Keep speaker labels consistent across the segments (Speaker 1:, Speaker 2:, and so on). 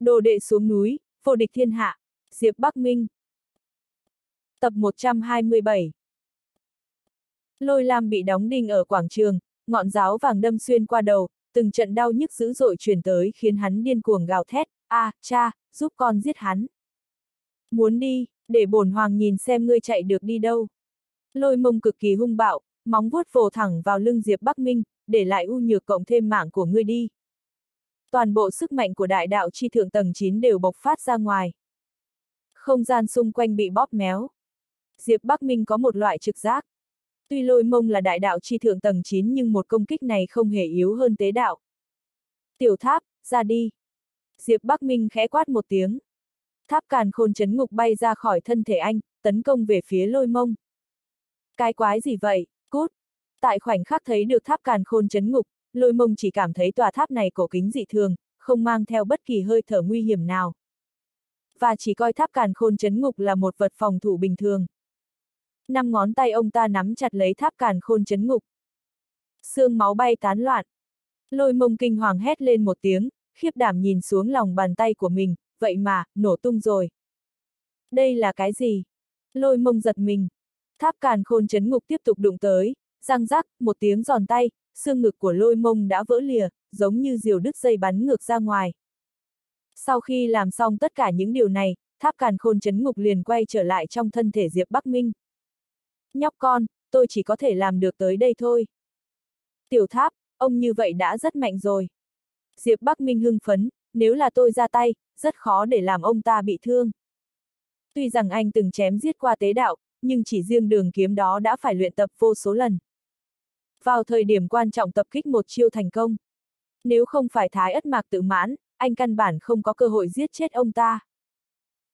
Speaker 1: Đồ đệ xuống núi, vô địch thiên hạ, Diệp Bắc Minh. Tập 127 Lôi Lam bị đóng đinh ở quảng trường, ngọn giáo vàng đâm xuyên qua đầu, từng trận đau nhức dữ dội truyền tới khiến hắn điên cuồng gào thét, a à, cha, giúp con giết hắn. Muốn đi, để bổn hoàng nhìn xem ngươi chạy được đi đâu. Lôi mông cực kỳ hung bạo, móng vuốt vồ thẳng vào lưng Diệp Bắc Minh, để lại u nhược cộng thêm mạng của ngươi đi. Toàn bộ sức mạnh của đại đạo chi thượng tầng 9 đều bộc phát ra ngoài. Không gian xung quanh bị bóp méo. Diệp Bắc Minh có một loại trực giác. Tuy lôi mông là đại đạo chi thượng tầng 9 nhưng một công kích này không hề yếu hơn tế đạo. Tiểu tháp, ra đi. Diệp Bắc Minh khẽ quát một tiếng. Tháp càn khôn chấn ngục bay ra khỏi thân thể anh, tấn công về phía lôi mông. Cái quái gì vậy, cút. Tại khoảnh khắc thấy được tháp càn khôn chấn ngục, lôi mông chỉ cảm thấy tòa tháp này cổ kính dị thường, không mang theo bất kỳ hơi thở nguy hiểm nào. Và chỉ coi tháp càn khôn chấn ngục là một vật phòng thủ bình thường. Năm ngón tay ông ta nắm chặt lấy tháp càn khôn chấn ngục. Xương máu bay tán loạn. Lôi mông kinh hoàng hét lên một tiếng, khiếp đảm nhìn xuống lòng bàn tay của mình, vậy mà, nổ tung rồi. Đây là cái gì? Lôi mông giật mình. Tháp càn khôn chấn ngục tiếp tục đụng tới, răng rắc, một tiếng giòn tay, xương ngực của lôi mông đã vỡ lìa, giống như diều đứt dây bắn ngược ra ngoài. Sau khi làm xong tất cả những điều này, tháp càn khôn chấn ngục liền quay trở lại trong thân thể Diệp Bắc Minh. Nhóc con, tôi chỉ có thể làm được tới đây thôi. Tiểu tháp, ông như vậy đã rất mạnh rồi. Diệp Bắc Minh hưng phấn, nếu là tôi ra tay, rất khó để làm ông ta bị thương. Tuy rằng anh từng chém giết qua tế đạo, nhưng chỉ riêng đường kiếm đó đã phải luyện tập vô số lần. Vào thời điểm quan trọng tập kích một chiêu thành công. Nếu không phải thái ất mạc tự mãn, anh căn bản không có cơ hội giết chết ông ta.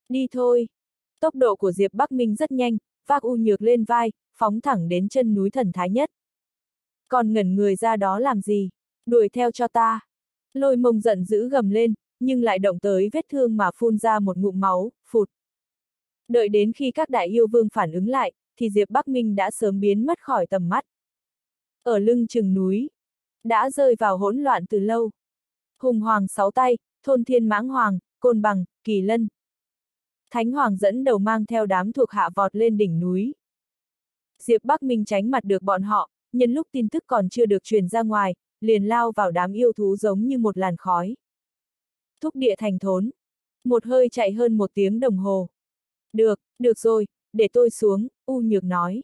Speaker 1: Đi thôi. Tốc độ của Diệp Bắc Minh rất nhanh, vác u nhược lên vai, phóng thẳng đến chân núi thần thái nhất. Còn ngẩn người ra đó làm gì? Đuổi theo cho ta. Lôi mông giận dữ gầm lên, nhưng lại động tới vết thương mà phun ra một ngụm máu, phụt. Đợi đến khi các đại yêu vương phản ứng lại, thì Diệp Bắc Minh đã sớm biến mất khỏi tầm mắt. Ở lưng chừng núi, đã rơi vào hỗn loạn từ lâu. Hùng Hoàng sáu tay, thôn thiên mãng hoàng, côn bằng, kỳ lân. Thánh Hoàng dẫn đầu mang theo đám thuộc hạ vọt lên đỉnh núi. Diệp Bắc Minh tránh mặt được bọn họ, nhân lúc tin tức còn chưa được truyền ra ngoài, liền lao vào đám yêu thú giống như một làn khói. Thúc địa thành thốn. Một hơi chạy hơn một tiếng đồng hồ. Được, được rồi, để tôi xuống, U Nhược nói.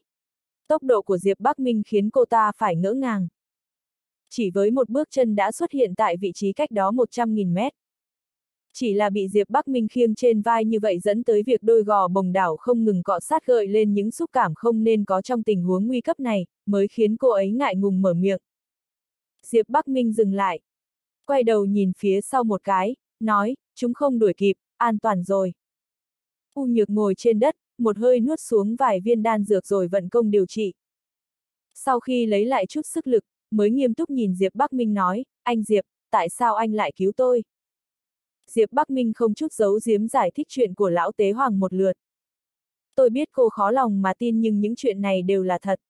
Speaker 1: Tốc độ của Diệp Bắc Minh khiến cô ta phải ngỡ ngàng. Chỉ với một bước chân đã xuất hiện tại vị trí cách đó 100.000 mét. Chỉ là bị Diệp Bắc Minh khiêng trên vai như vậy dẫn tới việc đôi gò bồng đảo không ngừng cọ sát gợi lên những xúc cảm không nên có trong tình huống nguy cấp này, mới khiến cô ấy ngại ngùng mở miệng. Diệp Bắc Minh dừng lại. Quay đầu nhìn phía sau một cái, nói, chúng không đuổi kịp, an toàn rồi. U nhược ngồi trên đất, một hơi nuốt xuống vài viên đan dược rồi vận công điều trị. Sau khi lấy lại chút sức lực, mới nghiêm túc nhìn Diệp Bắc Minh nói, anh Diệp, tại sao anh lại cứu tôi? Diệp Bắc Minh không chút giấu giếm giải thích chuyện của lão tế hoàng một lượt. Tôi biết cô khó lòng mà tin nhưng những chuyện này đều là thật.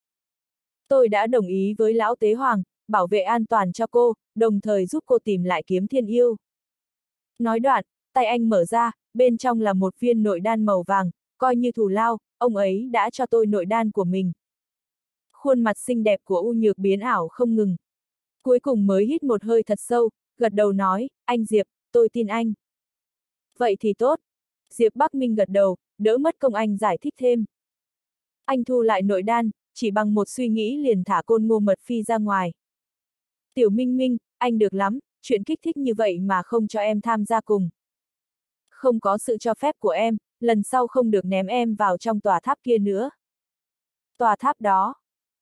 Speaker 1: Tôi đã đồng ý với lão tế hoàng, bảo vệ an toàn cho cô, đồng thời giúp cô tìm lại kiếm thiên yêu. Nói đoạn, tay anh mở ra, bên trong là một viên nội đan màu vàng, coi như thù lao, ông ấy đã cho tôi nội đan của mình. Khuôn mặt xinh đẹp của U Nhược biến ảo không ngừng. Cuối cùng mới hít một hơi thật sâu, gật đầu nói, anh Diệp, tôi tin anh. Vậy thì tốt. Diệp Bắc Minh gật đầu, đỡ mất công anh giải thích thêm. Anh thu lại nội đan, chỉ bằng một suy nghĩ liền thả côn ngô mật phi ra ngoài. Tiểu Minh Minh, anh được lắm, chuyện kích thích như vậy mà không cho em tham gia cùng. Không có sự cho phép của em, lần sau không được ném em vào trong tòa tháp kia nữa. Tòa tháp đó,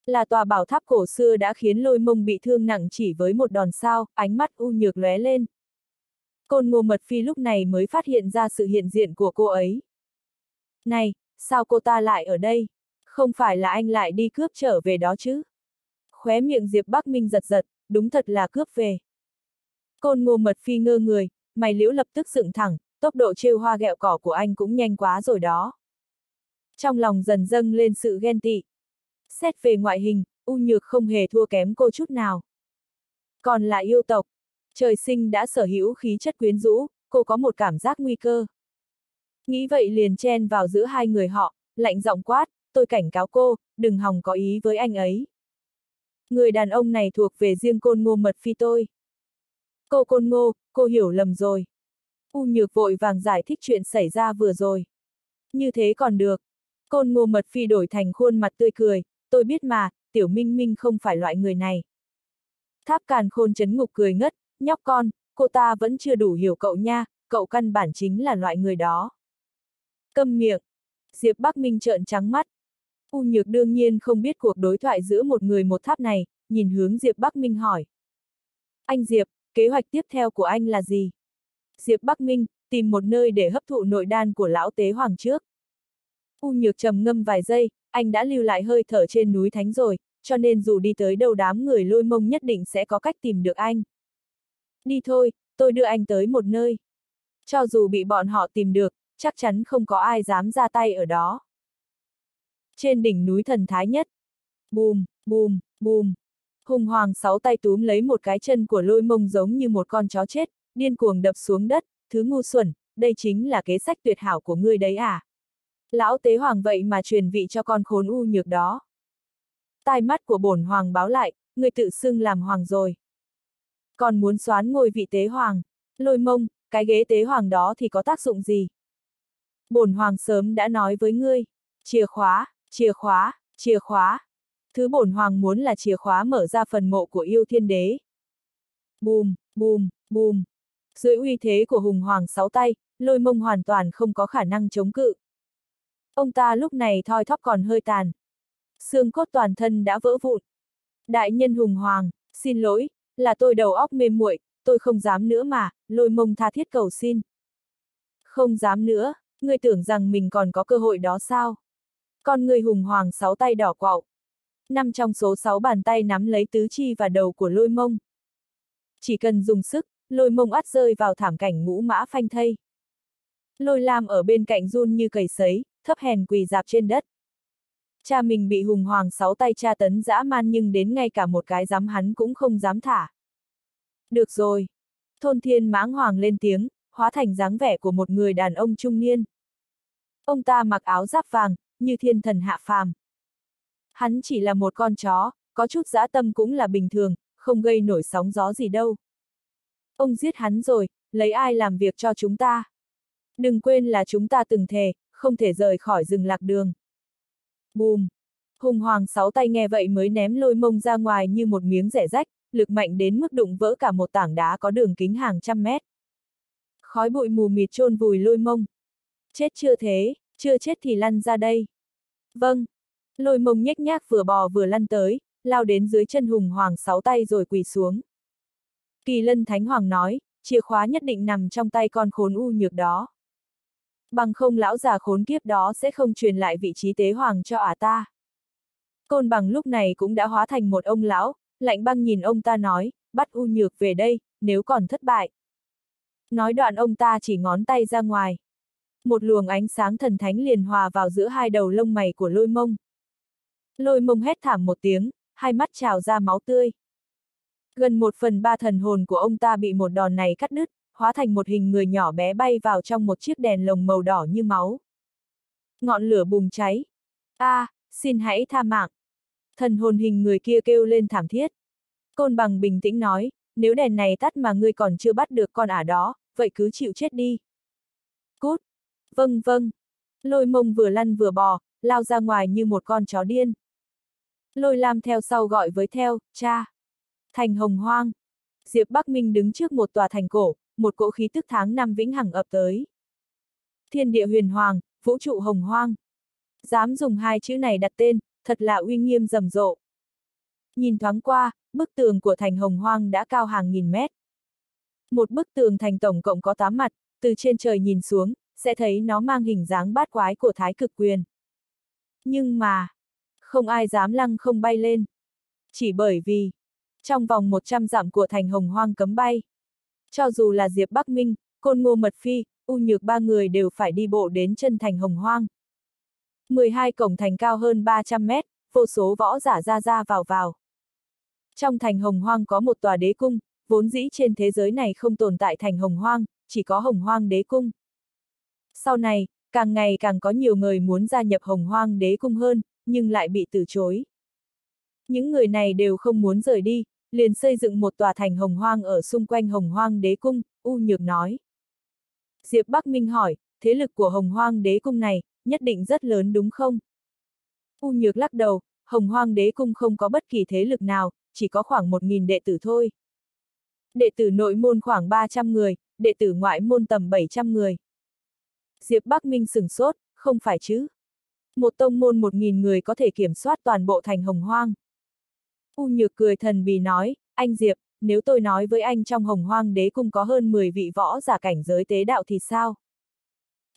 Speaker 1: là tòa bảo tháp cổ xưa đã khiến lôi mông bị thương nặng chỉ với một đòn sao, ánh mắt u nhược lóe lên. Côn ngô mật phi lúc này mới phát hiện ra sự hiện diện của cô ấy. Này, sao cô ta lại ở đây? Không phải là anh lại đi cướp trở về đó chứ? Khóe miệng Diệp Bắc Minh giật giật, đúng thật là cướp về. Côn ngô mật phi ngơ người, mày liễu lập tức dựng thẳng, tốc độ trêu hoa gẹo cỏ của anh cũng nhanh quá rồi đó. Trong lòng dần dâng lên sự ghen tị. Xét về ngoại hình, U Nhược không hề thua kém cô chút nào. Còn là yêu tộc, trời sinh đã sở hữu khí chất quyến rũ, cô có một cảm giác nguy cơ. Nghĩ vậy liền chen vào giữa hai người họ, lạnh giọng quát, tôi cảnh cáo cô, đừng hòng có ý với anh ấy. Người đàn ông này thuộc về riêng côn ngô mật phi tôi. Cô côn ngô, cô hiểu lầm rồi. U nhược vội vàng giải thích chuyện xảy ra vừa rồi. Như thế còn được. Côn ngô mật phi đổi thành khuôn mặt tươi cười, tôi biết mà, tiểu minh minh không phải loại người này. Tháp càn khôn chấn ngục cười ngất, nhóc con, cô ta vẫn chưa đủ hiểu cậu nha, cậu căn bản chính là loại người đó. Câm miệng. Diệp Bắc Minh trợn trắng mắt. U Nhược đương nhiên không biết cuộc đối thoại giữa một người một tháp này, nhìn hướng Diệp Bắc Minh hỏi. Anh Diệp, kế hoạch tiếp theo của anh là gì? Diệp Bắc Minh, tìm một nơi để hấp thụ nội đan của lão tế hoàng trước. U Nhược trầm ngâm vài giây, anh đã lưu lại hơi thở trên núi Thánh rồi, cho nên dù đi tới đâu đám người lôi mông nhất định sẽ có cách tìm được anh. Đi thôi, tôi đưa anh tới một nơi. Cho dù bị bọn họ tìm được, chắc chắn không có ai dám ra tay ở đó. Trên đỉnh núi thần thái nhất. Bùm, bùm, bùm. Hùng hoàng sáu tay túm lấy một cái chân của lôi mông giống như một con chó chết, điên cuồng đập xuống đất, thứ ngu xuẩn, đây chính là kế sách tuyệt hảo của ngươi đấy à. Lão tế hoàng vậy mà truyền vị cho con khốn u nhược đó. Tai mắt của bổn hoàng báo lại, người tự xưng làm hoàng rồi. Còn muốn xoán ngôi vị tế hoàng, lôi mông, cái ghế tế hoàng đó thì có tác dụng gì? Bổn hoàng sớm đã nói với ngươi, chìa khóa, chìa khóa, chìa khóa. Thứ bổn hoàng muốn là chìa khóa mở ra phần mộ của yêu thiên đế. Bùm, bùm, bùm. Dưới uy thế của hùng hoàng sáu tay, lôi mông hoàn toàn không có khả năng chống cự. Ông ta lúc này thoi thóp còn hơi tàn. Xương cốt toàn thân đã vỡ vụn. Đại nhân hùng hoàng, xin lỗi, là tôi đầu óc mê muội, tôi không dám nữa mà, lôi mông tha thiết cầu xin. Không dám nữa, ngươi tưởng rằng mình còn có cơ hội đó sao? Con người hùng hoàng sáu tay đỏ quạo. Năm trong số sáu bàn tay nắm lấy tứ chi và đầu của lôi mông. Chỉ cần dùng sức, lôi mông ắt rơi vào thảm cảnh ngũ mã phanh thây. Lôi lam ở bên cạnh run như cầy sấy, thấp hèn quỳ dạp trên đất. Cha mình bị hùng hoàng sáu tay tra tấn dã man nhưng đến ngay cả một cái dám hắn cũng không dám thả. Được rồi. Thôn thiên mãng hoàng lên tiếng, hóa thành dáng vẻ của một người đàn ông trung niên. Ông ta mặc áo giáp vàng, như thiên thần hạ phàm. Hắn chỉ là một con chó, có chút dã tâm cũng là bình thường, không gây nổi sóng gió gì đâu. Ông giết hắn rồi, lấy ai làm việc cho chúng ta? Đừng quên là chúng ta từng thề, không thể rời khỏi rừng lạc đường. Bùm! Hùng hoàng sáu tay nghe vậy mới ném lôi mông ra ngoài như một miếng rẻ rách, lực mạnh đến mức đụng vỡ cả một tảng đá có đường kính hàng trăm mét. Khói bụi mù mịt chôn vùi lôi mông. Chết chưa thế, chưa chết thì lăn ra đây. Vâng. Lôi mông nhếch nhác vừa bò vừa lăn tới, lao đến dưới chân hùng hoàng sáu tay rồi quỳ xuống. Kỳ lân thánh hoàng nói, chìa khóa nhất định nằm trong tay con khốn u nhược đó. Bằng không lão già khốn kiếp đó sẽ không truyền lại vị trí tế hoàng cho ả ta. Côn bằng lúc này cũng đã hóa thành một ông lão, lạnh băng nhìn ông ta nói, bắt u nhược về đây, nếu còn thất bại. Nói đoạn ông ta chỉ ngón tay ra ngoài. Một luồng ánh sáng thần thánh liền hòa vào giữa hai đầu lông mày của lôi mông. Lôi mông hét thảm một tiếng, hai mắt trào ra máu tươi. Gần một phần ba thần hồn của ông ta bị một đòn này cắt đứt, hóa thành một hình người nhỏ bé bay vào trong một chiếc đèn lồng màu đỏ như máu. Ngọn lửa bùng cháy. a à, xin hãy tha mạng. Thần hồn hình người kia kêu lên thảm thiết. Côn bằng bình tĩnh nói, nếu đèn này tắt mà ngươi còn chưa bắt được con ả đó, vậy cứ chịu chết đi. Cút. Vâng vâng. Lôi mông vừa lăn vừa bò, lao ra ngoài như một con chó điên. Lôi lam theo sau gọi với theo, cha. Thành hồng hoang. Diệp Bắc Minh đứng trước một tòa thành cổ, một cỗ khí tức tháng năm vĩnh hằng ập tới. Thiên địa huyền hoàng, vũ trụ hồng hoang. Dám dùng hai chữ này đặt tên, thật là uy nghiêm rầm rộ. Nhìn thoáng qua, bức tường của thành hồng hoang đã cao hàng nghìn mét. Một bức tường thành tổng cộng có 8 mặt, từ trên trời nhìn xuống, sẽ thấy nó mang hình dáng bát quái của thái cực quyền. Nhưng mà, không ai dám lăng không bay lên. Chỉ bởi vì, trong vòng 100 dặm của thành hồng hoang cấm bay. Cho dù là Diệp Bắc Minh, Côn Ngô Mật Phi, U Nhược ba người đều phải đi bộ đến chân thành hồng hoang. 12 cổng thành cao hơn 300 mét, vô số võ giả ra ra vào vào. Trong thành hồng hoang có một tòa đế cung, vốn dĩ trên thế giới này không tồn tại thành hồng hoang, chỉ có hồng hoang đế cung. Sau này, càng ngày càng có nhiều người muốn gia nhập hồng hoang đế cung hơn, nhưng lại bị từ chối. Những người này đều không muốn rời đi, liền xây dựng một tòa thành hồng hoang ở xung quanh hồng hoang đế cung, U Nhược nói. Diệp Bắc Minh hỏi, thế lực của hồng hoang đế cung này, nhất định rất lớn đúng không? U Nhược lắc đầu, hồng hoang đế cung không có bất kỳ thế lực nào, chỉ có khoảng 1.000 đệ tử thôi. Đệ tử nội môn khoảng 300 người, đệ tử ngoại môn tầm 700 người. Diệp Bắc Minh sửng sốt, không phải chứ. Một tông môn 1.000 người có thể kiểm soát toàn bộ thành hồng hoang. U Nhược cười thần bì nói, anh Diệp, nếu tôi nói với anh trong hồng hoang đế cung có hơn 10 vị võ giả cảnh giới tế đạo thì sao?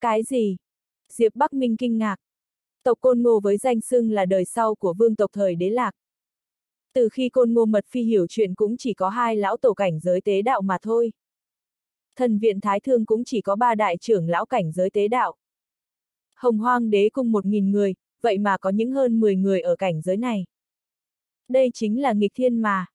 Speaker 1: Cái gì? Diệp Bắc Minh kinh ngạc. Tộc Côn Ngô với danh xưng là đời sau của vương tộc thời đế lạc. Từ khi Côn Ngô Mật Phi hiểu chuyện cũng chỉ có hai lão tổ cảnh giới tế đạo mà thôi. Thần viện Thái Thương cũng chỉ có ba đại trưởng lão cảnh giới tế đạo. Hồng Hoang đế cung một nghìn người, vậy mà có những hơn 10 người ở cảnh giới này. Đây chính là nghịch thiên mà.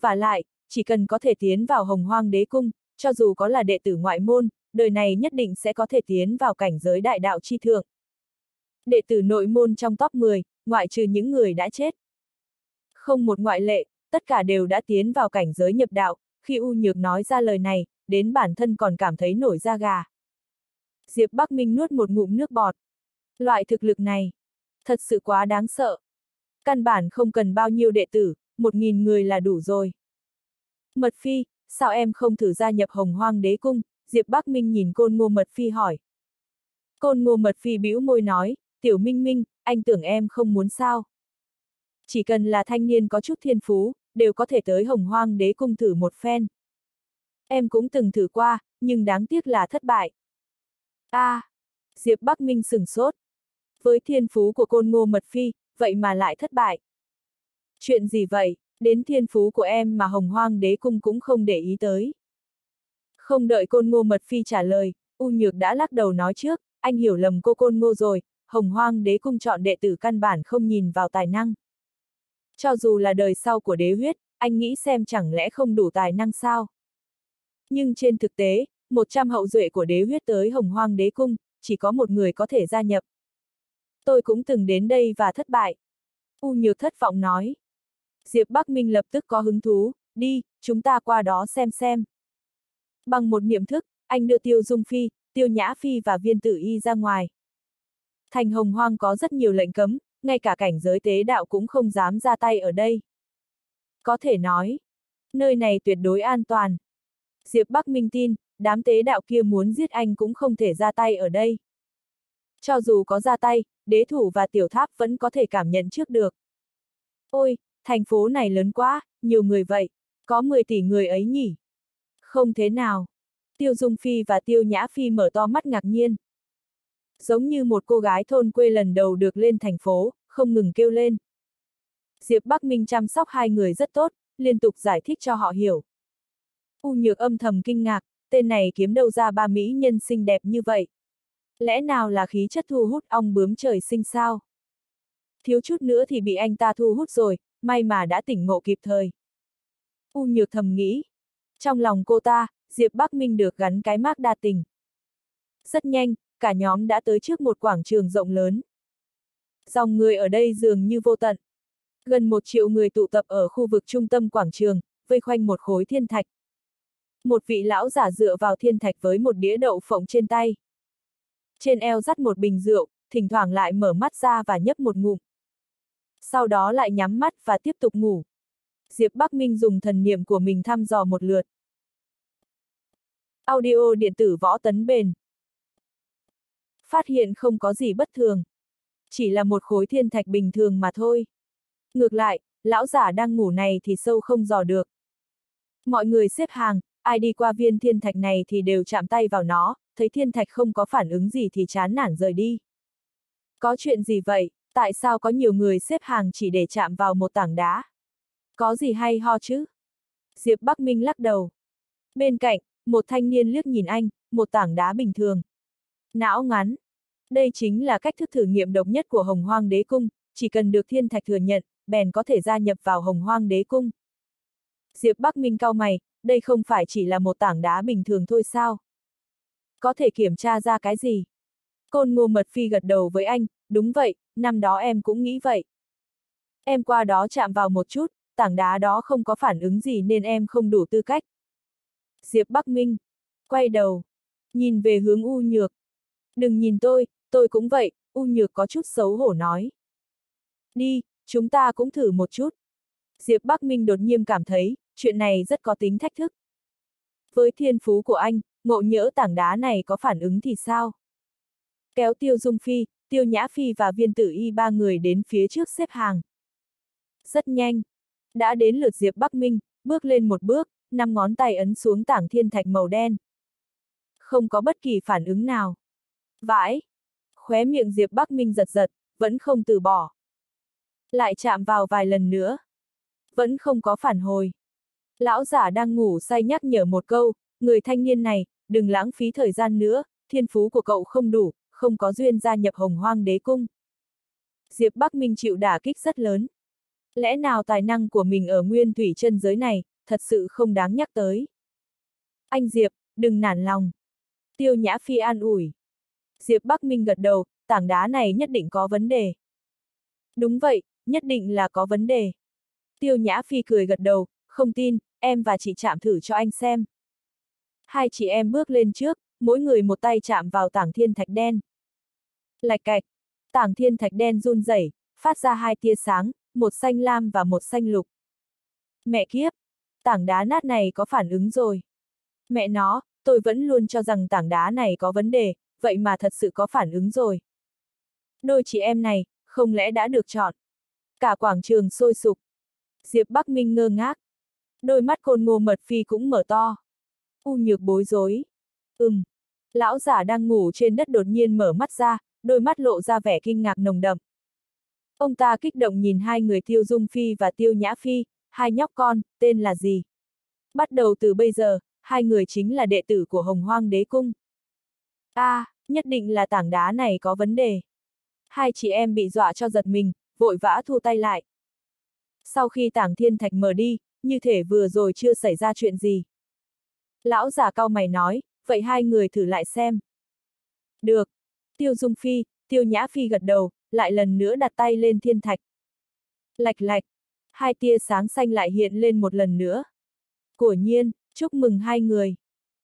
Speaker 1: Và lại, chỉ cần có thể tiến vào hồng hoang đế cung, cho dù có là đệ tử ngoại môn, đời này nhất định sẽ có thể tiến vào cảnh giới đại đạo chi thượng. Đệ tử nội môn trong top 10, ngoại trừ những người đã chết. Không một ngoại lệ, tất cả đều đã tiến vào cảnh giới nhập đạo, khi U Nhược nói ra lời này, đến bản thân còn cảm thấy nổi da gà. Diệp Bắc Minh nuốt một ngụm nước bọt. Loại thực lực này, thật sự quá đáng sợ. Căn bản không cần bao nhiêu đệ tử, một nghìn người là đủ rồi. Mật Phi, sao em không thử gia nhập hồng hoang đế cung? Diệp Bắc Minh nhìn côn ngô Mật Phi hỏi. Côn ngô Mật Phi bĩu môi nói, tiểu Minh Minh, anh tưởng em không muốn sao. Chỉ cần là thanh niên có chút thiên phú, đều có thể tới hồng hoang đế cung thử một phen. Em cũng từng thử qua, nhưng đáng tiếc là thất bại. a à, Diệp Bắc Minh sửng sốt. Với thiên phú của côn ngô mật phi, vậy mà lại thất bại. Chuyện gì vậy, đến thiên phú của em mà hồng hoang đế cung cũng không để ý tới. Không đợi côn ngô mật phi trả lời, U Nhược đã lắc đầu nói trước, anh hiểu lầm cô côn ngô rồi, hồng hoang đế cung chọn đệ tử căn bản không nhìn vào tài năng. Cho dù là đời sau của đế huyết, anh nghĩ xem chẳng lẽ không đủ tài năng sao? Nhưng trên thực tế, 100 hậu duệ của đế huyết tới hồng hoang đế cung, chỉ có một người có thể gia nhập. Tôi cũng từng đến đây và thất bại. U Nhược thất vọng nói. Diệp Bắc Minh lập tức có hứng thú, đi, chúng ta qua đó xem xem. Bằng một niệm thức, anh đưa Tiêu Dung Phi, Tiêu Nhã Phi và Viên Tử Y ra ngoài. Thành Hồng Hoang có rất nhiều lệnh cấm, ngay cả cảnh giới tế đạo cũng không dám ra tay ở đây. Có thể nói, nơi này tuyệt đối an toàn. Diệp Bắc Minh tin, đám tế đạo kia muốn giết anh cũng không thể ra tay ở đây. Cho dù có ra tay, đế thủ và tiểu tháp vẫn có thể cảm nhận trước được. Ôi, thành phố này lớn quá, nhiều người vậy, có 10 tỷ người ấy nhỉ? Không thế nào. Tiêu Dung Phi và Tiêu Nhã Phi mở to mắt ngạc nhiên. Giống như một cô gái thôn quê lần đầu được lên thành phố, không ngừng kêu lên. Diệp Bắc Minh chăm sóc hai người rất tốt, liên tục giải thích cho họ hiểu. U Nhược âm thầm kinh ngạc, tên này kiếm đâu ra ba mỹ nhân xinh đẹp như vậy. Lẽ nào là khí chất thu hút ong bướm trời sinh sao? Thiếu chút nữa thì bị anh ta thu hút rồi, may mà đã tỉnh ngộ kịp thời. U Nhược thầm nghĩ. Trong lòng cô ta, Diệp Bắc Minh được gắn cái mác đa tình. Rất nhanh, cả nhóm đã tới trước một quảng trường rộng lớn. Dòng người ở đây dường như vô tận. Gần một triệu người tụ tập ở khu vực trung tâm quảng trường, vây khoanh một khối thiên thạch. Một vị lão giả dựa vào thiên thạch với một đĩa đậu phộng trên tay. Trên eo dắt một bình rượu, thỉnh thoảng lại mở mắt ra và nhấp một ngụm. Sau đó lại nhắm mắt và tiếp tục ngủ. Diệp Bắc Minh dùng thần niệm của mình thăm dò một lượt. Audio điện tử võ tấn bền. Phát hiện không có gì bất thường. Chỉ là một khối thiên thạch bình thường mà thôi. Ngược lại, lão giả đang ngủ này thì sâu không dò được. Mọi người xếp hàng, ai đi qua viên thiên thạch này thì đều chạm tay vào nó, thấy thiên thạch không có phản ứng gì thì chán nản rời đi. Có chuyện gì vậy, tại sao có nhiều người xếp hàng chỉ để chạm vào một tảng đá? Có gì hay ho chứ? Diệp Bắc Minh lắc đầu. Bên cạnh, một thanh niên liếc nhìn anh, một tảng đá bình thường. Não ngắn. Đây chính là cách thức thử nghiệm độc nhất của Hồng Hoang Đế Cung, chỉ cần được thiên thạch thừa nhận, bèn có thể gia nhập vào Hồng Hoang Đế Cung. Diệp Bắc Minh cau mày, đây không phải chỉ là một tảng đá bình thường thôi sao? Có thể kiểm tra ra cái gì? Côn ngô mật phi gật đầu với anh, đúng vậy, năm đó em cũng nghĩ vậy. Em qua đó chạm vào một chút, tảng đá đó không có phản ứng gì nên em không đủ tư cách. Diệp Bắc Minh, quay đầu, nhìn về hướng U Nhược. Đừng nhìn tôi, tôi cũng vậy, U Nhược có chút xấu hổ nói. Đi, chúng ta cũng thử một chút. Diệp Bắc Minh đột nhiên cảm thấy, chuyện này rất có tính thách thức. Với thiên phú của anh, ngộ nhỡ tảng đá này có phản ứng thì sao? Kéo Tiêu Dung Phi, Tiêu Nhã Phi và viên tử y ba người đến phía trước xếp hàng. Rất nhanh. Đã đến lượt Diệp Bắc Minh, bước lên một bước, năm ngón tay ấn xuống tảng thiên thạch màu đen. Không có bất kỳ phản ứng nào. Vãi! Khóe miệng Diệp Bắc Minh giật giật, vẫn không từ bỏ. Lại chạm vào vài lần nữa. Vẫn không có phản hồi. Lão giả đang ngủ say nhắc nhở một câu, người thanh niên này, đừng lãng phí thời gian nữa, thiên phú của cậu không đủ, không có duyên gia nhập hồng hoang đế cung. Diệp Bắc Minh chịu đả kích rất lớn. Lẽ nào tài năng của mình ở nguyên thủy chân giới này, thật sự không đáng nhắc tới. Anh Diệp, đừng nản lòng. Tiêu Nhã Phi an ủi. Diệp Bắc Minh gật đầu, tảng đá này nhất định có vấn đề. Đúng vậy, nhất định là có vấn đề. Tiêu Nhã Phi cười gật đầu, không tin, em và chị chạm thử cho anh xem. Hai chị em bước lên trước, mỗi người một tay chạm vào tảng thiên thạch đen. Lạch cạch, tảng thiên thạch đen run rẩy, phát ra hai tia sáng, một xanh lam và một xanh lục. Mẹ kiếp, tảng đá nát này có phản ứng rồi. Mẹ nó, tôi vẫn luôn cho rằng tảng đá này có vấn đề, vậy mà thật sự có phản ứng rồi. Đôi chị em này, không lẽ đã được chọn? Cả quảng trường sôi sục. Diệp Bắc Minh ngơ ngác. Đôi mắt côn ngô mật phi cũng mở to. U nhược bối rối. Ừm. Lão giả đang ngủ trên đất đột nhiên mở mắt ra, đôi mắt lộ ra vẻ kinh ngạc nồng đậm. Ông ta kích động nhìn hai người Tiêu Dung Phi và Tiêu Nhã Phi, hai nhóc con, tên là gì? Bắt đầu từ bây giờ, hai người chính là đệ tử của Hồng Hoang Đế Cung. a à, nhất định là tảng đá này có vấn đề. Hai chị em bị dọa cho giật mình, vội vã thu tay lại. Sau khi tảng thiên thạch mở đi, như thể vừa rồi chưa xảy ra chuyện gì. Lão già cao mày nói, vậy hai người thử lại xem. Được. Tiêu Dung Phi, Tiêu Nhã Phi gật đầu, lại lần nữa đặt tay lên thiên thạch. Lạch lạch, hai tia sáng xanh lại hiện lên một lần nữa. Của nhiên, chúc mừng hai người.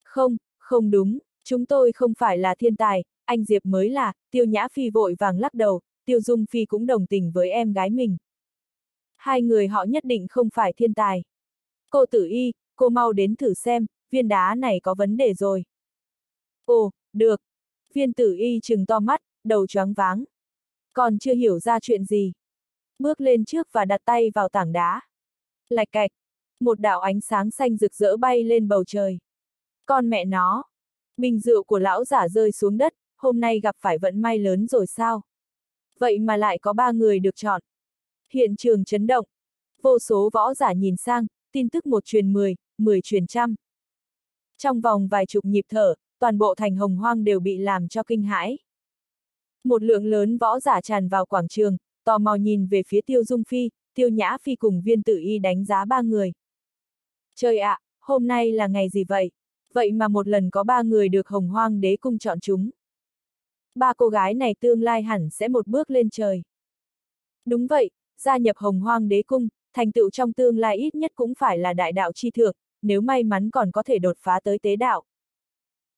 Speaker 1: Không, không đúng, chúng tôi không phải là thiên tài, anh Diệp mới là, Tiêu Nhã Phi vội vàng lắc đầu, Tiêu Dung Phi cũng đồng tình với em gái mình. Hai người họ nhất định không phải thiên tài. Cô tử y, cô mau đến thử xem, viên đá này có vấn đề rồi. Ồ, được. Viên tử y trừng to mắt, đầu choáng váng. Còn chưa hiểu ra chuyện gì. Bước lên trước và đặt tay vào tảng đá. Lạch cạch. Một đạo ánh sáng xanh rực rỡ bay lên bầu trời. Con mẹ nó. Bình rượu của lão giả rơi xuống đất, hôm nay gặp phải vận may lớn rồi sao? Vậy mà lại có ba người được chọn. Hiện trường chấn động. Vô số võ giả nhìn sang, tin tức một truyền mười, mười truyền trăm. Trong vòng vài chục nhịp thở, toàn bộ thành hồng hoang đều bị làm cho kinh hãi. Một lượng lớn võ giả tràn vào quảng trường, tò mò nhìn về phía tiêu dung phi, tiêu nhã phi cùng viên tử y đánh giá ba người. Trời ạ, à, hôm nay là ngày gì vậy? Vậy mà một lần có ba người được hồng hoang đế cung chọn chúng. Ba cô gái này tương lai hẳn sẽ một bước lên trời. Đúng vậy, gia nhập hồng hoang đế cung, thành tựu trong tương lai ít nhất cũng phải là đại đạo chi thượng, nếu may mắn còn có thể đột phá tới tế đạo.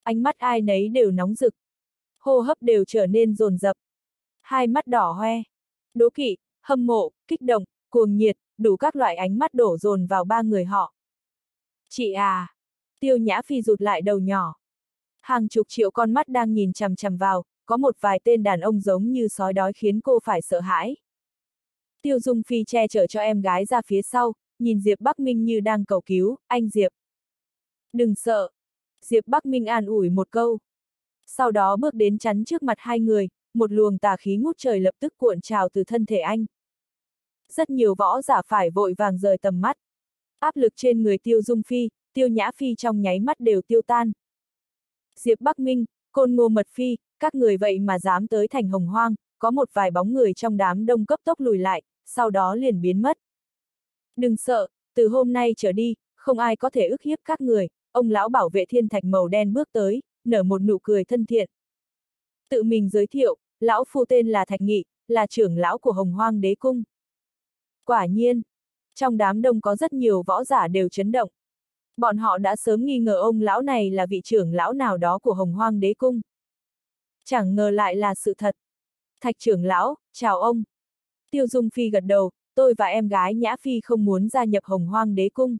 Speaker 1: Ánh mắt ai nấy đều nóng rực. Hô hấp đều trở nên rồn rập. Hai mắt đỏ hoe. Đố kỵ, hâm mộ, kích động, cuồng nhiệt, đủ các loại ánh mắt đổ dồn vào ba người họ. Chị à! Tiêu Nhã Phi rụt lại đầu nhỏ. Hàng chục triệu con mắt đang nhìn chằm chằm vào, có một vài tên đàn ông giống như sói đói khiến cô phải sợ hãi. Tiêu Dung Phi che chở cho em gái ra phía sau, nhìn Diệp Bắc Minh như đang cầu cứu, anh Diệp. Đừng sợ. Diệp Bắc Minh an ủi một câu. Sau đó bước đến chắn trước mặt hai người, một luồng tà khí ngút trời lập tức cuộn trào từ thân thể anh. Rất nhiều võ giả phải vội vàng rời tầm mắt. Áp lực trên người Tiêu Dung Phi, Tiêu Nhã Phi trong nháy mắt đều tiêu tan. Diệp Bắc Minh, Côn Ngô Mật Phi, các người vậy mà dám tới thành hồng hoang, có một vài bóng người trong đám đông cấp tốc lùi lại, sau đó liền biến mất. Đừng sợ, từ hôm nay trở đi, không ai có thể ức hiếp các người, ông lão bảo vệ thiên thạch màu đen bước tới, nở một nụ cười thân thiện. Tự mình giới thiệu, lão phu tên là Thạch Nghị, là trưởng lão của Hồng Hoang Đế Cung. Quả nhiên, trong đám đông có rất nhiều võ giả đều chấn động. Bọn họ đã sớm nghi ngờ ông lão này là vị trưởng lão nào đó của Hồng Hoang Đế Cung. Chẳng ngờ lại là sự thật. Thạch trưởng lão, chào ông. Tiêu Dung Phi gật đầu, tôi và em gái Nhã Phi không muốn gia nhập Hồng Hoang Đế Cung.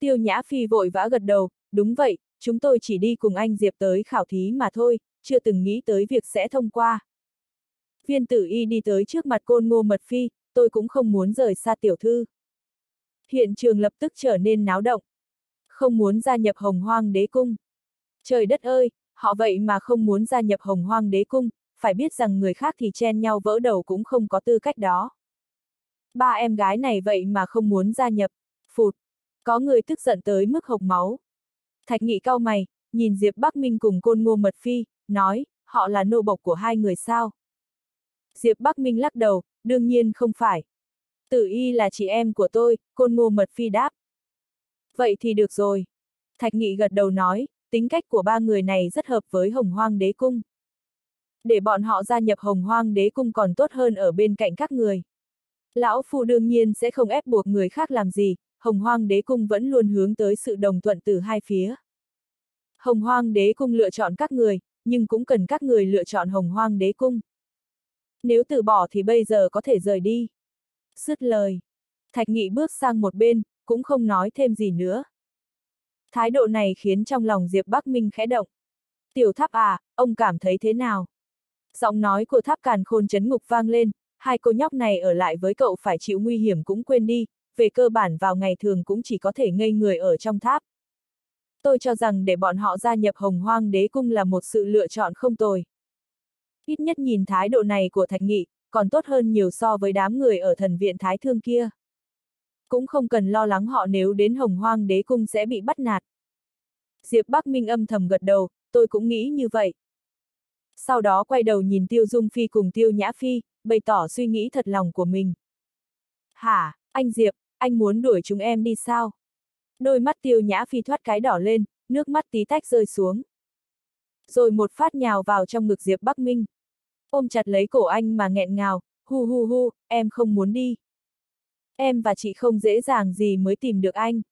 Speaker 1: Tiêu Nhã Phi vội vã gật đầu, đúng vậy, chúng tôi chỉ đi cùng anh Diệp tới khảo thí mà thôi, chưa từng nghĩ tới việc sẽ thông qua. Viên tử y đi tới trước mặt côn ngô mật phi, tôi cũng không muốn rời xa tiểu thư. Hiện trường lập tức trở nên náo động. Không muốn gia nhập hồng hoang đế cung. Trời đất ơi, họ vậy mà không muốn gia nhập hồng hoang đế cung, phải biết rằng người khác thì chen nhau vỡ đầu cũng không có tư cách đó. Ba em gái này vậy mà không muốn gia nhập, phụt. Có người tức giận tới mức hộc máu. Thạch nghị cao mày, nhìn Diệp Bắc Minh cùng côn ngô mật phi, nói, họ là nô bộc của hai người sao? Diệp Bắc Minh lắc đầu, đương nhiên không phải. Tử y là chị em của tôi, côn ngô mật phi đáp. Vậy thì được rồi. Thạch nghị gật đầu nói, tính cách của ba người này rất hợp với hồng hoang đế cung. Để bọn họ gia nhập hồng hoang đế cung còn tốt hơn ở bên cạnh các người. Lão Phu đương nhiên sẽ không ép buộc người khác làm gì, hồng hoang đế cung vẫn luôn hướng tới sự đồng thuận từ hai phía. Hồng hoang đế cung lựa chọn các người, nhưng cũng cần các người lựa chọn hồng hoang đế cung. Nếu từ bỏ thì bây giờ có thể rời đi. sứt lời. Thạch nghị bước sang một bên, cũng không nói thêm gì nữa. Thái độ này khiến trong lòng Diệp Bắc Minh khẽ động. Tiểu tháp à, ông cảm thấy thế nào? Giọng nói của tháp càn khôn chấn ngục vang lên, hai cô nhóc này ở lại với cậu phải chịu nguy hiểm cũng quên đi, về cơ bản vào ngày thường cũng chỉ có thể ngây người ở trong tháp. Tôi cho rằng để bọn họ gia nhập hồng hoang đế cung là một sự lựa chọn không tồi. Ít nhất nhìn thái độ này của Thạch Nghị, còn tốt hơn nhiều so với đám người ở thần viện Thái Thương kia. Cũng không cần lo lắng họ nếu đến hồng hoang đế cung sẽ bị bắt nạt. Diệp Bắc Minh âm thầm gật đầu, tôi cũng nghĩ như vậy. Sau đó quay đầu nhìn Tiêu Dung Phi cùng Tiêu Nhã Phi, bày tỏ suy nghĩ thật lòng của mình. Hả, anh Diệp, anh muốn đuổi chúng em đi sao? Đôi mắt Tiêu Nhã Phi thoát cái đỏ lên, nước mắt tí tách rơi xuống. Rồi một phát nhào vào trong ngực Diệp Bắc Minh ôm chặt lấy cổ anh mà nghẹn ngào, hu hu hu, em không muốn đi. Em và chị không dễ dàng gì mới tìm được anh.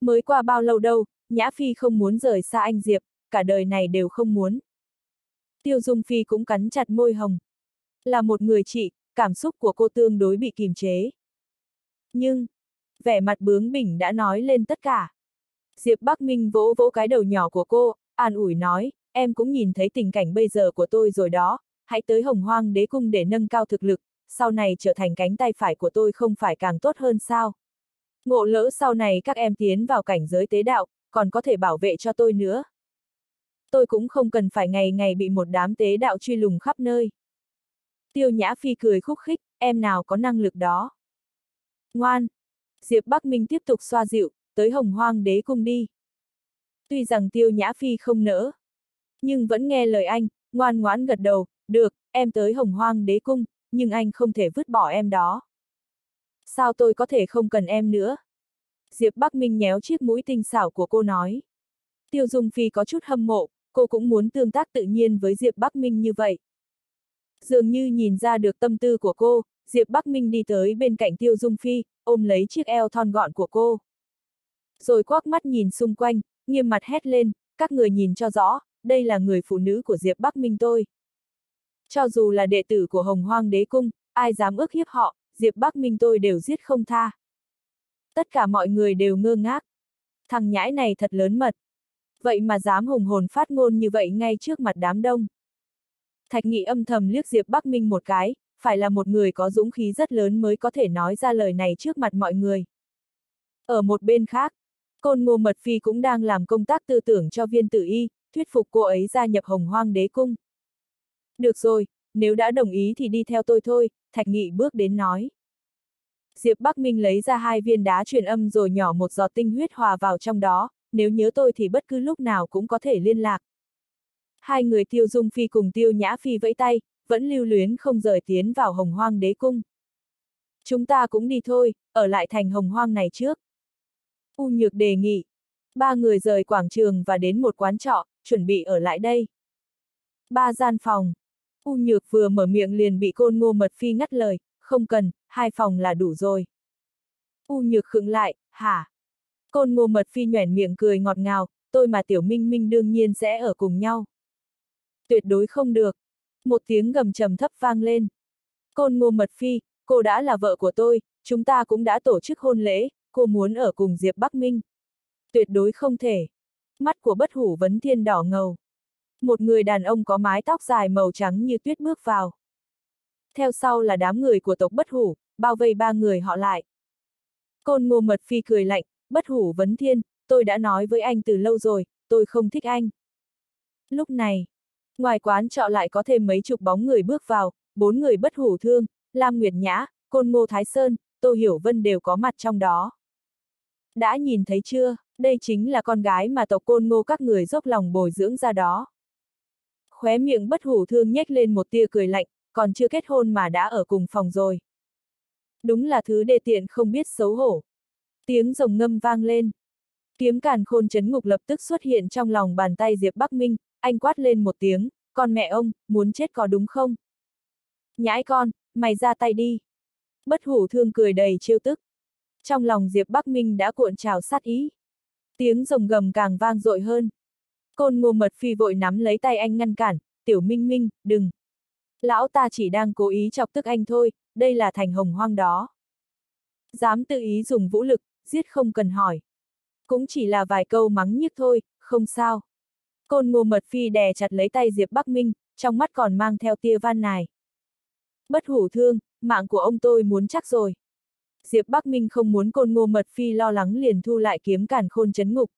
Speaker 1: Mới qua bao lâu đâu, Nhã Phi không muốn rời xa anh Diệp, cả đời này đều không muốn. Tiêu Dung Phi cũng cắn chặt môi hồng. Là một người chị, cảm xúc của cô tương đối bị kìm chế. Nhưng, vẻ mặt bướng bỉnh đã nói lên tất cả. Diệp Bắc Minh vỗ vỗ cái đầu nhỏ của cô, an ủi nói, em cũng nhìn thấy tình cảnh bây giờ của tôi rồi đó, hãy tới hồng hoang đế cung để nâng cao thực lực, sau này trở thành cánh tay phải của tôi không phải càng tốt hơn sao. Ngộ lỡ sau này các em tiến vào cảnh giới tế đạo, còn có thể bảo vệ cho tôi nữa. Tôi cũng không cần phải ngày ngày bị một đám tế đạo truy lùng khắp nơi. Tiêu Nhã Phi cười khúc khích, em nào có năng lực đó. Ngoan! Diệp Bắc Minh tiếp tục xoa dịu, tới hồng hoang đế cung đi. Tuy rằng Tiêu Nhã Phi không nỡ, nhưng vẫn nghe lời anh, ngoan ngoãn gật đầu, được, em tới hồng hoang đế cung, nhưng anh không thể vứt bỏ em đó. Sao tôi có thể không cần em nữa? Diệp Bắc Minh nhéo chiếc mũi tinh xảo của cô nói. Tiêu Dung Phi có chút hâm mộ, cô cũng muốn tương tác tự nhiên với Diệp Bắc Minh như vậy. Dường như nhìn ra được tâm tư của cô, Diệp Bắc Minh đi tới bên cạnh Tiêu Dung Phi, ôm lấy chiếc eo thon gọn của cô. Rồi quắc mắt nhìn xung quanh, nghiêm mặt hét lên, các người nhìn cho rõ, đây là người phụ nữ của Diệp Bắc Minh tôi. Cho dù là đệ tử của Hồng Hoang Đế Cung, ai dám ước hiếp họ, Diệp Bắc Minh tôi đều giết không tha. Tất cả mọi người đều ngơ ngác. Thằng nhãi này thật lớn mật. Vậy mà dám hùng hồn phát ngôn như vậy ngay trước mặt đám đông. Thạch nghị âm thầm liếc Diệp Bắc Minh một cái, phải là một người có dũng khí rất lớn mới có thể nói ra lời này trước mặt mọi người. Ở một bên khác, Côn Ngô Mật Phi cũng đang làm công tác tư tưởng cho viên tử y, thuyết phục cô ấy gia nhập Hồng Hoang Đế Cung. Được rồi, nếu đã đồng ý thì đi theo tôi thôi, Thạch Nghị bước đến nói. Diệp Bắc Minh lấy ra hai viên đá truyền âm rồi nhỏ một giọt tinh huyết hòa vào trong đó, nếu nhớ tôi thì bất cứ lúc nào cũng có thể liên lạc. Hai người tiêu dung phi cùng tiêu nhã phi vẫy tay, vẫn lưu luyến không rời tiến vào hồng hoang đế cung. Chúng ta cũng đi thôi, ở lại thành hồng hoang này trước. U Nhược đề nghị. Ba người rời quảng trường và đến một quán trọ, chuẩn bị ở lại đây. Ba gian phòng. U Nhược vừa mở miệng liền bị côn ngô mật phi ngắt lời, không cần, hai phòng là đủ rồi. U Nhược khựng lại, hả? Côn ngô mật phi nhoẻn miệng cười ngọt ngào, tôi mà tiểu minh minh đương nhiên sẽ ở cùng nhau. Tuyệt đối không được. Một tiếng gầm trầm thấp vang lên. Côn ngô mật phi, cô đã là vợ của tôi, chúng ta cũng đã tổ chức hôn lễ, cô muốn ở cùng Diệp Bắc Minh. Tuyệt đối không thể. Mắt của bất hủ vấn thiên đỏ ngầu. Một người đàn ông có mái tóc dài màu trắng như tuyết bước vào. Theo sau là đám người của tộc bất hủ, bao vây ba người họ lại. Côn ngô mật phi cười lạnh, bất hủ vấn thiên, tôi đã nói với anh từ lâu rồi, tôi không thích anh. Lúc này, ngoài quán trọ lại có thêm mấy chục bóng người bước vào, bốn người bất hủ thương, Lam Nguyệt Nhã, Côn Ngô Thái Sơn, Tô Hiểu Vân đều có mặt trong đó. Đã nhìn thấy chưa, đây chính là con gái mà tộc Côn Ngô các người dốc lòng bồi dưỡng ra đó. Khóe miệng bất hủ thương nhếch lên một tia cười lạnh, còn chưa kết hôn mà đã ở cùng phòng rồi. Đúng là thứ đề tiện không biết xấu hổ. Tiếng rồng ngâm vang lên. Kiếm càn khôn chấn ngục lập tức xuất hiện trong lòng bàn tay Diệp Bắc Minh, anh quát lên một tiếng, con mẹ ông, muốn chết có đúng không? Nhãi con, mày ra tay đi. Bất hủ thương cười đầy trêu tức. Trong lòng Diệp Bắc Minh đã cuộn trào sát ý. Tiếng rồng gầm càng vang dội hơn. Côn ngô mật phi vội nắm lấy tay anh ngăn cản, tiểu minh minh, đừng. Lão ta chỉ đang cố ý chọc tức anh thôi, đây là thành hồng hoang đó. Dám tự ý dùng vũ lực, giết không cần hỏi. Cũng chỉ là vài câu mắng nhức thôi, không sao. Côn ngô mật phi đè chặt lấy tay Diệp Bắc Minh, trong mắt còn mang theo tia van nài. Bất hủ thương, mạng của ông tôi muốn chắc rồi. Diệp Bắc Minh không muốn côn ngô mật phi lo lắng liền thu lại kiếm càn khôn chấn ngục.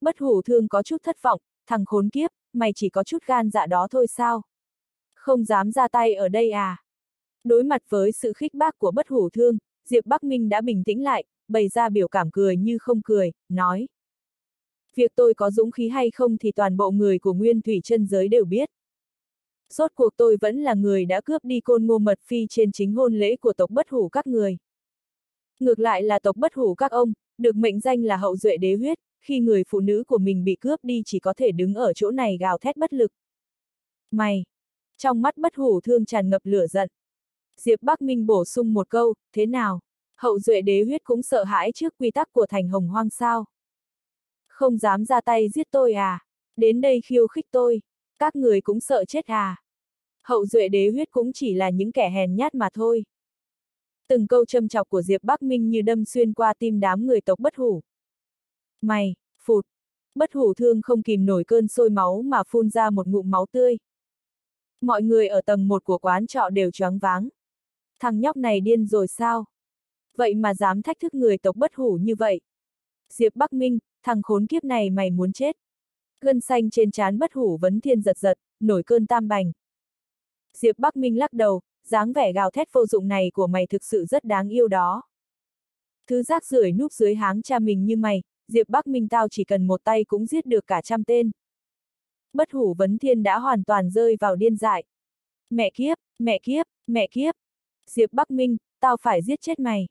Speaker 1: Bất hủ thương có chút thất vọng, thằng khốn kiếp, mày chỉ có chút gan dạ đó thôi sao? Không dám ra tay ở đây à? Đối mặt với sự khích bác của bất hủ thương, Diệp Bắc Minh đã bình tĩnh lại, bày ra biểu cảm cười như không cười, nói. Việc tôi có dũng khí hay không thì toàn bộ người của nguyên thủy chân giới đều biết. Rốt cuộc tôi vẫn là người đã cướp đi côn ngô mật phi trên chính hôn lễ của tộc bất hủ các người. Ngược lại là tộc bất hủ các ông, được mệnh danh là hậu duệ đế huyết, khi người phụ nữ của mình bị cướp đi chỉ có thể đứng ở chỗ này gào thét bất lực. Mày! Trong mắt bất hủ thương tràn ngập lửa giận. Diệp Bắc Minh bổ sung một câu, thế nào? Hậu duệ đế huyết cũng sợ hãi trước quy tắc của thành hồng hoang sao. Không dám ra tay giết tôi à? Đến đây khiêu khích tôi. Các người cũng sợ chết à? Hậu duệ đế huyết cũng chỉ là những kẻ hèn nhát mà thôi. Từng câu châm chọc của Diệp Bắc Minh như đâm xuyên qua tim đám người tộc bất hủ. Mày, phụt. Bất hủ thương không kìm nổi cơn sôi máu mà phun ra một ngụm máu tươi. Mọi người ở tầng 1 của quán trọ đều choáng váng. Thằng nhóc này điên rồi sao? Vậy mà dám thách thức người tộc bất hủ như vậy. Diệp Bắc Minh, thằng khốn kiếp này mày muốn chết. Gân xanh trên trán bất hủ vấn thiên giật giật, nổi cơn tam bành. Diệp Bắc Minh lắc đầu, dáng vẻ gào thét vô dụng này của mày thực sự rất đáng yêu đó. Thứ rác rưởi núp dưới háng cha mình như mày, Diệp Bắc Minh tao chỉ cần một tay cũng giết được cả trăm tên. Bất hủ vấn thiên đã hoàn toàn rơi vào điên dại. Mẹ kiếp, mẹ kiếp, mẹ kiếp. Diệp Bắc Minh, tao phải giết chết mày.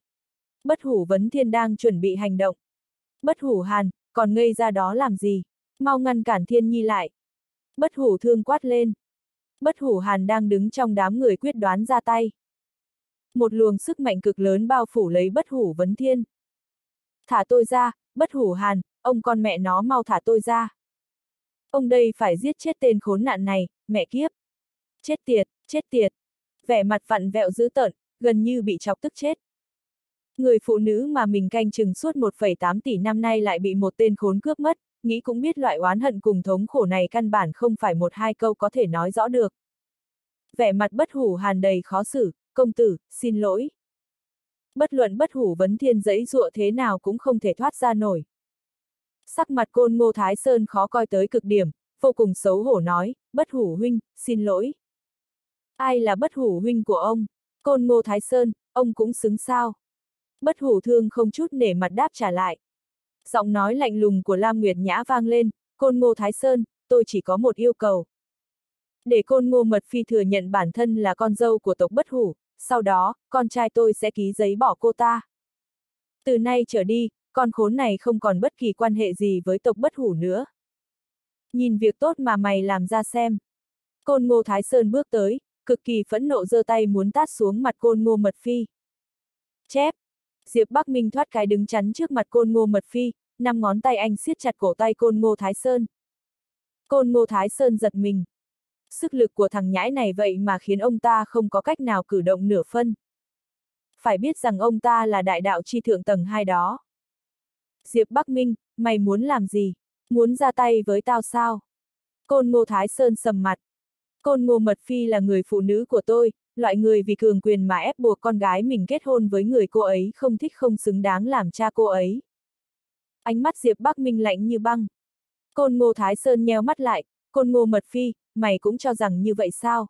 Speaker 1: Bất hủ vấn thiên đang chuẩn bị hành động. Bất hủ hàn, còn ngây ra đó làm gì? Mau ngăn cản thiên nhi lại. Bất hủ thương quát lên. Bất hủ hàn đang đứng trong đám người quyết đoán ra tay. Một luồng sức mạnh cực lớn bao phủ lấy bất hủ vấn thiên. Thả tôi ra, bất hủ hàn, ông con mẹ nó mau thả tôi ra. Ông đây phải giết chết tên khốn nạn này, mẹ kiếp. Chết tiệt, chết tiệt. Vẻ mặt vặn vẹo dữ tợn, gần như bị chọc tức chết. Người phụ nữ mà mình canh chừng suốt 1,8 tỷ năm nay lại bị một tên khốn cướp mất, nghĩ cũng biết loại oán hận cùng thống khổ này căn bản không phải một hai câu có thể nói rõ được. Vẻ mặt bất hủ hàn đầy khó xử, công tử, xin lỗi. Bất luận bất hủ vấn thiên giấy dụa thế nào cũng không thể thoát ra nổi. Sắc mặt côn ngô Thái Sơn khó coi tới cực điểm, vô cùng xấu hổ nói, bất hủ huynh, xin lỗi. Ai là bất hủ huynh của ông? Côn ngô Thái Sơn, ông cũng xứng sao? Bất hủ thương không chút nể mặt đáp trả lại. Giọng nói lạnh lùng của Lam Nguyệt Nhã vang lên, Côn Ngô Thái Sơn, tôi chỉ có một yêu cầu. Để Côn Ngô Mật Phi thừa nhận bản thân là con dâu của tộc bất hủ, sau đó, con trai tôi sẽ ký giấy bỏ cô ta. Từ nay trở đi, con khốn này không còn bất kỳ quan hệ gì với tộc bất hủ nữa. Nhìn việc tốt mà mày làm ra xem. Côn ngô Thái Sơn bước tới, cực kỳ phẫn nộ giơ tay muốn tát xuống mặt côn ngô mật phi. Chép! Diệp Bắc Minh thoát cái đứng chắn trước mặt côn ngô mật phi, năm ngón tay anh siết chặt cổ tay côn ngô Thái Sơn. Côn ngô Thái Sơn giật mình. Sức lực của thằng nhãi này vậy mà khiến ông ta không có cách nào cử động nửa phân. Phải biết rằng ông ta là đại đạo chi thượng tầng hai đó. Diệp Bắc Minh, mày muốn làm gì? Muốn ra tay với tao sao? Côn Ngô Thái Sơn sầm mặt. Côn Ngô Mật Phi là người phụ nữ của tôi, loại người vì cường quyền mà ép buộc con gái mình kết hôn với người cô ấy không thích không xứng đáng làm cha cô ấy. Ánh mắt Diệp Bắc Minh lạnh như băng. Côn Ngô Thái Sơn nheo mắt lại, Côn Ngô Mật Phi, mày cũng cho rằng như vậy sao?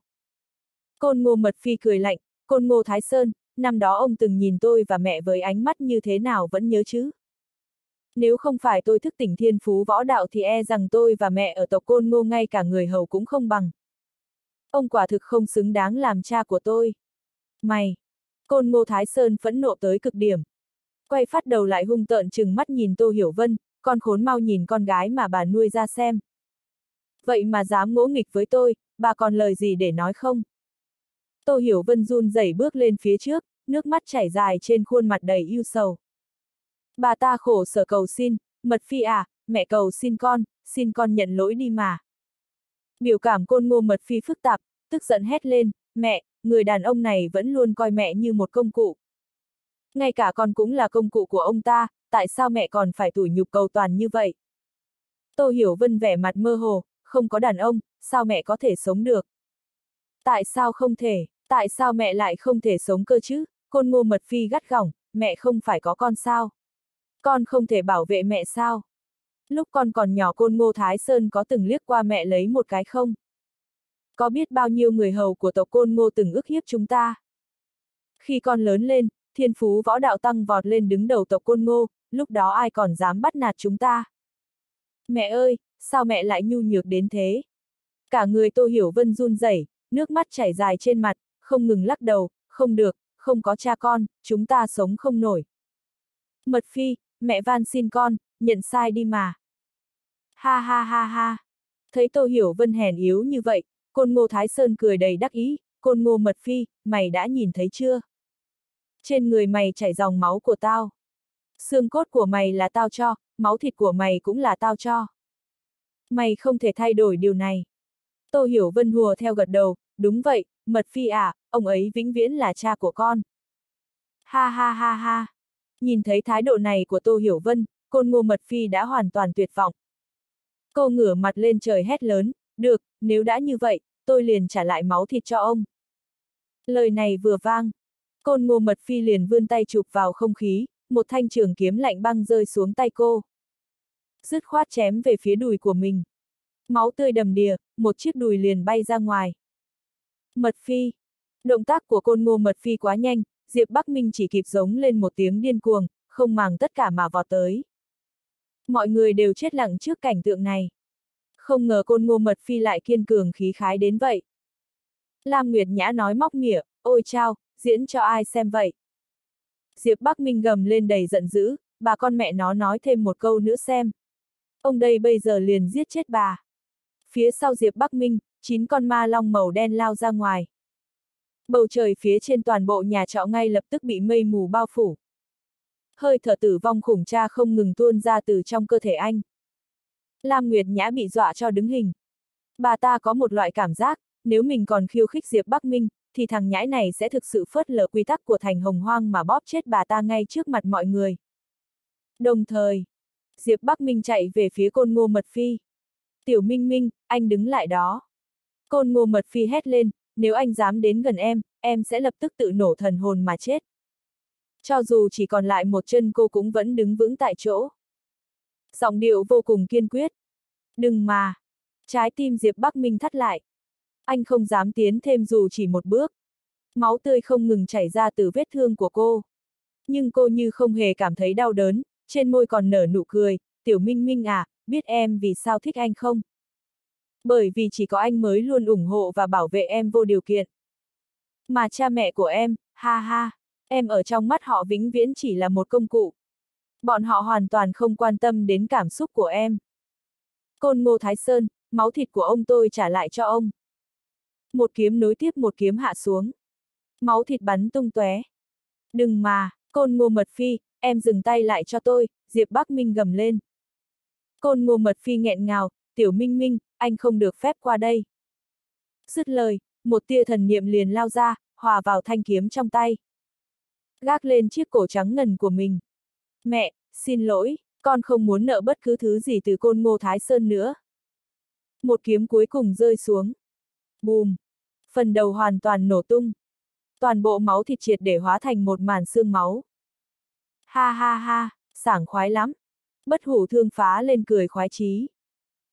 Speaker 1: Côn Ngô Mật Phi cười lạnh, Côn Ngô Thái Sơn, năm đó ông từng nhìn tôi và mẹ với ánh mắt như thế nào vẫn nhớ chứ? Nếu không phải tôi thức tỉnh thiên phú võ đạo thì e rằng tôi và mẹ ở tộc Côn Ngô ngay cả người hầu cũng không bằng. Ông quả thực không xứng đáng làm cha của tôi. Mày! Côn Ngô Thái Sơn phẫn nộ tới cực điểm. Quay phát đầu lại hung tợn chừng mắt nhìn Tô Hiểu Vân, con khốn mau nhìn con gái mà bà nuôi ra xem. Vậy mà dám ngỗ nghịch với tôi, bà còn lời gì để nói không? Tô Hiểu Vân run rẩy bước lên phía trước, nước mắt chảy dài trên khuôn mặt đầy yêu sầu. Bà ta khổ sở cầu xin, mật phi à, mẹ cầu xin con, xin con nhận lỗi đi mà. Biểu cảm côn ngô mật phi phức tạp, tức giận hét lên, mẹ, người đàn ông này vẫn luôn coi mẹ như một công cụ. Ngay cả con cũng là công cụ của ông ta, tại sao mẹ còn phải tủi nhục cầu toàn như vậy? Tô Hiểu Vân vẻ mặt mơ hồ, không có đàn ông, sao mẹ có thể sống được? Tại sao không thể, tại sao mẹ lại không thể sống cơ chứ? Côn ngô mật phi gắt gỏng, mẹ không phải có con sao? Con không thể bảo vệ mẹ sao? Lúc con còn nhỏ côn ngô Thái Sơn có từng liếc qua mẹ lấy một cái không? Có biết bao nhiêu người hầu của tộc côn ngô từng ức hiếp chúng ta? Khi con lớn lên, thiên phú võ đạo tăng vọt lên đứng đầu tộc côn ngô, lúc đó ai còn dám bắt nạt chúng ta? Mẹ ơi, sao mẹ lại nhu nhược đến thế? Cả người Tô Hiểu Vân run rẩy, nước mắt chảy dài trên mặt, không ngừng lắc đầu, không được, không có cha con, chúng ta sống không nổi. Mật Phi, mẹ van xin con, nhận sai đi mà. Ha ha ha ha. Thấy Tô Hiểu Vân hèn yếu như vậy, Côn Ngô Thái Sơn cười đầy đắc ý, Côn Ngô Mật Phi, mày đã nhìn thấy chưa? Trên người mày chảy dòng máu của tao. Xương cốt của mày là tao cho, máu thịt của mày cũng là tao cho. Mày không thể thay đổi điều này. Tô Hiểu Vân hùa theo gật đầu, đúng vậy, Mật Phi à, ông ấy vĩnh viễn là cha của con. Ha ha ha ha. Nhìn thấy thái độ này của Tô Hiểu Vân, côn ngô Mật Phi đã hoàn toàn tuyệt vọng. Cô ngửa mặt lên trời hét lớn, được, nếu đã như vậy, tôi liền trả lại máu thịt cho ông. Lời này vừa vang, côn ngô Mật Phi liền vươn tay chụp vào không khí, một thanh trường kiếm lạnh băng rơi xuống tay cô. Dứt khoát chém về phía đùi của mình. Máu tươi đầm đìa, một chiếc đùi liền bay ra ngoài. Mật Phi. Động tác của côn ngô Mật Phi quá nhanh, Diệp Bắc Minh chỉ kịp giống lên một tiếng điên cuồng, không màng tất cả mà vọt tới. Mọi người đều chết lặng trước cảnh tượng này. Không ngờ côn ngô Mật Phi lại kiên cường khí khái đến vậy. Lam Nguyệt Nhã nói móc mỉa, ôi chao, diễn cho ai xem vậy. Diệp Bắc Minh gầm lên đầy giận dữ, bà con mẹ nó nói thêm một câu nữa xem. Ông đây bây giờ liền giết chết bà. Phía sau Diệp Bắc Minh, chín con ma long màu đen lao ra ngoài. Bầu trời phía trên toàn bộ nhà trọ ngay lập tức bị mây mù bao phủ. Hơi thở tử vong khủng cha không ngừng tuôn ra từ trong cơ thể anh. Lam Nguyệt Nhã bị dọa cho đứng hình. Bà ta có một loại cảm giác, nếu mình còn khiêu khích Diệp Bắc Minh, thì thằng nhãi này sẽ thực sự phớt lờ quy tắc của thành hồng hoang mà bóp chết bà ta ngay trước mặt mọi người. Đồng thời, Diệp Bắc Minh chạy về phía côn ngô mật phi. Tiểu Minh Minh, anh đứng lại đó. Côn ngô mật phi hét lên, nếu anh dám đến gần em, em sẽ lập tức tự nổ thần hồn mà chết. Cho dù chỉ còn lại một chân cô cũng vẫn đứng vững tại chỗ. Giọng điệu vô cùng kiên quyết. Đừng mà. Trái tim Diệp Bắc Minh thắt lại. Anh không dám tiến thêm dù chỉ một bước. Máu tươi không ngừng chảy ra từ vết thương của cô. Nhưng cô như không hề cảm thấy đau đớn, trên môi còn nở nụ cười, tiểu minh minh à, biết em vì sao thích anh không? Bởi vì chỉ có anh mới luôn ủng hộ và bảo vệ em vô điều kiện. Mà cha mẹ của em, ha ha, em ở trong mắt họ vĩnh viễn chỉ là một công cụ. Bọn họ hoàn toàn không quan tâm đến cảm xúc của em. Côn Ngô Thái Sơn, máu thịt của ông tôi trả lại cho ông. Một kiếm nối tiếp một kiếm hạ xuống. Máu thịt bắn tung tóe. Đừng mà, Côn Ngô Mật Phi, em dừng tay lại cho tôi, Diệp Bắc Minh gầm lên. Côn Ngô Mật Phi nghẹn ngào, Tiểu Minh Minh, anh không được phép qua đây. Dứt lời, một tia thần niệm liền lao ra, hòa vào thanh kiếm trong tay. Gác lên chiếc cổ trắng ngần của mình. Mẹ, xin lỗi, con không muốn nợ bất cứ thứ gì từ côn ngô Thái Sơn nữa. Một kiếm cuối cùng rơi xuống. Bùm! Phần đầu hoàn toàn nổ tung. Toàn bộ máu thịt triệt để hóa thành một màn xương máu. Ha ha ha, sảng khoái lắm. Bất hủ thương phá lên cười khoái chí.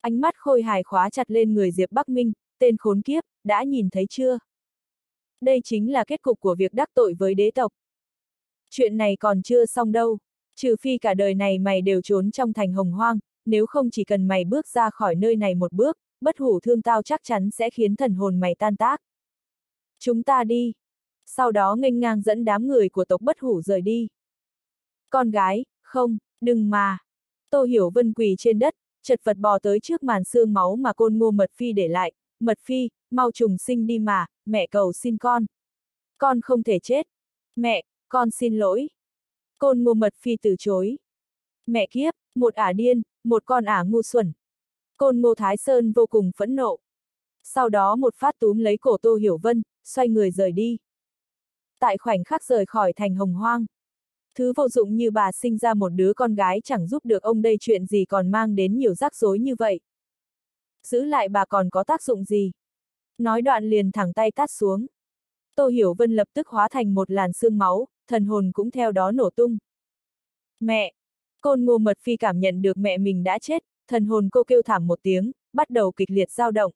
Speaker 1: Ánh mắt khôi hài khóa chặt lên người Diệp Bắc Minh, tên khốn kiếp, đã nhìn thấy chưa? Đây chính là kết cục của việc đắc tội với đế tộc. Chuyện này còn chưa xong đâu. Trừ phi cả đời này mày đều trốn trong thành hồng hoang, nếu không chỉ cần mày bước ra khỏi nơi này một bước, bất hủ thương tao chắc chắn sẽ khiến thần hồn mày tan tác. Chúng ta đi. Sau đó nghênh ngang dẫn đám người của tộc bất hủ rời đi. Con gái, không, đừng mà. Tô Hiểu Vân quỳ trên đất, chật vật bò tới trước màn xương máu mà côn ngô mật phi để lại. Mật phi, mau trùng sinh đi mà, mẹ cầu xin con. Con không thể chết. Mẹ, con xin lỗi. Côn ngô mật phi từ chối. Mẹ kiếp, một ả điên, một con ả ngu xuẩn. Côn ngô Thái Sơn vô cùng phẫn nộ. Sau đó một phát túm lấy cổ Tô Hiểu Vân, xoay người rời đi. Tại khoảnh khắc rời khỏi thành hồng hoang. Thứ vô dụng như bà sinh ra một đứa con gái chẳng giúp được ông đây chuyện gì còn mang đến nhiều rắc rối như vậy. Giữ lại bà còn có tác dụng gì? Nói đoạn liền thẳng tay tát xuống. Tô Hiểu Vân lập tức hóa thành một làn xương máu, thần hồn cũng theo đó nổ tung. Mẹ! Côn ngô mật phi cảm nhận được mẹ mình đã chết, thần hồn cô kêu thảm một tiếng, bắt đầu kịch liệt dao động.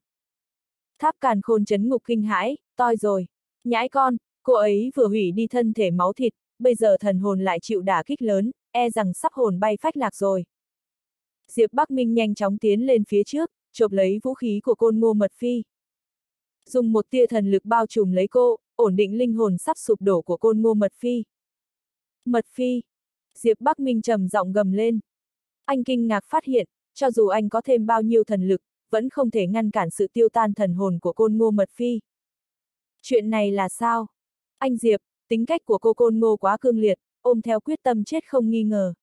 Speaker 1: Tháp càn khôn chấn ngục kinh hãi, toi rồi. Nhãi con, cô ấy vừa hủy đi thân thể máu thịt, bây giờ thần hồn lại chịu đả kích lớn, e rằng sắp hồn bay phách lạc rồi. Diệp Bắc Minh nhanh chóng tiến lên phía trước, chộp lấy vũ khí của côn ngô mật phi. Dùng một tia thần lực bao trùm lấy cô, ổn định linh hồn sắp sụp đổ của côn ngô mật phi. Mật phi! Diệp Bắc Minh trầm giọng gầm lên. Anh kinh ngạc phát hiện, cho dù anh có thêm bao nhiêu thần lực, vẫn không thể ngăn cản sự tiêu tan thần hồn của côn ngô mật phi. Chuyện này là sao? Anh Diệp, tính cách của cô côn ngô quá cương liệt, ôm theo quyết tâm chết không nghi ngờ.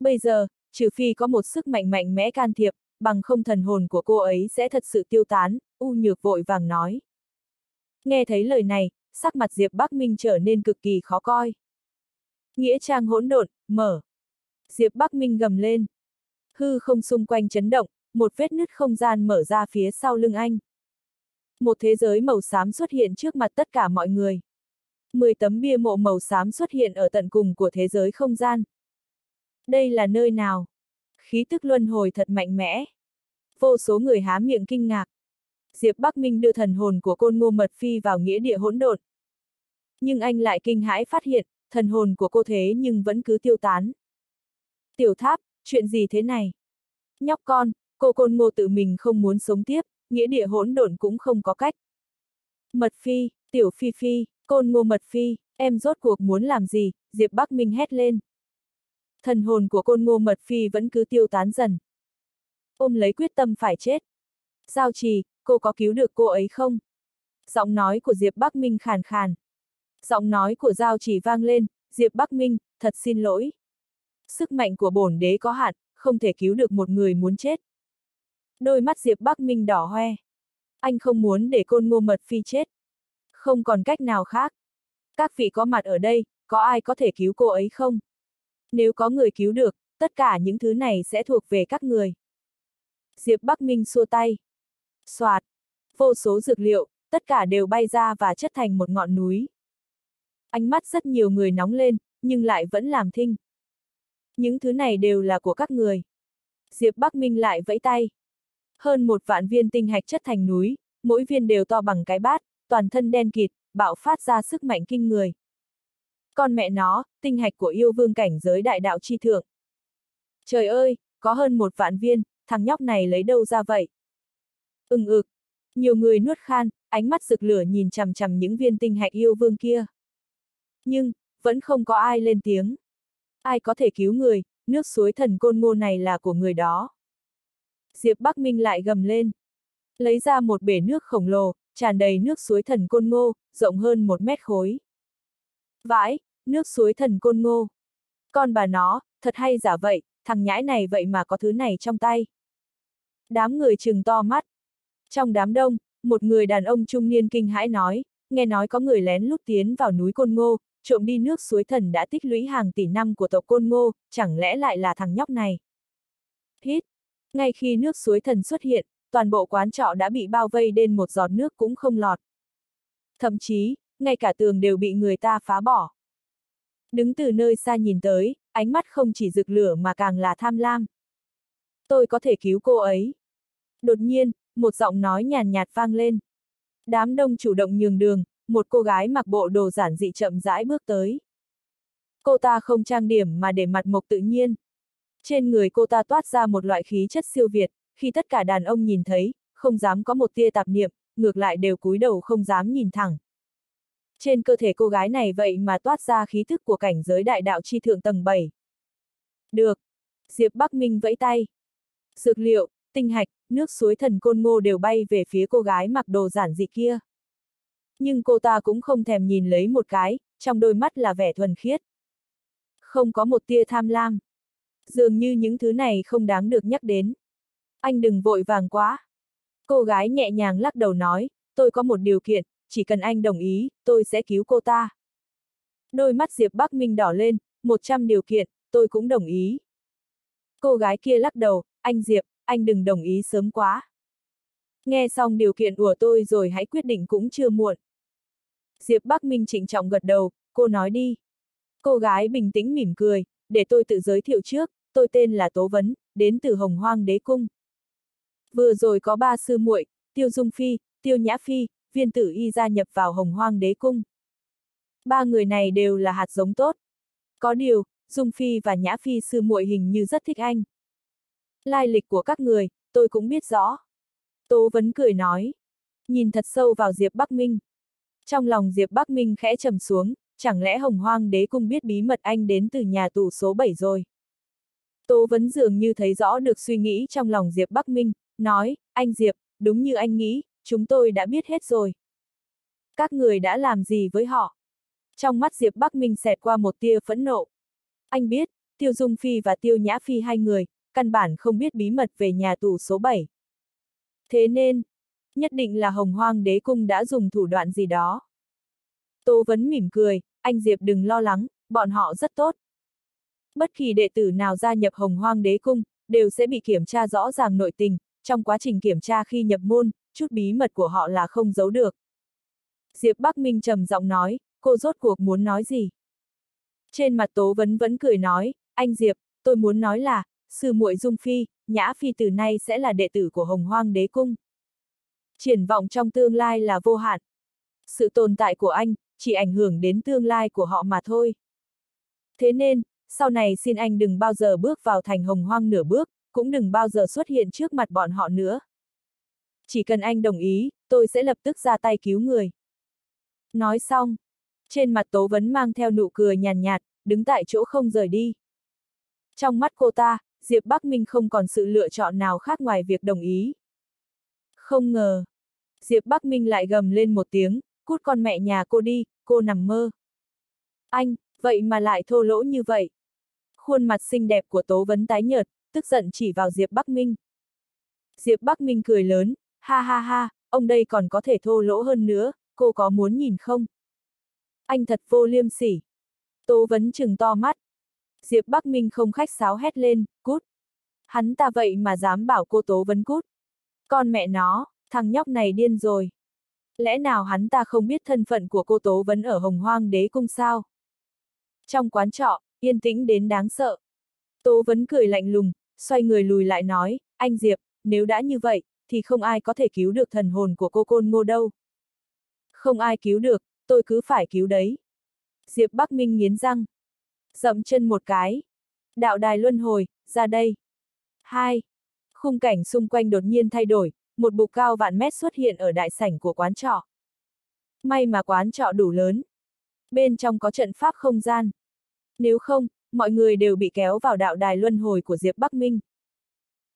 Speaker 1: Bây giờ, trừ phi có một sức mạnh mạnh mẽ can thiệp, bằng không thần hồn của cô ấy sẽ thật sự tiêu tán, U Nhược vội vàng nói. Nghe thấy lời này, sắc mặt Diệp Bắc Minh trở nên cực kỳ khó coi. Nghĩa trang hỗn độn, mở. Diệp Bắc Minh gầm lên. Hư không xung quanh chấn động, một vết nứt không gian mở ra phía sau lưng anh. Một thế giới màu xám xuất hiện trước mặt tất cả mọi người. Mười tấm bia mộ màu xám xuất hiện ở tận cùng của thế giới không gian. Đây là nơi nào? Khí tức luân hồi thật mạnh mẽ. Vô số người há miệng kinh ngạc. Diệp Bắc Minh đưa thần hồn của côn ngô mật phi vào nghĩa địa hỗn độn. Nhưng anh lại kinh hãi phát hiện, thần hồn của cô thế nhưng vẫn cứ tiêu tán. Tiểu tháp, chuyện gì thế này? Nhóc con, cô côn ngô tự mình không muốn sống tiếp, nghĩa địa hỗn độn cũng không có cách. Mật phi, tiểu phi phi, côn ngô mật phi, em rốt cuộc muốn làm gì? Diệp Bắc Minh hét lên. Thần hồn của côn ngô mật phi vẫn cứ tiêu tán dần. Ôm lấy quyết tâm phải chết. Giao trì, cô có cứu được cô ấy không? Giọng nói của Diệp Bắc Minh khàn khàn. Giọng nói của Giao chỉ vang lên, Diệp Bắc Minh, thật xin lỗi. Sức mạnh của bổn đế có hạn, không thể cứu được một người muốn chết. Đôi mắt Diệp Bắc Minh đỏ hoe. Anh không muốn để côn ngô mật phi chết. Không còn cách nào khác. Các vị có mặt ở đây, có ai có thể cứu cô ấy không? Nếu có người cứu được, tất cả những thứ này sẽ thuộc về các người. Diệp Bắc Minh xua tay. Soạt. Vô số dược liệu, tất cả đều bay ra và chất thành một ngọn núi. Ánh mắt rất nhiều người nóng lên, nhưng lại vẫn làm thinh. Những thứ này đều là của các người. Diệp Bắc Minh lại vẫy tay. Hơn một vạn viên tinh hạch chất thành núi, mỗi viên đều to bằng cái bát, toàn thân đen kịt, bạo phát ra sức mạnh kinh người. Con mẹ nó, tinh hạch của yêu vương cảnh giới đại đạo chi thượng. Trời ơi, có hơn một vạn viên, thằng nhóc này lấy đâu ra vậy? Ưng ực. Ừ. Nhiều người nuốt khan, ánh mắt rực lửa nhìn chằm chằm những viên tinh hạch yêu vương kia. Nhưng, vẫn không có ai lên tiếng. Ai có thể cứu người, nước suối thần côn ngô này là của người đó. Diệp Bắc Minh lại gầm lên. Lấy ra một bể nước khổng lồ, tràn đầy nước suối thần côn ngô, rộng hơn một mét khối. Vãi, nước suối thần côn ngô. Con bà nó, thật hay giả vậy, thằng nhãi này vậy mà có thứ này trong tay. Đám người trừng to mắt. Trong đám đông, một người đàn ông trung niên kinh hãi nói, nghe nói có người lén lút tiến vào núi Côn Ngô, trộm đi nước suối thần đã tích lũy hàng tỷ năm của tộc Côn Ngô, chẳng lẽ lại là thằng nhóc này? Hít! Ngay khi nước suối thần xuất hiện, toàn bộ quán trọ đã bị bao vây đến một giọt nước cũng không lọt. Thậm chí, ngay cả tường đều bị người ta phá bỏ. Đứng từ nơi xa nhìn tới, ánh mắt không chỉ rực lửa mà càng là tham lam. Tôi có thể cứu cô ấy. Đột nhiên, một giọng nói nhàn nhạt vang lên. Đám đông chủ động nhường đường, một cô gái mặc bộ đồ giản dị chậm rãi bước tới. Cô ta không trang điểm mà để mặt mộc tự nhiên. Trên người cô ta toát ra một loại khí chất siêu việt, khi tất cả đàn ông nhìn thấy, không dám có một tia tạp niệm, ngược lại đều cúi đầu không dám nhìn thẳng. Trên cơ thể cô gái này vậy mà toát ra khí thức của cảnh giới đại đạo chi thượng tầng 7. Được. Diệp Bắc Minh vẫy tay. Dược liệu, tinh hạch, nước suối thần côn ngô đều bay về phía cô gái mặc đồ giản dị kia. Nhưng cô ta cũng không thèm nhìn lấy một cái, trong đôi mắt là vẻ thuần khiết. Không có một tia tham lam. Dường như những thứ này không đáng được nhắc đến. Anh đừng vội vàng quá. Cô gái nhẹ nhàng lắc đầu nói, tôi có một điều kiện, chỉ cần anh đồng ý, tôi sẽ cứu cô ta. Đôi mắt Diệp Bắc Minh đỏ lên, 100 điều kiện, tôi cũng đồng ý. Cô gái kia lắc đầu, anh Diệp, anh đừng đồng ý sớm quá. Nghe xong điều kiện của tôi rồi hãy quyết định cũng chưa muộn. Diệp Bắc Minh trịnh trọng gật đầu, cô nói đi. Cô gái bình tĩnh mỉm cười, để tôi tự giới thiệu trước, tôi tên là Tố Vấn, đến từ Hồng Hoang Đế Cung. Vừa rồi có ba sư muội, Tiêu Dung Phi, Tiêu Nhã Phi, viên tử y gia nhập vào Hồng Hoang Đế Cung. Ba người này đều là hạt giống tốt. Có điều, Dung Phi và Nhã Phi sư muội hình như rất thích anh. Lai lịch của các người, tôi cũng biết rõ. Tố Vấn cười nói. Nhìn thật sâu vào Diệp Bắc Minh. Trong lòng Diệp Bắc Minh khẽ trầm xuống, chẳng lẽ Hồng Hoang Đế Cung biết bí mật anh đến từ nhà tù số 7 rồi. Tố Vấn dường như thấy rõ được suy nghĩ trong lòng Diệp Bắc Minh, nói, anh Diệp, đúng như anh nghĩ, chúng tôi đã biết hết rồi. Các người đã làm gì với họ? Trong mắt Diệp Bắc Minh xẹt qua một tia phẫn nộ. Anh biết, Tiêu Dung Phi và Tiêu Nhã Phi hai người, căn bản không biết bí mật về nhà tù số 7. Thế nên, nhất định là Hồng Hoang Đế Cung đã dùng thủ đoạn gì đó. Tô Vấn mỉm cười, anh Diệp đừng lo lắng, bọn họ rất tốt. Bất kỳ đệ tử nào gia nhập Hồng Hoang Đế Cung, đều sẽ bị kiểm tra rõ ràng nội tình, trong quá trình kiểm tra khi nhập môn, chút bí mật của họ là không giấu được. Diệp Bắc Minh trầm giọng nói, cô rốt cuộc muốn nói gì? Trên mặt Tố Vấn vẫn cười nói, anh Diệp, tôi muốn nói là, sư muội Dung Phi, Nhã Phi từ nay sẽ là đệ tử của Hồng Hoang Đế Cung. Triển vọng trong tương lai là vô hạn. Sự tồn tại của anh, chỉ ảnh hưởng đến tương lai của họ mà thôi. Thế nên, sau này xin anh đừng bao giờ bước vào thành Hồng Hoang nửa bước, cũng đừng bao giờ xuất hiện trước mặt bọn họ nữa. Chỉ cần anh đồng ý, tôi sẽ lập tức ra tay cứu người. Nói xong, trên mặt Tố Vấn mang theo nụ cười nhàn nhạt, đứng tại chỗ không rời đi. Trong mắt cô ta, Diệp Bắc Minh không còn sự lựa chọn nào khác ngoài việc đồng ý. Không ngờ, Diệp Bắc Minh lại gầm lên một tiếng, cút con mẹ nhà cô đi, cô nằm mơ. Anh, vậy mà lại thô lỗ như vậy. Khuôn mặt xinh đẹp của Tố Vấn tái nhợt, tức giận chỉ vào Diệp Bắc Minh. Diệp Bắc Minh cười lớn, ha ha ha, ông đây còn có thể thô lỗ hơn nữa, cô có muốn nhìn không? Anh thật vô liêm sỉ. Tố Vấn chừng to mắt. Diệp Bắc Minh không khách sáo hét lên, cút. Hắn ta vậy mà dám bảo cô Tố Vấn cút. Con mẹ nó, thằng nhóc này điên rồi. Lẽ nào hắn ta không biết thân phận của cô Tố Vấn ở Hồng Hoang Đế Cung sao? Trong quán trọ, yên tĩnh đến đáng sợ. Tố Vấn cười lạnh lùng, xoay người lùi lại nói, anh Diệp, nếu đã như vậy, thì không ai có thể cứu được thần hồn của cô Côn Ngô đâu. Không ai cứu được, tôi cứ phải cứu đấy. Diệp Bắc Minh nghiến răng. Dậm chân một cái. Đạo đài luân hồi, ra đây. Hai. Khung cảnh xung quanh đột nhiên thay đổi, một bục cao vạn mét xuất hiện ở đại sảnh của quán trọ. May mà quán trọ đủ lớn. Bên trong có trận pháp không gian. Nếu không, mọi người đều bị kéo vào đạo đài luân hồi của Diệp Bắc Minh.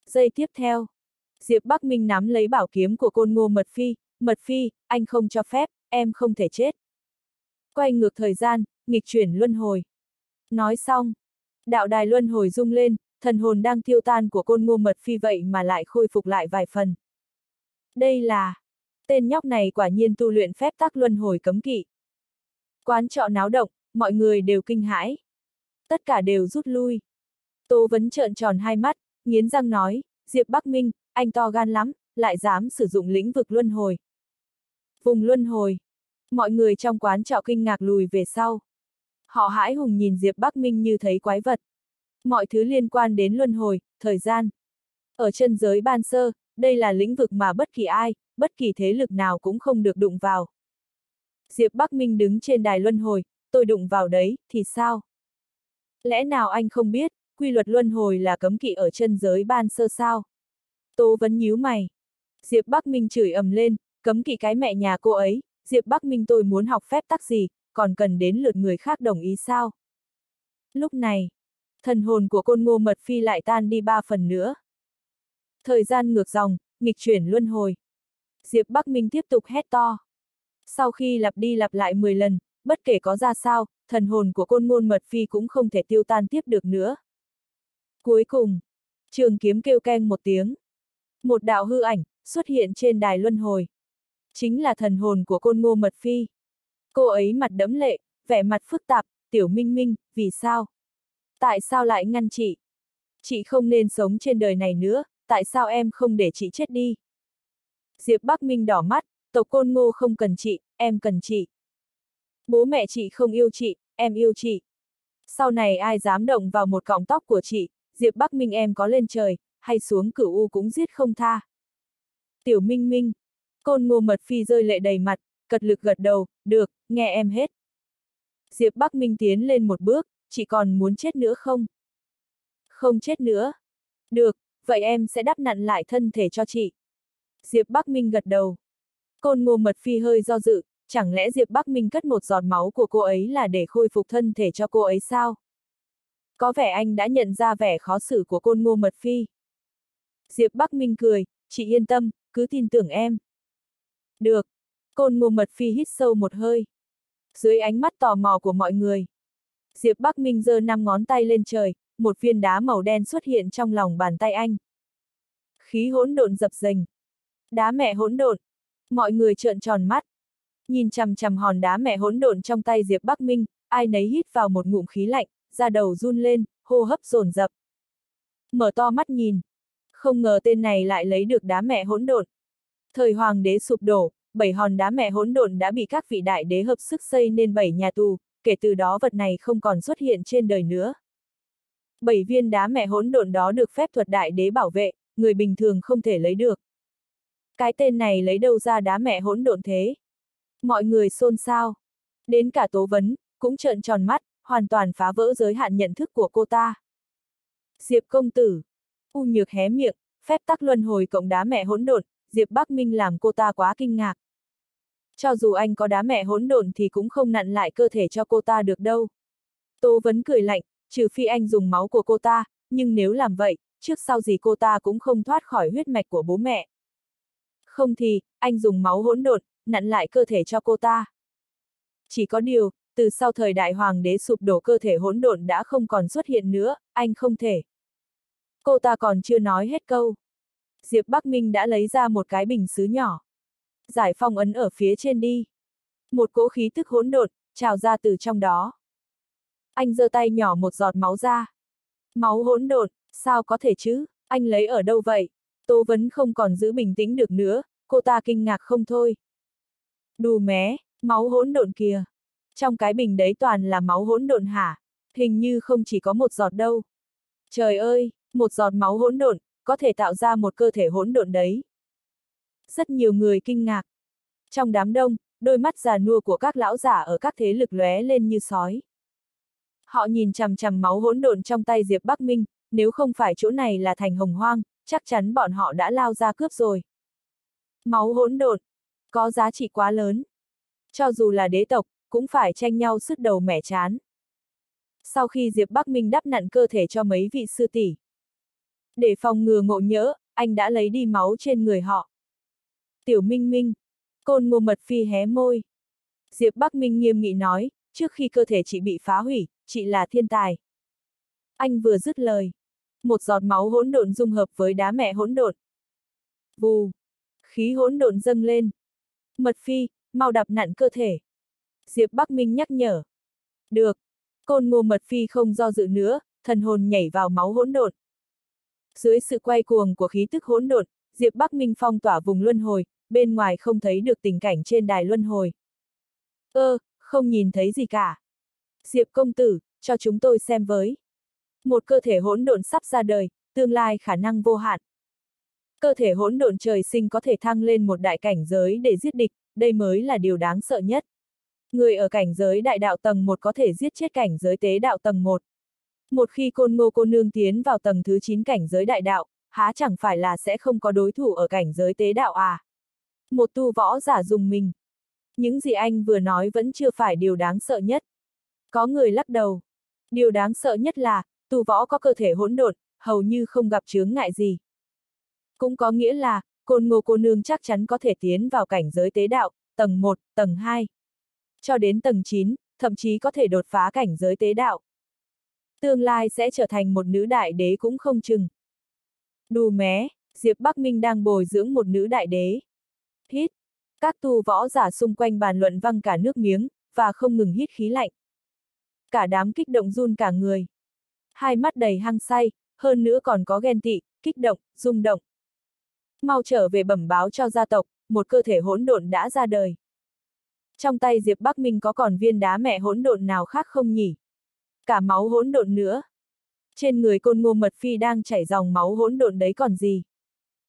Speaker 1: Giây tiếp theo, Diệp Bắc Minh nắm lấy bảo kiếm của côn ngô Mật Phi, Mật Phi, anh không cho phép, em không thể chết. Quay ngược thời gian, nghịch chuyển luân hồi. Nói xong, đạo đài luân hồi rung lên, thần hồn đang tiêu tan của côn ngô Mật Phi vậy mà lại khôi phục lại vài phần. Đây là... Tên nhóc này quả nhiên tu luyện phép tắc luân hồi cấm kỵ. Quán trọ náo động, mọi người đều kinh hãi. Tất cả đều rút lui. Tô Vấn trợn tròn hai mắt, nghiến răng nói, Diệp Bắc Minh, anh to gan lắm, lại dám sử dụng lĩnh vực luân hồi. Vùng luân hồi. Mọi người trong quán trọ kinh ngạc lùi về sau. Họ hãi hùng nhìn Diệp Bắc Minh như thấy quái vật. Mọi thứ liên quan đến luân hồi, thời gian. Ở chân giới ban sơ, đây là lĩnh vực mà bất kỳ ai, bất kỳ thế lực nào cũng không được đụng vào. Diệp Bắc Minh đứng trên đài luân hồi, tôi đụng vào đấy, thì sao? Lẽ nào anh không biết, quy luật luân hồi là cấm kỵ ở chân giới ban sơ sao? Tô vấn nhíu mày. Diệp Bắc Minh chửi ầm lên, cấm kỵ cái mẹ nhà cô ấy, Diệp Bắc Minh tôi muốn học phép tắc gì, còn cần đến lượt người khác đồng ý sao? Lúc này, thần hồn của côn ngô mật phi lại tan đi ba phần nữa. Thời gian ngược dòng, nghịch chuyển luân hồi. Diệp Bắc Minh tiếp tục hét to. Sau khi lặp đi lặp lại 10 lần, bất kể có ra sao, thần hồn của côn ngôn mật phi cũng không thể tiêu tan tiếp được nữa. Cuối cùng, trường kiếm kêu keng một tiếng. Một đạo hư ảnh, xuất hiện trên đài luân hồi. Chính là thần hồn của côn ngô mật phi. Cô ấy mặt đẫm lệ, vẻ mặt phức tạp, tiểu minh minh, vì sao? Tại sao lại ngăn chị? Chị không nên sống trên đời này nữa, tại sao em không để chị chết đi? Diệp Bắc Minh đỏ mắt, tộc côn ngô không cần chị, em cần chị. Bố mẹ chị không yêu chị, em yêu chị. Sau này ai dám động vào một cọng tóc của chị, Diệp Bắc Minh em có lên trời, hay xuống cửu u cũng giết không tha. Tiểu Minh Minh. Côn ngô mật phi rơi lệ đầy mặt, cật lực gật đầu, được, nghe em hết. Diệp Bắc Minh tiến lên một bước, chị còn muốn chết nữa không? Không chết nữa. Được, vậy em sẽ đắp nặn lại thân thể cho chị. Diệp Bắc Minh gật đầu. Côn ngô mật phi hơi do dự, chẳng lẽ Diệp Bắc Minh cất một giọt máu của cô ấy là để khôi phục thân thể cho cô ấy sao? Có vẻ anh đã nhận ra vẻ khó xử của côn ngô mật phi. Diệp Bắc Minh cười, chị yên tâm, cứ tin tưởng em. Được. Côn ngô mật phi hít sâu một hơi. Dưới ánh mắt tò mò của mọi người. Diệp Bắc Minh giơ năm ngón tay lên trời, một viên đá màu đen xuất hiện trong lòng bàn tay anh. Khí hỗn độn dập dềnh. Đá mẹ hỗn độn. Mọi người trợn tròn mắt. Nhìn chằm chằm hòn đá mẹ hỗn độn trong tay Diệp Bắc Minh, ai nấy hít vào một ngụm khí lạnh, da đầu run lên, hô hấp dồn dập. Mở to mắt nhìn. Không ngờ tên này lại lấy được đá mẹ hỗn độn. Thời hoàng đế sụp đổ, bảy hòn đá mẹ hỗn độn đã bị các vị đại đế hợp sức xây nên bảy nhà tù, kể từ đó vật này không còn xuất hiện trên đời nữa. Bảy viên đá mẹ hỗn độn đó được phép thuật đại đế bảo vệ, người bình thường không thể lấy được. Cái tên này lấy đâu ra đá mẹ hỗn độn thế? Mọi người xôn xao. Đến cả tố vấn, cũng trợn tròn mắt, hoàn toàn phá vỡ giới hạn nhận thức của cô ta. Diệp công tử. U nhược hé miệng, phép tắc luân hồi cộng đá mẹ hỗn độn, Diệp Bắc Minh làm cô ta quá kinh ngạc. Cho dù anh có đá mẹ hỗn độn thì cũng không nặn lại cơ thể cho cô ta được đâu. Tô Vấn cười lạnh, trừ phi anh dùng máu của cô ta, nhưng nếu làm vậy, trước sau gì cô ta cũng không thoát khỏi huyết mạch của bố mẹ. Không thì, anh dùng máu hỗn độn, nặn lại cơ thể cho cô ta. Chỉ có điều, từ sau thời đại hoàng đế sụp đổ cơ thể hỗn độn đã không còn xuất hiện nữa, anh không thể. Cô ta còn chưa nói hết câu. Diệp Bắc Minh đã lấy ra một cái bình sứ nhỏ. Giải phong ấn ở phía trên đi. Một cỗ khí tức hỗn độn, trào ra từ trong đó. Anh giơ tay nhỏ một giọt máu ra. Máu hỗn độn, sao có thể chứ, anh lấy ở đâu vậy? Tô Vấn không còn giữ bình tĩnh được nữa, cô ta kinh ngạc không thôi. Đù mé, máu hỗn độn kìa. Trong cái bình đấy toàn là máu hỗn độn hả? Hình như không chỉ có một giọt đâu. Trời ơi, một giọt máu hỗn độn, có thể tạo ra một cơ thể hỗn độn đấy. Rất nhiều người kinh ngạc. Trong đám đông, đôi mắt già nua của các lão giả ở các thế lực lóe lên như sói. Họ nhìn chằm chằm máu hỗn độn trong tay Diệp Bắc Minh, nếu không phải chỗ này là thành hồng hoang, chắc chắn bọn họ đã lao ra cướp rồi. Máu hỗn độn, có giá trị quá lớn. Cho dù là đế tộc, cũng phải tranh nhau sứt đầu mẻ chán. Sau khi Diệp Bắc Minh đắp nặn cơ thể cho mấy vị sư tỷ. Để phòng ngừa ngộ nhỡ, anh đã lấy đi máu trên người họ. Tiểu Minh Minh. Côn ngô mật phi hé môi. Diệp Bắc Minh nghiêm nghị nói, trước khi cơ thể chị bị phá hủy, chị là thiên tài. Anh vừa dứt lời. Một giọt máu hỗn độn dung hợp với đá mẹ hỗn độn. Vù. Khí hỗn độn dâng lên. Mật phi, mau đập nặn cơ thể. Diệp Bắc Minh nhắc nhở. Được. Côn ngô mật phi không do dự nữa, thần hồn nhảy vào máu hỗn độn. Dưới sự quay cuồng của khí tức hỗn độn, Diệp Bắc Minh phong tỏa vùng luân hồi, bên ngoài không thấy được tình cảnh trên đài luân hồi. Ơ, không nhìn thấy gì cả. Diệp công tử, cho chúng tôi xem với. Một cơ thể hỗn độn sắp ra đời, tương lai khả năng vô hạn. Cơ thể hỗn độn trời sinh có thể thăng lên một đại cảnh giới để giết địch, đây mới là điều đáng sợ nhất. Người ở cảnh giới đại đạo tầng 1 có thể giết chết cảnh giới tế đạo tầng 1. Một khi côn ngô cô nương tiến vào tầng thứ 9 cảnh giới đại đạo, há chẳng phải là sẽ không có đối thủ ở cảnh giới tế đạo à? Một tu võ giả dùng mình. Những gì anh vừa nói vẫn chưa phải điều đáng sợ nhất. Có người lắc đầu. Điều đáng sợ nhất là, tu võ có cơ thể hỗn độn, hầu như không gặp chướng ngại gì. Cũng có nghĩa là, côn ngô cô nương chắc chắn có thể tiến vào cảnh giới tế đạo, tầng 1, tầng 2. Cho đến tầng 9, thậm chí có thể đột phá cảnh giới tế đạo. Tương lai sẽ trở thành một nữ đại đế cũng không chừng. Đù mé, Diệp Bắc Minh đang bồi dưỡng một nữ đại đế. Hít, các tu võ giả xung quanh bàn luận văng cả nước miếng, và không ngừng hít khí lạnh. Cả đám kích động run cả người. Hai mắt đầy hăng say, hơn nữa còn có ghen tị, kích động, rung động. Mau trở về bẩm báo cho gia tộc, một cơ thể hỗn độn đã ra đời. Trong tay Diệp Bắc Minh có còn viên đá mẹ hỗn độn nào khác không nhỉ? Cả máu hỗn độn nữa. Trên người côn ngô mật phi đang chảy dòng máu hỗn độn đấy còn gì?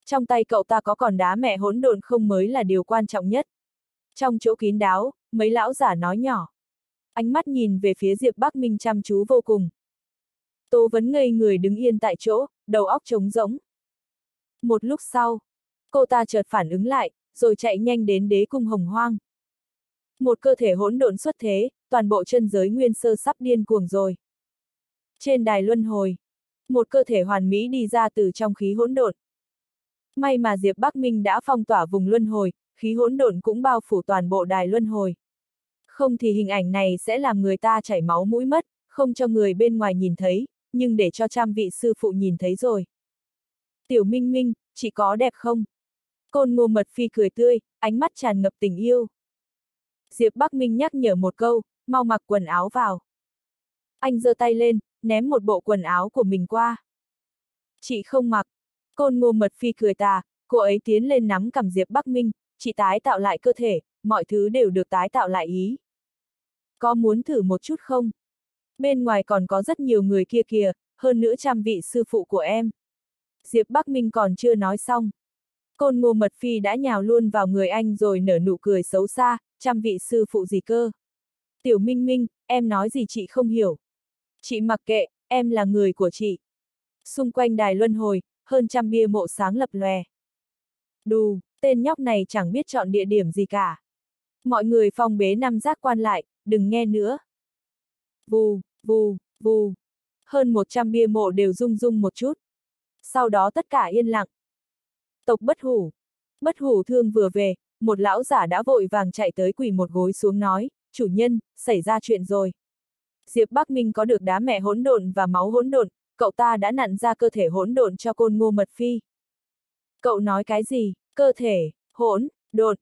Speaker 1: Trong tay cậu ta có còn đá mẹ hỗn độn không mới là điều quan trọng nhất. Trong chỗ kín đáo, mấy lão giả nói nhỏ. Ánh mắt nhìn về phía Diệp Bắc Minh chăm chú vô cùng. Tô vấn ngây người đứng yên tại chỗ, đầu óc trống rỗng. Một lúc sau, cô ta chợt phản ứng lại, rồi chạy nhanh đến đế cung hồng hoang. Một cơ thể hỗn độn xuất thế, toàn bộ chân giới nguyên sơ sắp điên cuồng rồi. Trên đài luân hồi, một cơ thể hoàn mỹ đi ra từ trong khí hỗn độn. May mà Diệp Bắc Minh đã phong tỏa vùng luân hồi, khí hỗn độn cũng bao phủ toàn bộ đài luân hồi. Không thì hình ảnh này sẽ làm người ta chảy máu mũi mất, không cho người bên ngoài nhìn thấy, nhưng để cho trăm vị sư phụ nhìn thấy rồi. Tiểu Minh Minh, chị có đẹp không? Côn ngô mật phi cười tươi, ánh mắt tràn ngập tình yêu. Diệp Bắc Minh nhắc nhở một câu, mau mặc quần áo vào. Anh giơ tay lên, ném một bộ quần áo của mình qua. Chị không mặc. Côn ngô mật phi cười tà, cô ấy tiến lên nắm cầm Diệp Bắc Minh, chị tái tạo lại cơ thể, mọi thứ đều được tái tạo lại ý. Có muốn thử một chút không? Bên ngoài còn có rất nhiều người kia kìa, hơn nữa trăm vị sư phụ của em. Diệp Bắc Minh còn chưa nói xong. Côn ngô mật phi đã nhào luôn vào người anh rồi nở nụ cười xấu xa, trăm vị sư phụ gì cơ. Tiểu Minh Minh, em nói gì chị không hiểu. Chị mặc kệ, em là người của chị. Xung quanh đài luân hồi, hơn trăm bia mộ sáng lập lòe. Đù, tên nhóc này chẳng biết chọn địa điểm gì cả. Mọi người phong bế năm giác quan lại, đừng nghe nữa. Vù, vù, vù. Hơn 100 bia mộ đều rung rung một chút. Sau đó tất cả yên lặng. Tộc bất hủ. Bất hủ thương vừa về, một lão giả đã vội vàng chạy tới quỳ một gối xuống nói, chủ nhân, xảy ra chuyện rồi. Diệp Bắc Minh có được đá mẹ hỗn độn và máu hỗn độn, cậu ta đã nặn ra cơ thể hỗn độn cho côn ngô mật phi. Cậu nói cái gì, cơ thể, hỗn, độn.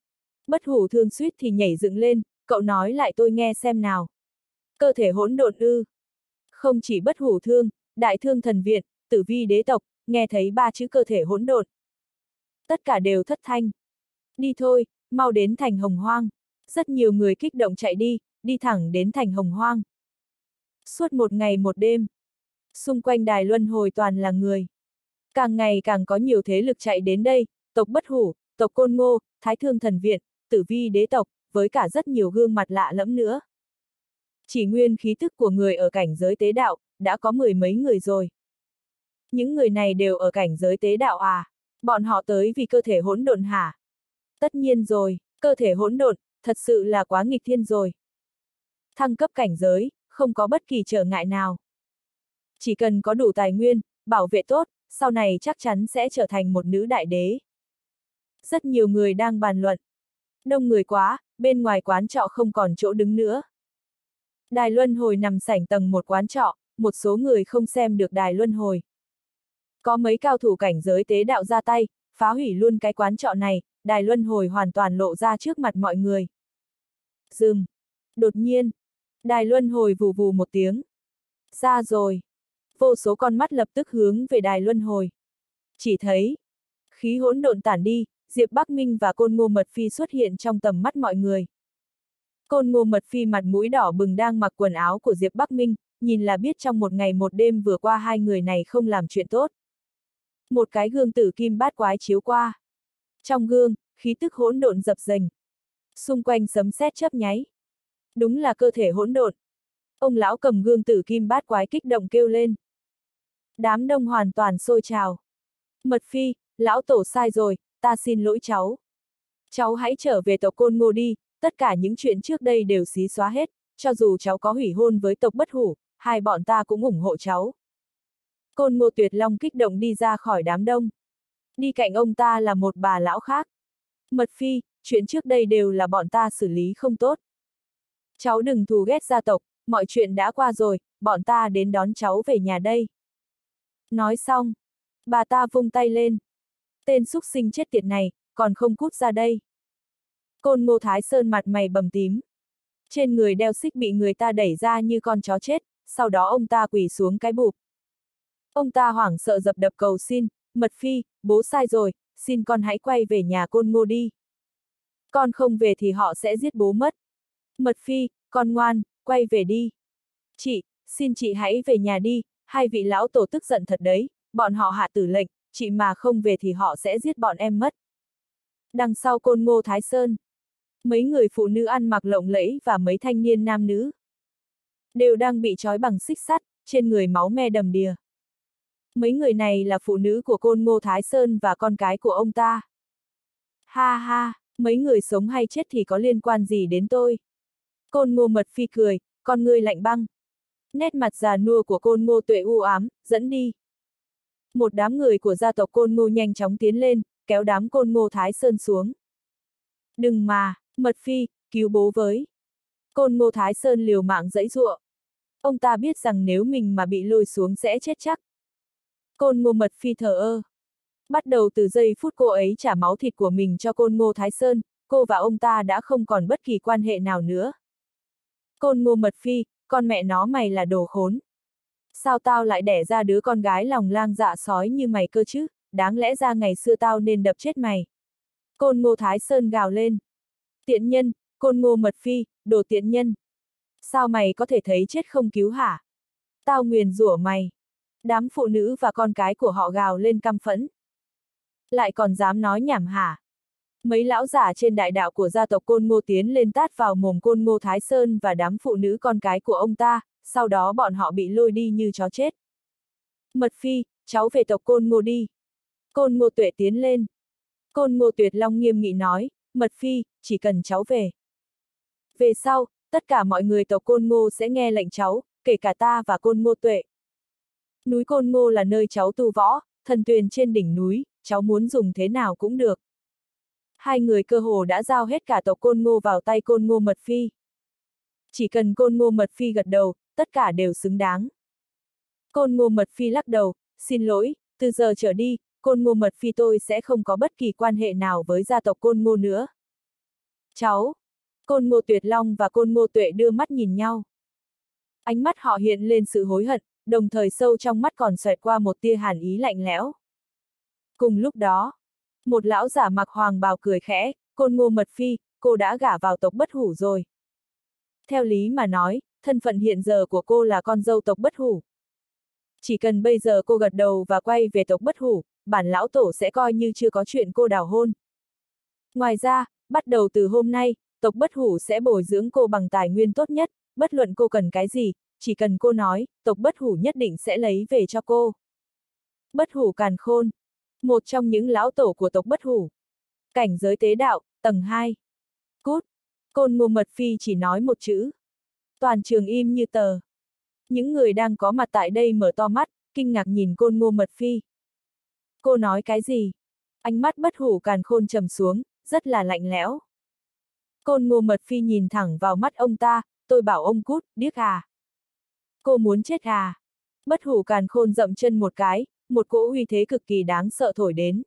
Speaker 1: Bất hủ thương suýt thì nhảy dựng lên, cậu nói lại tôi nghe xem nào. Cơ thể hỗn độn ư. Không chỉ bất hủ thương, đại thương thần viện, tử vi đế tộc, nghe thấy ba chữ cơ thể hỗn độn. Tất cả đều thất thanh. Đi thôi, mau đến thành hồng hoang. Rất nhiều người kích động chạy đi, đi thẳng đến thành hồng hoang. Suốt một ngày một đêm, xung quanh đài luân hồi toàn là người. Càng ngày càng có nhiều thế lực chạy đến đây, tộc bất hủ, tộc côn ngô, thái thương thần viện, tử vi đế tộc, với cả rất nhiều gương mặt lạ lẫm nữa. Chỉ nguyên khí thức của người ở cảnh giới tế đạo, đã có mười mấy người rồi. Những người này đều ở cảnh giới tế đạo à? Bọn họ tới vì cơ thể hỗn độn hả? Tất nhiên rồi, cơ thể hỗn độn, thật sự là quá nghịch thiên rồi. Thăng cấp cảnh giới, không có bất kỳ trở ngại nào. Chỉ cần có đủ tài nguyên, bảo vệ tốt, sau này chắc chắn sẽ trở thành một nữ đại đế. Rất nhiều người đang bàn luận. Đông người quá, bên ngoài quán trọ không còn chỗ đứng nữa. Đài Luân Hồi nằm sảnh tầng một quán trọ, một số người không xem được Đài Luân Hồi. Có mấy cao thủ cảnh giới tế đạo ra tay, phá hủy luôn cái quán trọ này, Đài Luân Hồi hoàn toàn lộ ra trước mặt mọi người. Dừng. Đột nhiên. Đài Luân Hồi vù vù một tiếng. Ra rồi. Vô số con mắt lập tức hướng về Đài Luân Hồi. Chỉ thấy. Khí hỗn độn tản đi, Diệp Bắc Minh và Côn Ngô Mật Phi xuất hiện trong tầm mắt mọi người. Côn Ngô Mật Phi mặt mũi đỏ bừng đang mặc quần áo của Diệp Bắc Minh, nhìn là biết trong một ngày một đêm vừa qua hai người này không làm chuyện tốt. Một cái gương tử kim bát quái chiếu qua. Trong gương, khí tức hỗn độn dập dềnh. Xung quanh sấm sét chớp nháy. Đúng là cơ thể hỗn độn. Ông lão cầm gương tử kim bát quái kích động kêu lên. Đám đông hoàn toàn sôi trào. Mật phi, lão tổ sai rồi, ta xin lỗi cháu. Cháu hãy trở về tộc côn ngô đi, tất cả những chuyện trước đây đều xí xóa hết, cho dù cháu có hủy hôn với tộc bất hủ, hai bọn ta cũng ủng hộ cháu. Côn ngô tuyệt long kích động đi ra khỏi đám đông. Đi cạnh ông ta là một bà lão khác. Mật phi, chuyện trước đây đều là bọn ta xử lý không tốt. Cháu đừng thù ghét gia tộc, mọi chuyện đã qua rồi, bọn ta đến đón cháu về nhà đây. Nói xong, bà ta vung tay lên. Tên xúc sinh chết tiệt này, còn không cút ra đây. Côn ngô thái sơn mặt mày bầm tím. Trên người đeo xích bị người ta đẩy ra như con chó chết, sau đó ông ta quỳ xuống cái bụp. Ông ta hoảng sợ dập đập cầu xin, mật phi, bố sai rồi, xin con hãy quay về nhà côn ngô đi. Con không về thì họ sẽ giết bố mất. Mật phi, con ngoan, quay về đi. Chị, xin chị hãy về nhà đi, hai vị lão tổ tức giận thật đấy, bọn họ hạ tử lệnh, chị mà không về thì họ sẽ giết bọn em mất. Đằng sau côn ngô Thái Sơn, mấy người phụ nữ ăn mặc lộng lẫy và mấy thanh niên nam nữ đều đang bị trói bằng xích sắt, trên người máu me đầm đìa. Mấy người này là phụ nữ của côn ngô Thái Sơn và con cái của ông ta. Ha ha, mấy người sống hay chết thì có liên quan gì đến tôi? Côn ngô mật phi cười, con ngươi lạnh băng. Nét mặt già nua của côn ngô tuệ u ám, dẫn đi. Một đám người của gia tộc côn ngô nhanh chóng tiến lên, kéo đám côn ngô Thái Sơn xuống. Đừng mà, mật phi, cứu bố với. Côn ngô Thái Sơn liều mạng dẫy dụa. Ông ta biết rằng nếu mình mà bị lôi xuống sẽ chết chắc. Côn ngô mật phi thở ơ. Bắt đầu từ giây phút cô ấy trả máu thịt của mình cho côn ngô Thái Sơn, cô và ông ta đã không còn bất kỳ quan hệ nào nữa. Côn ngô mật phi, con mẹ nó mày là đồ khốn. Sao tao lại đẻ ra đứa con gái lòng lang dạ sói như mày cơ chứ, đáng lẽ ra ngày xưa tao nên đập chết mày. Côn ngô Thái Sơn gào lên. Tiện nhân, côn ngô mật phi, đồ tiện nhân. Sao mày có thể thấy chết không cứu hả? Tao nguyền rủa mày. Đám phụ nữ và con cái của họ gào lên căm phẫn. Lại còn dám nói nhảm hả? Mấy lão giả trên đại đạo của gia tộc Côn Ngô tiến lên tát vào mồm Côn Ngô Thái Sơn và đám phụ nữ con cái của ông ta, sau đó bọn họ bị lôi đi như chó chết. Mật Phi, cháu về tộc Côn Ngô đi. Côn Ngô Tuệ tiến lên. Côn Ngô Tuyệt Long nghiêm nghị nói, Mật Phi, chỉ cần cháu về. Về sau, tất cả mọi người tộc Côn Ngô sẽ nghe lệnh cháu, kể cả ta và Côn Ngô Tuệ. Núi Côn Ngô là nơi cháu tu võ, thần tuyền trên đỉnh núi, cháu muốn dùng thế nào cũng được. Hai người cơ hồ đã giao hết cả tộc Côn Ngô vào tay Côn Ngô Mật Phi. Chỉ cần Côn Ngô Mật Phi gật đầu, tất cả đều xứng đáng. Côn Ngô Mật Phi lắc đầu, xin lỗi, từ giờ trở đi, Côn Ngô Mật Phi tôi sẽ không có bất kỳ quan hệ nào với gia tộc Côn Ngô nữa. Cháu! Côn Ngô Tuyệt Long và Côn Ngô Tuệ đưa mắt nhìn nhau. Ánh mắt họ hiện lên sự hối hận, đồng thời sâu trong mắt còn xoẹt qua một tia hàn ý lạnh lẽo. Cùng lúc đó, một lão giả mặc hoàng bào cười khẽ, Côn Ngô Mật Phi, cô đã gả vào tộc bất hủ rồi. Theo lý mà nói, thân phận hiện giờ của cô là con dâu tộc bất hủ. Chỉ cần bây giờ cô gật đầu và quay về tộc bất hủ, bản lão tổ sẽ coi như chưa có chuyện cô đào hôn. Ngoài ra, bắt đầu từ hôm nay, tộc bất hủ sẽ bồi dưỡng cô bằng tài nguyên tốt nhất, bất luận cô cần cái gì, chỉ cần cô nói, tộc bất hủ nhất định sẽ lấy về cho cô. Bất hủ càn khôn. Một trong những lão tổ của tộc bất hủ. Cảnh giới tế đạo, tầng 2. Cút. Côn ngô mật phi chỉ nói một chữ. Toàn trường im như tờ. Những người đang có mặt tại đây mở to mắt, kinh ngạc nhìn côn ngô mật phi. Cô nói cái gì? Ánh mắt bất hủ càn khôn trầm xuống, rất là lạnh lẽo. Côn ngô mật phi nhìn thẳng vào mắt ông ta, tôi bảo ông cút, điếc à. Cô muốn chết à? Bất hủ càn khôn dậm chân một cái, một cỗ uy thế cực kỳ đáng sợ thổi đến.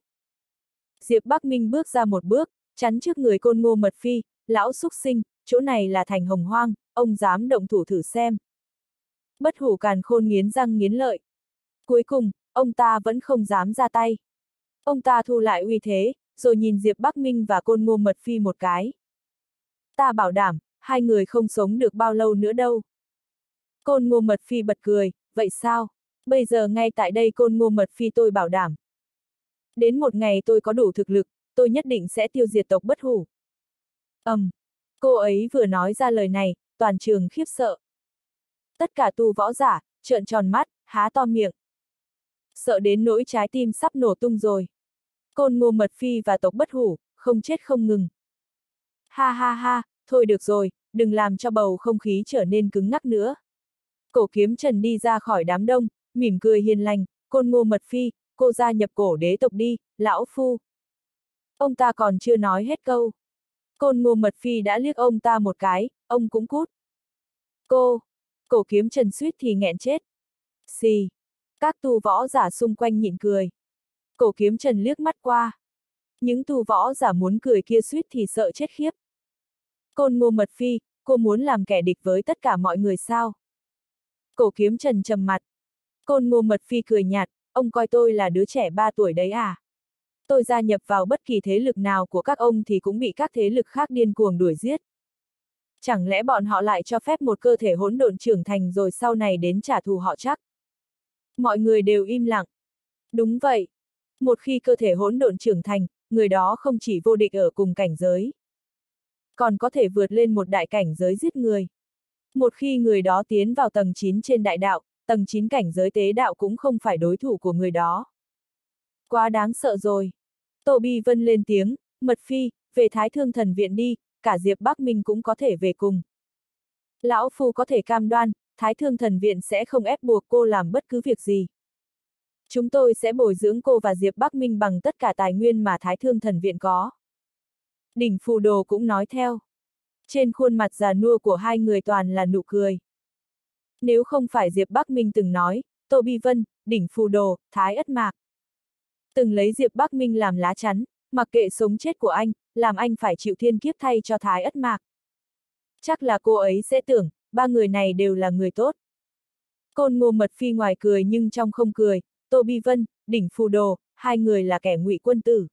Speaker 1: Diệp Bắc Minh bước ra một bước, chắn trước người côn ngô mật phi, lão xúc sinh, chỗ này là thành hồng hoang, ông dám động thủ thử xem. Bất hủ càn khôn nghiến răng nghiến lợi. Cuối cùng, ông ta vẫn không dám ra tay. Ông ta thu lại uy thế, rồi nhìn Diệp Bắc Minh và côn ngô mật phi một cái. Ta bảo đảm, hai người không sống được bao lâu nữa đâu. Côn ngô mật phi bật cười, vậy sao? Bây giờ ngay tại đây côn ngô mật phi tôi bảo đảm. Đến một ngày tôi có đủ thực lực, tôi nhất định sẽ tiêu diệt tộc bất hủ. ầm, um, cô ấy vừa nói ra lời này, toàn trường khiếp sợ. Tất cả tu võ giả, trợn tròn mắt, há to miệng. Sợ đến nỗi trái tim sắp nổ tung rồi. Côn ngô mật phi và tộc bất hủ, không chết không ngừng. Ha ha ha, thôi được rồi, đừng làm cho bầu không khí trở nên cứng ngắc nữa. Cổ kiếm trần đi ra khỏi đám đông, mỉm cười hiền lành, côn ngô mật phi, cô gia nhập cổ đế tộc đi, lão phu. Ông ta còn chưa nói hết câu. Côn ngô mật phi đã liếc ông ta một cái, ông cũng cút. Cô, cổ kiếm trần suýt thì nghẹn chết. Xì, các tu võ giả xung quanh nhịn cười. Cổ kiếm trần liếc mắt qua. Những tu võ giả muốn cười kia suýt thì sợ chết khiếp. Côn ngô mật phi, cô muốn làm kẻ địch với tất cả mọi người sao? Cổ kiếm trần trầm mặt. Côn ngô mật phi cười nhạt, ông coi tôi là đứa trẻ ba tuổi đấy à? Tôi gia nhập vào bất kỳ thế lực nào của các ông thì cũng bị các thế lực khác điên cuồng đuổi giết. Chẳng lẽ bọn họ lại cho phép một cơ thể hỗn độn trưởng thành rồi sau này đến trả thù họ chắc? Mọi người đều im lặng. Đúng vậy. Một khi cơ thể hỗn độn trưởng thành, người đó không chỉ vô địch ở cùng cảnh giới, còn có thể vượt lên một đại cảnh giới giết người. Một khi người đó tiến vào tầng 9 trên đại đạo, tầng 9 cảnh giới tế đạo cũng không phải đối thủ của người đó. Quá đáng sợ rồi. Tô Bi Vân lên tiếng, mật phi, về Thái Thương Thần Viện đi, cả Diệp Bắc Minh cũng có thể về cùng. Lão Phu có thể cam đoan, Thái Thương Thần Viện sẽ không ép buộc cô làm bất cứ việc gì. Chúng tôi sẽ bồi dưỡng cô và Diệp Bắc Minh bằng tất cả tài nguyên mà Thái Thương Thần Viện có. Đỉnh Phù Đồ cũng nói theo. Trên khuôn mặt già nua của hai người toàn là nụ cười. Nếu không phải Diệp Bắc Minh từng nói, Tô Bi Vân, Đỉnh Phù Đồ, Thái Ất Mạc. Từng lấy Diệp Bắc Minh làm lá chắn, mặc kệ sống chết của anh, làm anh phải chịu thiên kiếp thay cho Thái Ất Mạc. Chắc là cô ấy sẽ tưởng, ba người này đều là người tốt. Côn ngô mật phi ngoài cười nhưng trong không cười, Tô Bi Vân, Đỉnh Phù Đồ, hai người là kẻ ngụy quân tử.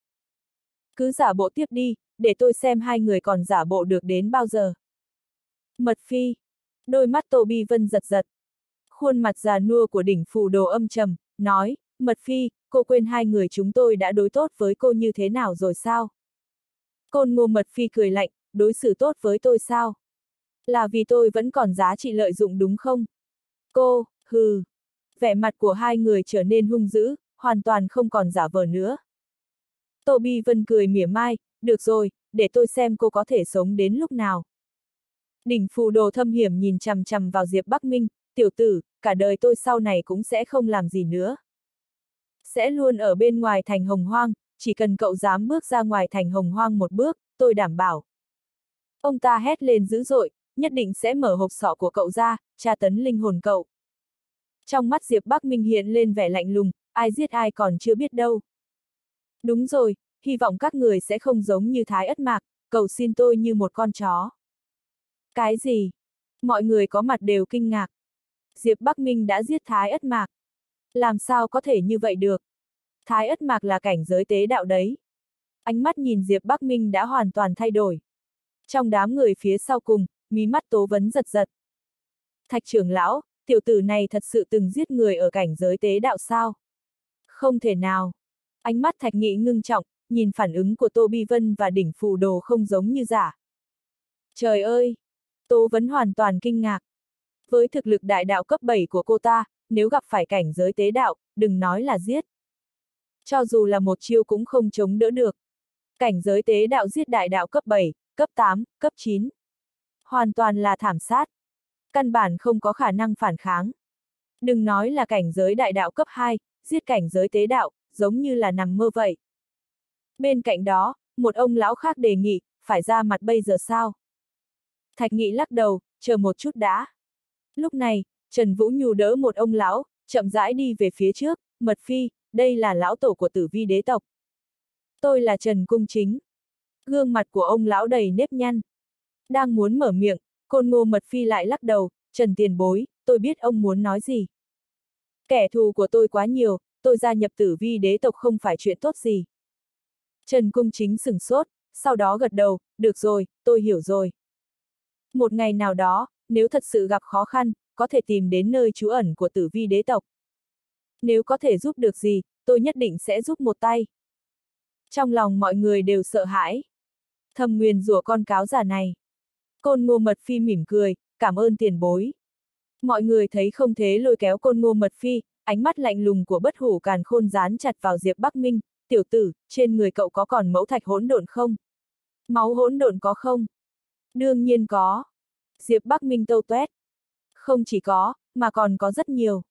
Speaker 1: Cứ giả bộ tiếp đi, để tôi xem hai người còn giả bộ được đến bao giờ. Mật phi. Đôi mắt Tô Bi Vân giật giật. Khuôn mặt già nua của đỉnh phù đồ âm trầm, nói, Mật phi, cô quên hai người chúng tôi đã đối tốt với cô như thế nào rồi sao? Côn ngô Mật phi cười lạnh, đối xử tốt với tôi sao? Là vì tôi vẫn còn giá trị lợi dụng đúng không? Cô, hừ. Vẻ mặt của hai người trở nên hung dữ, hoàn toàn không còn giả vờ nữa. Tô Bi Vân cười mỉa mai, được rồi, để tôi xem cô có thể sống đến lúc nào. Đỉnh phù đồ thâm hiểm nhìn chằm chằm vào Diệp Bắc Minh, tiểu tử, cả đời tôi sau này cũng sẽ không làm gì nữa. Sẽ luôn ở bên ngoài thành hồng hoang, chỉ cần cậu dám bước ra ngoài thành hồng hoang một bước, tôi đảm bảo. Ông ta hét lên dữ dội, nhất định sẽ mở hộp sọ của cậu ra, tra tấn linh hồn cậu. Trong mắt Diệp Bắc Minh hiện lên vẻ lạnh lùng, ai giết ai còn chưa biết đâu. Đúng rồi, hy vọng các người sẽ không giống như Thái Ất Mạc, cầu xin tôi như một con chó. Cái gì? Mọi người có mặt đều kinh ngạc. Diệp Bắc Minh đã giết Thái Ất Mạc. Làm sao có thể như vậy được? Thái Ất Mạc là cảnh giới tế đạo đấy. Ánh mắt nhìn Diệp Bắc Minh đã hoàn toàn thay đổi. Trong đám người phía sau cùng, mí mắt tố vấn giật giật. Thạch trưởng lão, tiểu tử này thật sự từng giết người ở cảnh giới tế đạo sao? Không thể nào. Ánh mắt thạch nghị ngưng trọng, nhìn phản ứng của Tô Bi Vân và đỉnh phù đồ không giống như giả. Trời ơi! Tô Vấn hoàn toàn kinh ngạc. Với thực lực đại đạo cấp 7 của cô ta, nếu gặp phải cảnh giới tế đạo, đừng nói là giết. Cho dù là một chiêu cũng không chống đỡ được. Cảnh giới tế đạo giết đại đạo cấp 7, cấp 8, cấp 9. Hoàn toàn là thảm sát. Căn bản không có khả năng phản kháng. Đừng nói là cảnh giới đại đạo cấp 2, giết cảnh giới tế đạo, giống như là nằm mơ vậy. Bên cạnh đó, một ông lão khác đề nghị, phải ra mặt bây giờ sao? Thạch nghị lắc đầu, chờ một chút đã. Lúc này, Trần Vũ Nhu đỡ một ông lão, chậm rãi đi về phía trước, mật phi, đây là lão tổ của tử vi đế tộc. Tôi là Trần Cung Chính. Gương mặt của ông lão đầy nếp nhăn. Đang muốn mở miệng, côn ngô mật phi lại lắc đầu, Trần Tiền Bối, tôi biết ông muốn nói gì. Kẻ thù của tôi quá nhiều, tôi gia nhập tử vi đế tộc không phải chuyện tốt gì. Trần Cung Chính sửng sốt, sau đó gật đầu, được rồi, tôi hiểu rồi. Một ngày nào đó, nếu thật sự gặp khó khăn, có thể tìm đến nơi trú ẩn của tử vi đế tộc. Nếu có thể giúp được gì, tôi nhất định sẽ giúp một tay. Trong lòng mọi người đều sợ hãi. Thầm nguyền rủa con cáo giả này. Côn ngô mật phi mỉm cười, cảm ơn tiền bối. Mọi người thấy không thế lôi kéo côn ngô mật phi, ánh mắt lạnh lùng của bất hủ càn khôn dán chặt vào Diệp Bắc Minh, tiểu tử, trên người cậu có còn mẫu thạch hỗn độn không? Máu hỗn độn có không? Đương nhiên có. Diệp Bắc Minh tâu tuét. Không chỉ có, mà còn có rất nhiều.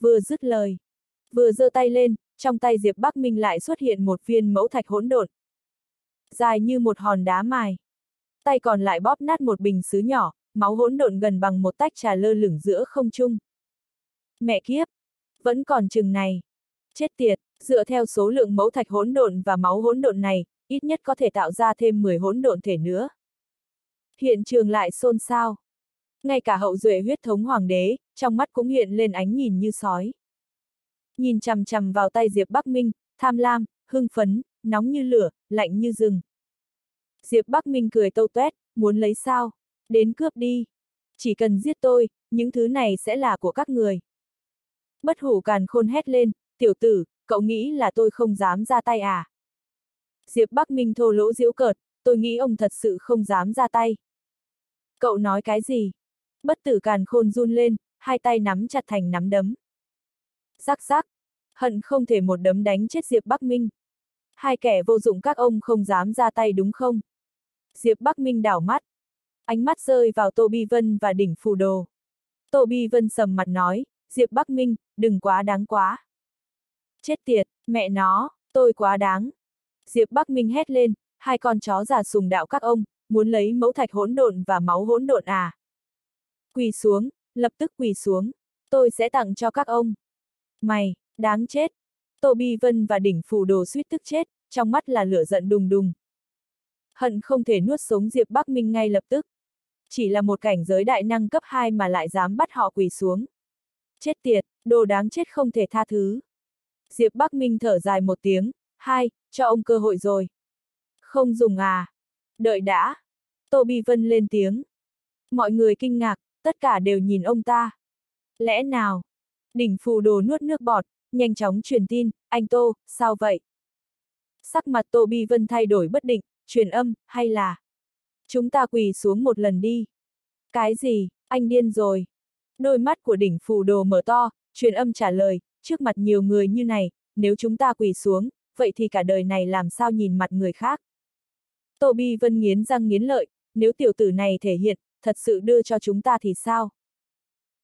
Speaker 1: Vừa dứt lời. Vừa giơ tay lên, trong tay Diệp Bắc Minh lại xuất hiện một viên mẫu thạch hỗn độn. Dài như một hòn đá mài. Tay còn lại bóp nát một bình sứ nhỏ, máu hỗn độn gần bằng một tách trà lơ lửng giữa không trung. Mẹ kiếp! Vẫn còn chừng này. Chết tiệt, dựa theo số lượng mẫu thạch hỗn độn và máu hỗn độn này, ít nhất có thể tạo ra thêm 10 hỗn độn thể nữa. Hiện trường lại xôn xao. Ngay cả hậu duệ huyết thống hoàng đế, trong mắt cũng hiện lên ánh nhìn như sói. Nhìn chằm chằm vào tay Diệp Bắc Minh, tham lam, hưng phấn, nóng như lửa, lạnh như rừng. Diệp Bắc Minh cười tâu tuét, muốn lấy sao? Đến cướp đi. Chỉ cần giết tôi, những thứ này sẽ là của các người. Bất hủ càn khôn hét lên, tiểu tử, cậu nghĩ là tôi không dám ra tay à? Diệp Bắc Minh thô lỗ diễu cợt, tôi nghĩ ông thật sự không dám ra tay. Cậu nói cái gì? Bất tử càn khôn run lên, hai tay nắm chặt thành nắm đấm. Rắc rắc, hận không thể một đấm đánh chết Diệp Bắc Minh. Hai kẻ vô dụng các ông không dám ra tay đúng không? Diệp Bắc Minh đảo mắt. Ánh mắt rơi vào Tô Bi Vân và đỉnh phù đồ. Tô Bi Vân sầm mặt nói, Diệp Bắc Minh, đừng quá đáng quá. Chết tiệt, mẹ nó, tôi quá đáng. Diệp Bắc Minh hét lên, hai con chó già sùng đạo các ông, muốn lấy mẫu thạch hỗn độn và máu hỗn độn à. Quỳ xuống, lập tức quỳ xuống, tôi sẽ tặng cho các ông. Mày, đáng chết. Tô Bi Vân và đỉnh phù đồ suýt tức chết, trong mắt là lửa giận đùng đùng. Hận không thể nuốt sống Diệp Bắc Minh ngay lập tức. Chỉ là một cảnh giới đại năng cấp 2 mà lại dám bắt họ quỳ xuống. Chết tiệt, đồ đáng chết không thể tha thứ. Diệp Bắc Minh thở dài một tiếng, hai, cho ông cơ hội rồi. Không dùng à? Đợi đã. Tô Bi Vân lên tiếng. Mọi người kinh ngạc, tất cả đều nhìn ông ta. Lẽ nào? Đỉnh phù đồ nuốt nước bọt, nhanh chóng truyền tin, anh Tô, sao vậy? Sắc mặt Tô Bi Vân thay đổi bất định, truyền âm, hay là... Chúng ta quỳ xuống một lần đi. Cái gì, anh điên rồi. Đôi mắt của đỉnh phù đồ mở to, truyền âm trả lời, trước mặt nhiều người như này, nếu chúng ta quỳ xuống, vậy thì cả đời này làm sao nhìn mặt người khác. Tô Bi Vân nghiến răng nghiến lợi, nếu tiểu tử này thể hiện, thật sự đưa cho chúng ta thì sao?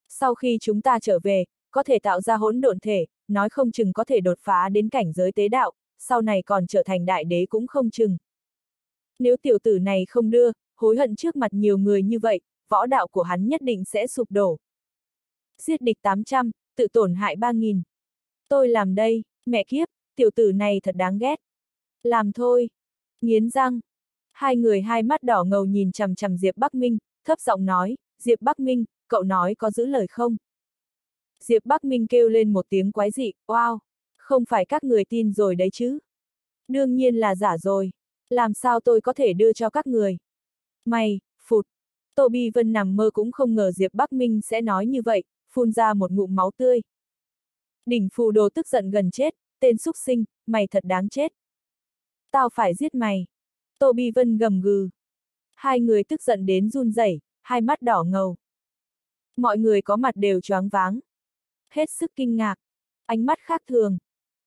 Speaker 1: Sau khi chúng ta trở về, có thể tạo ra hỗn độn thể, nói không chừng có thể đột phá đến cảnh giới tế đạo, sau này còn trở thành đại đế cũng không chừng. Nếu tiểu tử này không đưa, hối hận trước mặt nhiều người như vậy, võ đạo của hắn nhất định sẽ sụp đổ. Giết địch 800, tự tổn hại 3.000. Tôi làm đây, mẹ kiếp, tiểu tử này thật đáng ghét. Làm thôi. Nghiến răng. Hai người hai mắt đỏ ngầu nhìn chằm chằm Diệp Bắc Minh, thấp giọng nói, Diệp Bắc Minh, cậu nói có giữ lời không? Diệp Bắc Minh kêu lên một tiếng quái dị, wow, không phải các người tin rồi đấy chứ. Đương nhiên là giả rồi. Làm sao tôi có thể đưa cho các người? Mày, phụt. Tô Bi Vân nằm mơ cũng không ngờ Diệp Bắc Minh sẽ nói như vậy, phun ra một ngụm máu tươi. Đỉnh phù đồ tức giận gần chết, tên xúc sinh, mày thật đáng chết. Tao phải giết mày. Tô Bi Vân gầm gừ. Hai người tức giận đến run rẩy, hai mắt đỏ ngầu. Mọi người có mặt đều choáng váng. Hết sức kinh ngạc. Ánh mắt khác thường.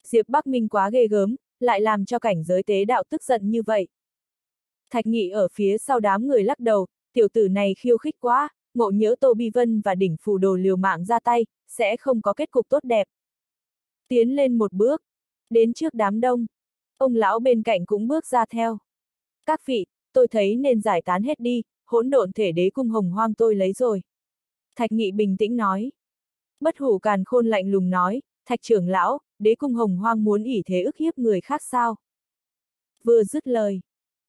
Speaker 1: Diệp Bắc Minh quá ghê gớm, lại làm cho cảnh giới tế đạo tức giận như vậy. Thạch nghị ở phía sau đám người lắc đầu, tiểu tử này khiêu khích quá, ngộ nhớ Tô Bi Vân và đỉnh phù đồ liều mạng ra tay, sẽ không có kết cục tốt đẹp. Tiến lên một bước, đến trước đám đông, ông lão bên cạnh cũng bước ra theo. Các vị, tôi thấy nên giải tán hết đi, hỗn độn thể đế cung hồng hoang tôi lấy rồi. Thạch Nghị bình tĩnh nói. Bất hủ càn khôn lạnh lùng nói, Thạch trưởng lão, đế cung hồng hoang muốn ỉ thế ức hiếp người khác sao? Vừa dứt lời.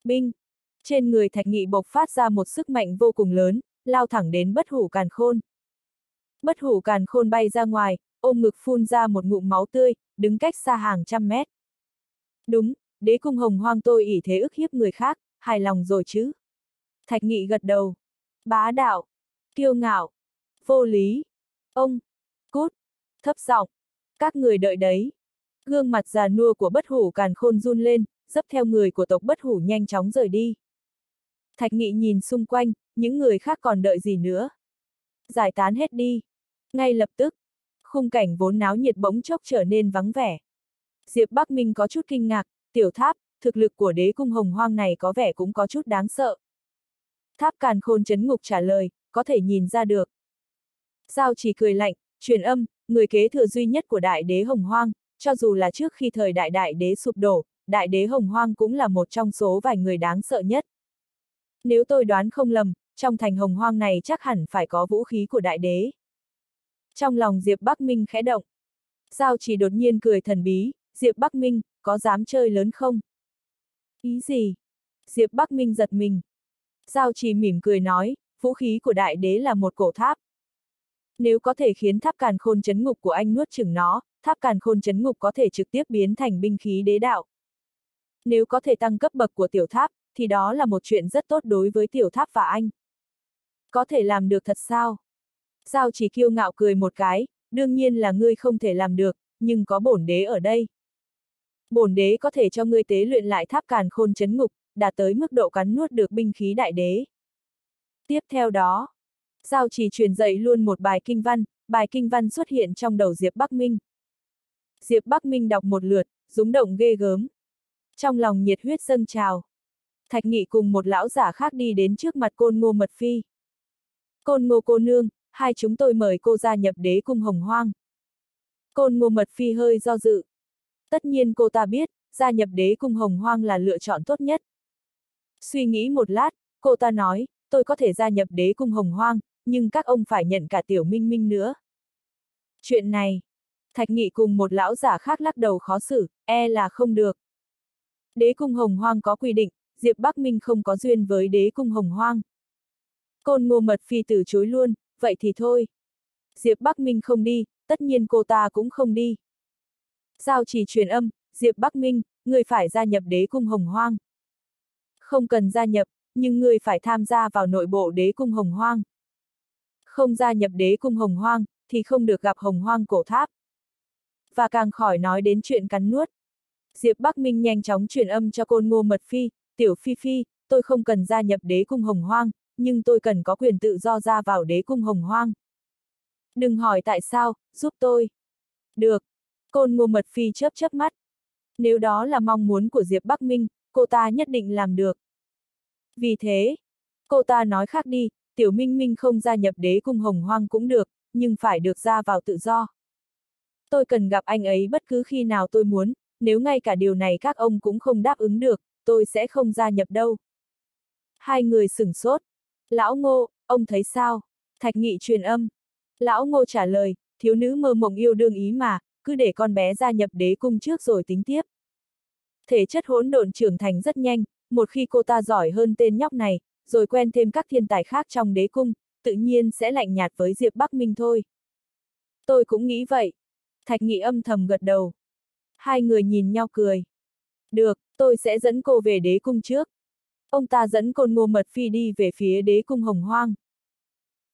Speaker 1: Binh! Trên người Thạch Nghị bộc phát ra một sức mạnh vô cùng lớn, lao thẳng đến bất hủ càn khôn. Bất hủ càn khôn bay ra ngoài, ôm ngực phun ra một ngụm máu tươi, đứng cách xa hàng trăm mét. Đúng, đế cung hồng hoang tôi ỷ thế ức hiếp người khác, hài lòng rồi chứ. Thạch nghị gật đầu. Bá đạo. Kiêu ngạo. Vô lý. Ông. Cút. Thấp giọng. Các người đợi đấy. Gương mặt già nua của bất hủ càn khôn run lên, dấp theo người của tộc bất hủ nhanh chóng rời đi. Thạch nghị nhìn xung quanh, những người khác còn đợi gì nữa. Giải tán hết đi. Ngay lập tức, khung cảnh vốn náo nhiệt bỗng chốc trở nên vắng vẻ. Diệp Bắc Minh có chút kinh ngạc, tiểu tháp, thực lực của đế cung hồng hoang này có vẻ cũng có chút đáng sợ. Tháp càn khôn chấn ngục trả lời, có thể nhìn ra được. Giao chỉ cười lạnh, truyền âm, người kế thừa duy nhất của đại đế hồng hoang, cho dù là trước khi thời đại đại đế sụp đổ, đại đế hồng hoang cũng là một trong số vài người đáng sợ nhất. Nếu tôi đoán không lầm, trong thành hồng hoang này chắc hẳn phải có vũ khí của đại đế. Trong lòng Diệp Bắc Minh khẽ động. Giao chỉ đột nhiên cười thần bí, Diệp Bắc Minh, có dám chơi lớn không? Ý gì? Diệp Bắc Minh giật mình. Giao chỉ mỉm cười nói, vũ khí của đại đế là một cổ tháp. Nếu có thể khiến tháp càn khôn chấn ngục của anh nuốt chừng nó, tháp càn khôn chấn ngục có thể trực tiếp biến thành binh khí đế đạo. Nếu có thể tăng cấp bậc của tiểu tháp, thì đó là một chuyện rất tốt đối với tiểu tháp và anh. Có thể làm được thật sao? Giao chỉ kiêu ngạo cười một cái, đương nhiên là ngươi không thể làm được, nhưng có bổn đế ở đây. Bổn đế có thể cho ngươi tế luyện lại tháp càn khôn chấn ngục, đạt tới mức độ cắn nuốt được binh khí đại đế. Tiếp theo đó, Giao chỉ truyền dạy luôn một bài kinh văn, bài kinh văn xuất hiện trong đầu Diệp Bắc Minh. Diệp Bắc Minh đọc một lượt, rúng động ghê gớm. Trong lòng nhiệt huyết dâng trào. Thạch Nghị cùng một lão giả khác đi đến trước mặt côn ngô mật phi. Côn ngô cô nương, hai chúng tôi mời cô gia nhập đế cung hồng hoang. Côn ngô mật phi hơi do dự. Tất nhiên cô ta biết, gia nhập đế cung hồng hoang là lựa chọn tốt nhất. Suy nghĩ một lát, cô ta nói, tôi có thể gia nhập đế cung hồng hoang, nhưng các ông phải nhận cả tiểu minh minh nữa. Chuyện này, Thạch Nghị cùng một lão giả khác lắc đầu khó xử, e là không được. Đế cung hồng hoang có quy định, Diệp Bắc Minh không có duyên với đế cung hồng hoang. Côn ngô mật phi từ chối luôn, vậy thì thôi. Diệp Bắc Minh không đi, tất nhiên cô ta cũng không đi. Giao chỉ truyền âm, Diệp Bắc Minh, người phải gia nhập đế cung hồng hoang. Không cần gia nhập, nhưng người phải tham gia vào nội bộ đế cung hồng hoang. Không gia nhập đế cung hồng hoang, thì không được gặp hồng hoang cổ tháp. Và càng khỏi nói đến chuyện cắn nuốt. Diệp Bắc Minh nhanh chóng truyền âm cho côn ngô mật phi, tiểu phi phi, tôi không cần gia nhập đế cung hồng hoang, nhưng tôi cần có quyền tự do ra vào đế cung hồng hoang. Đừng hỏi tại sao, giúp tôi. Được. Côn ngô mật phi chớp chớp mắt. Nếu đó là mong muốn của Diệp Bắc Minh, cô ta nhất định làm được. Vì thế, cô ta nói khác đi, tiểu minh minh không gia nhập đế cung hồng hoang cũng được, nhưng phải được ra vào tự do. Tôi cần gặp anh ấy bất cứ khi nào tôi muốn, nếu ngay cả điều này các ông cũng không đáp ứng được, tôi sẽ không gia nhập đâu. Hai người sửng sốt. Lão ngô, ông thấy sao? Thạch nghị truyền âm. Lão ngô trả lời, thiếu nữ mơ mộng yêu đương ý mà, cứ để con bé gia nhập đế cung trước rồi tính tiếp. Thể chất hỗn độn trưởng thành rất nhanh, một khi cô ta giỏi hơn tên nhóc này, rồi quen thêm các thiên tài khác trong đế cung, tự nhiên sẽ lạnh nhạt với Diệp Bắc Minh thôi. Tôi cũng nghĩ vậy. Thạch nghị âm thầm gật đầu. Hai người nhìn nhau cười. Được, tôi sẽ dẫn cô về đế cung trước. Ông ta dẫn côn ngô mật phi đi về phía đế cung hồng hoang.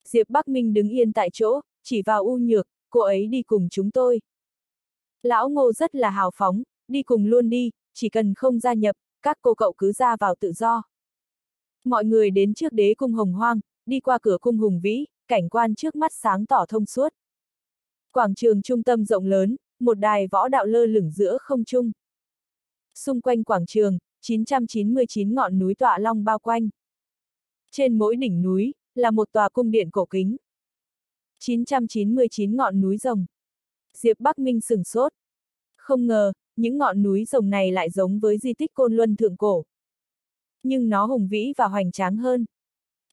Speaker 1: Diệp Bắc Minh đứng yên tại chỗ, chỉ vào u nhược, cô ấy đi cùng chúng tôi. Lão ngô rất là hào phóng, đi cùng luôn đi, chỉ cần không gia nhập, các cô cậu cứ ra vào tự do. Mọi người đến trước đế cung hồng hoang, đi qua cửa cung hùng vĩ, cảnh quan trước mắt sáng tỏ thông suốt. Quảng trường trung tâm rộng lớn, một đài võ đạo lơ lửng giữa không trung. Xung quanh quảng trường, 999 ngọn núi tọa long bao quanh. Trên mỗi đỉnh núi, là một tòa cung điện cổ kính. 999 ngọn núi rồng. Diệp Bắc Minh sửng sốt. Không ngờ, những ngọn núi rồng này lại giống với di tích côn luân thượng cổ. Nhưng nó hùng vĩ và hoành tráng hơn.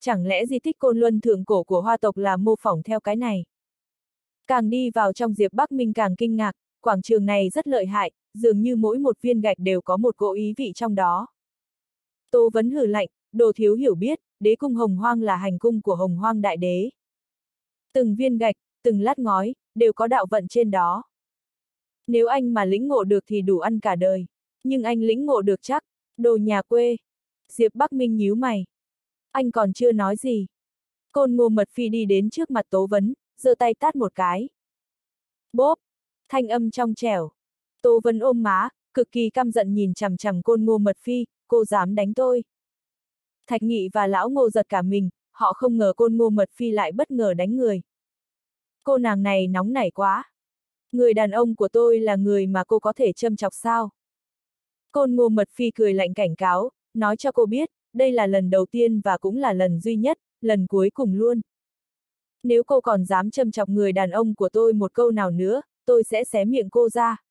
Speaker 1: Chẳng lẽ di tích côn luân thượng cổ của hoa tộc là mô phỏng theo cái này? Càng đi vào trong Diệp Bắc Minh càng kinh ngạc, quảng trường này rất lợi hại, dường như mỗi một viên gạch đều có một cỗ ý vị trong đó. Tô Vấn hử lạnh, đồ thiếu hiểu biết, đế cung hồng hoang là hành cung của hồng hoang đại đế. Từng viên gạch, từng lát ngói, đều có đạo vận trên đó. Nếu anh mà lĩnh ngộ được thì đủ ăn cả đời. Nhưng anh lĩnh ngộ được chắc, đồ nhà quê. Diệp Bắc Minh nhíu mày. Anh còn chưa nói gì. Côn ngô mật phi đi đến trước mặt Tố Vấn, giơ tay tát một cái. Bốp! Thanh âm trong trẻo. Tố Vấn ôm má, cực kỳ căm giận nhìn chằm chằm côn ngô mật phi, cô dám đánh tôi. Thạch Nghị và lão ngô giật cả mình, họ không ngờ côn ngô mật phi lại bất ngờ đánh người. Cô nàng này nóng nảy quá. Người đàn ông của tôi là người mà cô có thể châm chọc sao? Côn ngô mật phi cười lạnh cảnh cáo, nói cho cô biết, đây là lần đầu tiên và cũng là lần duy nhất, lần cuối cùng luôn. Nếu cô còn dám châm chọc người đàn ông của tôi một câu nào nữa, tôi sẽ xé miệng cô ra.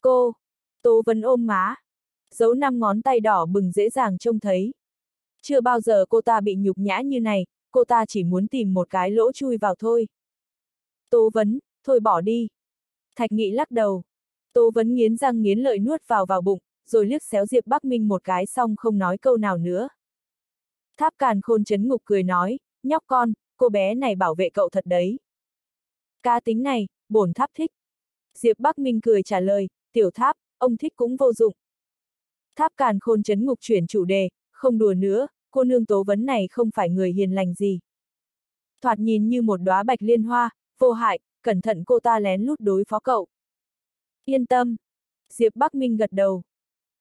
Speaker 1: Cô! Tố Vân ôm má. Giấu năm ngón tay đỏ bừng dễ dàng trông thấy. Chưa bao giờ cô ta bị nhục nhã như này, cô ta chỉ muốn tìm một cái lỗ chui vào thôi. Tố vấn, thôi bỏ đi. Thạch nghị lắc đầu. Tố vấn nghiến răng nghiến lợi nuốt vào vào bụng, rồi liếc xéo Diệp Bắc Minh một cái xong không nói câu nào nữa. Tháp càn khôn chấn ngục cười nói, nhóc con, cô bé này bảo vệ cậu thật đấy. Cá tính này, bổn tháp thích. Diệp Bắc Minh cười trả lời, tiểu tháp, ông thích cũng vô dụng. Tháp càn khôn chấn ngục chuyển chủ đề, không đùa nữa, cô nương tố vấn này không phải người hiền lành gì. Thoạt nhìn như một đóa bạch liên hoa, vô hại, cẩn thận cô ta lén lút đối phó cậu. Yên tâm. Diệp Bắc Minh gật đầu.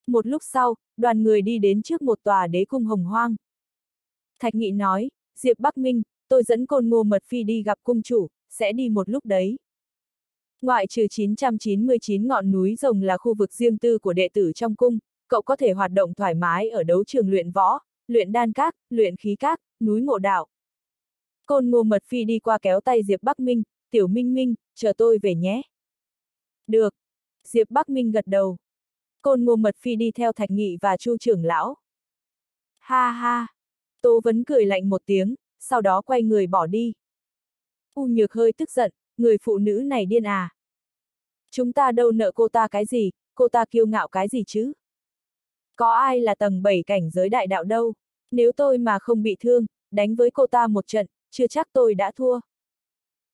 Speaker 1: Một lúc sau, đoàn người đi đến trước một tòa đế cung hồng hoang. Thạch Nghị nói, Diệp Bắc Minh, tôi dẫn côn ngô mật phi đi gặp cung chủ, sẽ đi một lúc đấy. Ngoại trừ 999 ngọn núi rồng là khu vực riêng tư của đệ tử trong cung, cậu có thể hoạt động thoải mái ở đấu trường luyện võ, luyện đan các, luyện khí các, núi ngộ đạo. Côn ngô mật phi đi qua kéo tay Diệp Bắc Minh, tiểu minh minh, chờ tôi về nhé. Được. Diệp Bắc Minh gật đầu. Côn ngô mật phi đi theo thạch nghị và chu trưởng lão. Ha ha. Tô Vấn cười lạnh một tiếng, sau đó quay người bỏ đi. U nhược hơi tức giận, người phụ nữ này điên à. Chúng ta đâu nợ cô ta cái gì, cô ta kiêu ngạo cái gì chứ? Có ai là tầng 7 cảnh giới đại đạo đâu? Nếu tôi mà không bị thương, đánh với cô ta một trận, chưa chắc tôi đã thua.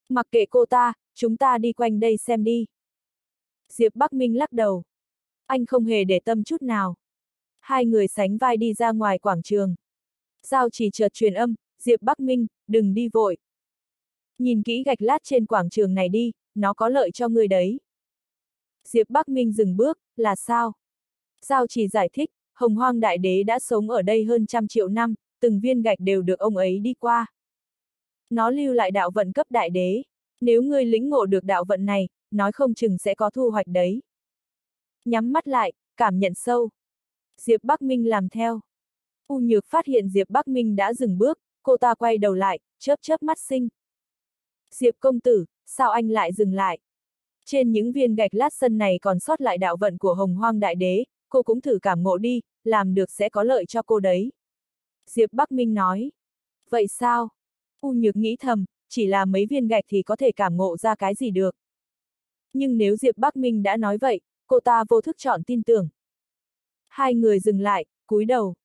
Speaker 1: Mặc kệ cô ta, chúng ta đi quanh đây xem đi. Diệp Bắc Minh lắc đầu. Anh không hề để tâm chút nào. Hai người sánh vai đi ra ngoài quảng trường. Giao chỉ chợt truyền âm, Diệp Bắc Minh, đừng đi vội. Nhìn kỹ gạch lát trên quảng trường này đi, nó có lợi cho người đấy. Diệp Bắc Minh dừng bước, là sao? Giao chỉ giải thích, Hồng Hoang Đại Đế đã sống ở đây hơn trăm triệu năm, từng viên gạch đều được ông ấy đi qua. Nó lưu lại đạo vận cấp Đại Đế. Nếu ngươi lĩnh ngộ được đạo vận này, nói không chừng sẽ có thu hoạch đấy. Nhắm mắt lại, cảm nhận sâu. Diệp Bắc Minh làm theo. U Nhược phát hiện Diệp Bắc Minh đã dừng bước, cô ta quay đầu lại, chớp chớp mắt sinh. Diệp công tử, sao anh lại dừng lại? Trên những viên gạch lát sân này còn sót lại đạo vận của Hồng Hoang Đại Đế, cô cũng thử cảm ngộ đi, làm được sẽ có lợi cho cô đấy. Diệp Bắc Minh nói. Vậy sao? U Nhược nghĩ thầm, chỉ là mấy viên gạch thì có thể cảm ngộ ra cái gì được. Nhưng nếu Diệp Bắc Minh đã nói vậy, cô ta vô thức chọn tin tưởng. Hai người dừng lại, cúi đầu.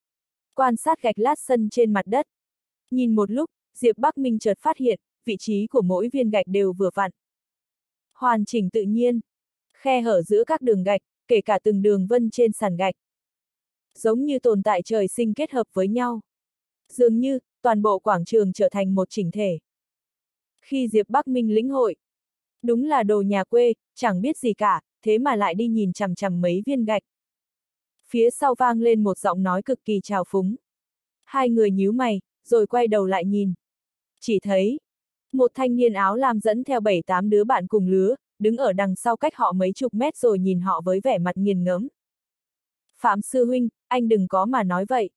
Speaker 1: Quan sát gạch lát sân trên mặt đất. Nhìn một lúc, Diệp Bắc Minh chợt phát hiện, vị trí của mỗi viên gạch đều vừa vặn. Hoàn chỉnh tự nhiên. Khe hở giữa các đường gạch, kể cả từng đường vân trên sàn gạch. Giống như tồn tại trời sinh kết hợp với nhau. Dường như, toàn bộ quảng trường trở thành một chỉnh thể. Khi Diệp Bắc Minh lĩnh hội, đúng là đồ nhà quê, chẳng biết gì cả, thế mà lại đi nhìn chằm chằm mấy viên gạch. Phía sau vang lên một giọng nói cực kỳ trào phúng. Hai người nhíu mày, rồi quay đầu lại nhìn. Chỉ thấy, một thanh niên áo lam dẫn theo bảy tám đứa bạn cùng lứa, đứng ở đằng sau cách họ mấy chục mét rồi nhìn họ với vẻ mặt nghiền ngẫm. Phạm sư huynh, anh đừng có mà nói vậy.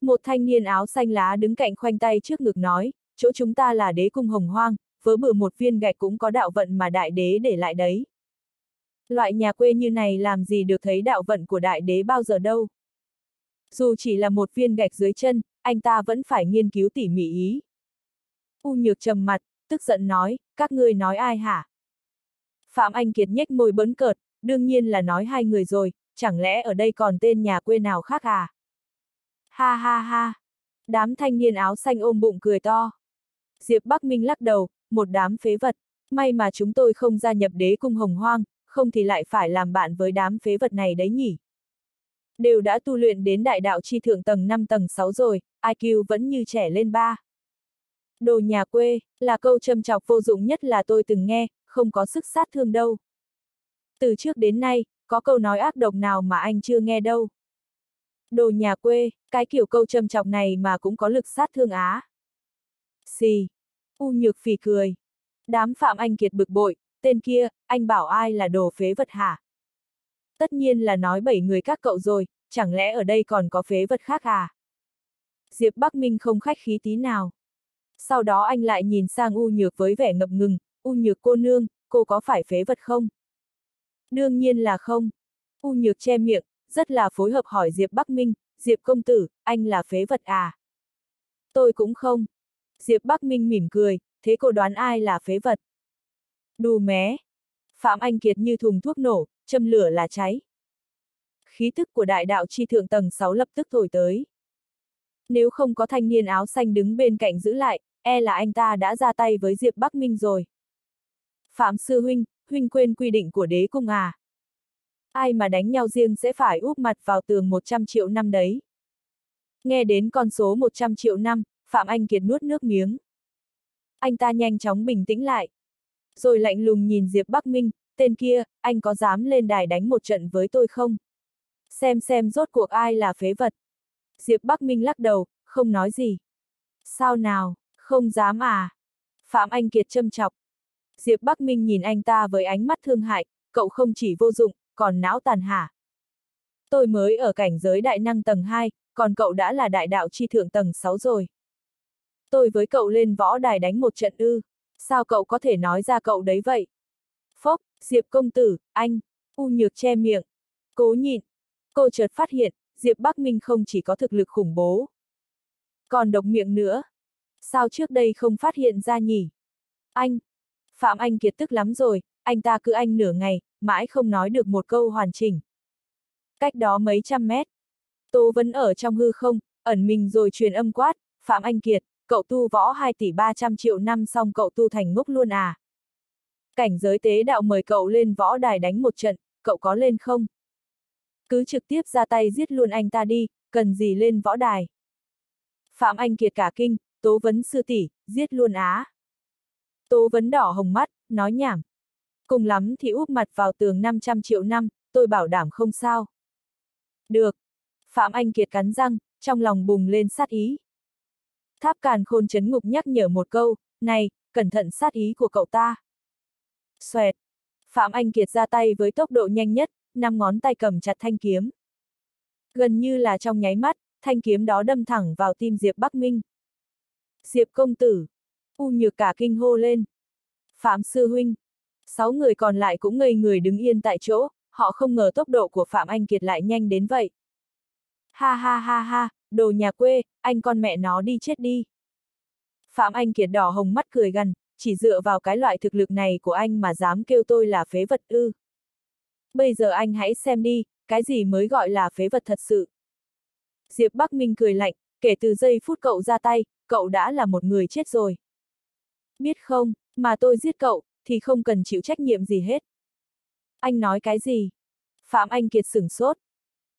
Speaker 1: Một thanh niên áo xanh lá đứng cạnh khoanh tay trước ngực nói, chỗ chúng ta là đế cung hồng hoang, vớ bừa một viên gạch cũng có đạo vận mà đại đế để lại đấy. Loại nhà quê như này làm gì được thấy đạo vận của đại đế bao giờ đâu. Dù chỉ là một viên gạch dưới chân, anh ta vẫn phải nghiên cứu tỉ mỉ ý. U nhược trầm mặt, tức giận nói, các ngươi nói ai hả? Phạm Anh Kiệt nhếch môi bấn cợt, đương nhiên là nói hai người rồi, chẳng lẽ ở đây còn tên nhà quê nào khác à? Ha ha ha! Đám thanh niên áo xanh ôm bụng cười to. Diệp Bắc Minh lắc đầu, một đám phế vật, may mà chúng tôi không gia nhập đế cung hồng hoang, không thì lại phải làm bạn với đám phế vật này đấy nhỉ. Đều đã tu luyện đến đại đạo chi thượng tầng 5 tầng 6 rồi, IQ vẫn như trẻ lên ba. Đồ nhà quê, là câu châm chọc vô dụng nhất là tôi từng nghe, không có sức sát thương đâu. Từ trước đến nay, có câu nói ác độc nào mà anh chưa nghe đâu. Đồ nhà quê, cái kiểu câu châm chọc này mà cũng có lực sát thương á. Xì. U nhược phì cười. Đám Phạm Anh Kiệt bực bội, tên kia, anh bảo ai là đồ phế vật hả? Tất nhiên là nói bảy người các cậu rồi, chẳng lẽ ở đây còn có phế vật khác à? Diệp Bắc Minh không khách khí tí nào. Sau đó anh lại nhìn sang U Nhược với vẻ ngập ngừng, U Nhược cô nương, cô có phải phế vật không? Đương nhiên là không. U Nhược che miệng, rất là phối hợp hỏi Diệp Bắc Minh, Diệp công tử, anh là phế vật à? Tôi cũng không. Diệp Bắc Minh mỉm cười, thế cô đoán ai là phế vật? Đù mé. Phạm Anh Kiệt như thùng thuốc nổ, châm lửa là cháy. Khí tức của đại đạo chi thượng tầng 6 lập tức thổi tới. Nếu không có thanh niên áo xanh đứng bên cạnh giữ lại, e là anh ta đã ra tay với Diệp Bắc Minh rồi. Phạm Sư Huynh, Huynh quên quy định của đế cung à? Ai mà đánh nhau riêng sẽ phải úp mặt vào tường 100 triệu năm đấy. Nghe đến con số 100 triệu năm, Phạm Anh Kiệt nuốt nước miếng. Anh ta nhanh chóng bình tĩnh lại. Rồi lạnh lùng nhìn Diệp Bắc Minh, tên kia, anh có dám lên đài đánh một trận với tôi không? Xem xem rốt cuộc ai là phế vật. Diệp Bắc Minh lắc đầu, không nói gì. Sao nào, không dám à? Phạm Anh Kiệt châm chọc. Diệp Bắc Minh nhìn anh ta với ánh mắt thương hại, cậu không chỉ vô dụng, còn não tàn hả? Tôi mới ở cảnh giới đại năng tầng 2, còn cậu đã là đại đạo chi thượng tầng 6 rồi. Tôi với cậu lên võ đài đánh một trận ư, sao cậu có thể nói ra cậu đấy vậy? Phốc, Diệp công tử, anh, U nhược che miệng. Cố nhịn. Cô chợt phát hiện, Diệp Bắc Minh không chỉ có thực lực khủng bố. Còn độc miệng nữa. Sao trước đây không phát hiện ra nhỉ? Anh. Phạm Anh kiệt tức lắm rồi, anh ta cứ anh nửa ngày, mãi không nói được một câu hoàn chỉnh. Cách đó mấy trăm mét. Tố vẫn ở trong hư không, ẩn mình rồi truyền âm quát, Phạm Anh Kiệt, cậu tu võ 2 tỷ 300 triệu năm xong cậu tu thành ngốc luôn à? Cảnh giới tế đạo mời cậu lên võ đài đánh một trận, cậu có lên không? Cứ trực tiếp ra tay giết luôn anh ta đi, cần gì lên võ đài? Phạm Anh Kiệt cả kinh, tố vấn sư tỷ, giết luôn á. Tố vấn đỏ hồng mắt, nói nhảm. Cùng lắm thì úp mặt vào tường 500 triệu năm, tôi bảo đảm không sao. Được. Phạm Anh Kiệt cắn răng, trong lòng bùng lên sát ý. Tháp càn khôn chấn ngục nhắc nhở một câu, này, cẩn thận sát ý của cậu ta. Xoẹt. Phạm Anh Kiệt ra tay với tốc độ nhanh nhất, năm ngón tay cầm chặt thanh kiếm. Gần như là trong nháy mắt, thanh kiếm đó đâm thẳng vào tim Diệp Bắc Minh. Diệp công tử. U nhược cả kinh hô lên. Phạm sư huynh. Sáu người còn lại cũng ngây người đứng yên tại chỗ, họ không ngờ tốc độ của Phạm Anh Kiệt lại nhanh đến vậy. Ha ha ha ha, đồ nhà quê, anh con mẹ nó đi chết đi. Phạm Anh Kiệt đỏ hồng mắt cười gần, chỉ dựa vào cái loại thực lực này của anh mà dám kêu tôi là phế vật ư. Bây giờ anh hãy xem đi, cái gì mới gọi là phế vật thật sự. Diệp Bắc Minh cười lạnh, kể từ giây phút cậu ra tay, cậu đã là một người chết rồi. Biết không, mà tôi giết cậu, thì không cần chịu trách nhiệm gì hết. Anh nói cái gì? Phạm Anh Kiệt sửng sốt.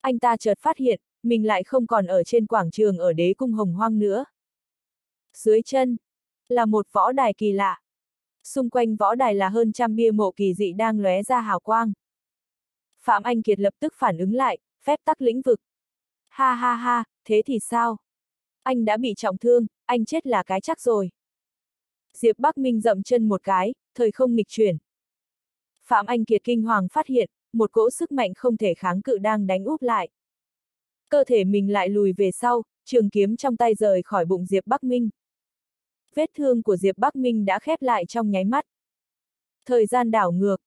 Speaker 1: Anh ta chợt phát hiện, mình lại không còn ở trên quảng trường ở đế cung hồng hoang nữa. Dưới chân, là một võ đài kỳ lạ. Xung quanh võ đài là hơn trăm bia mộ kỳ dị đang lóe ra hào quang. Phạm Anh Kiệt lập tức phản ứng lại, phép tắc lĩnh vực. Ha ha ha, thế thì sao? Anh đã bị trọng thương, anh chết là cái chắc rồi. Diệp Bắc Minh dậm chân một cái, thời không nghịch chuyển. Phạm Anh Kiệt kinh hoàng phát hiện, một cỗ sức mạnh không thể kháng cự đang đánh úp lại. Cơ thể mình lại lùi về sau, trường kiếm trong tay rời khỏi bụng Diệp Bắc Minh. Vết thương của Diệp Bắc Minh đã khép lại trong nháy mắt. Thời gian đảo ngược.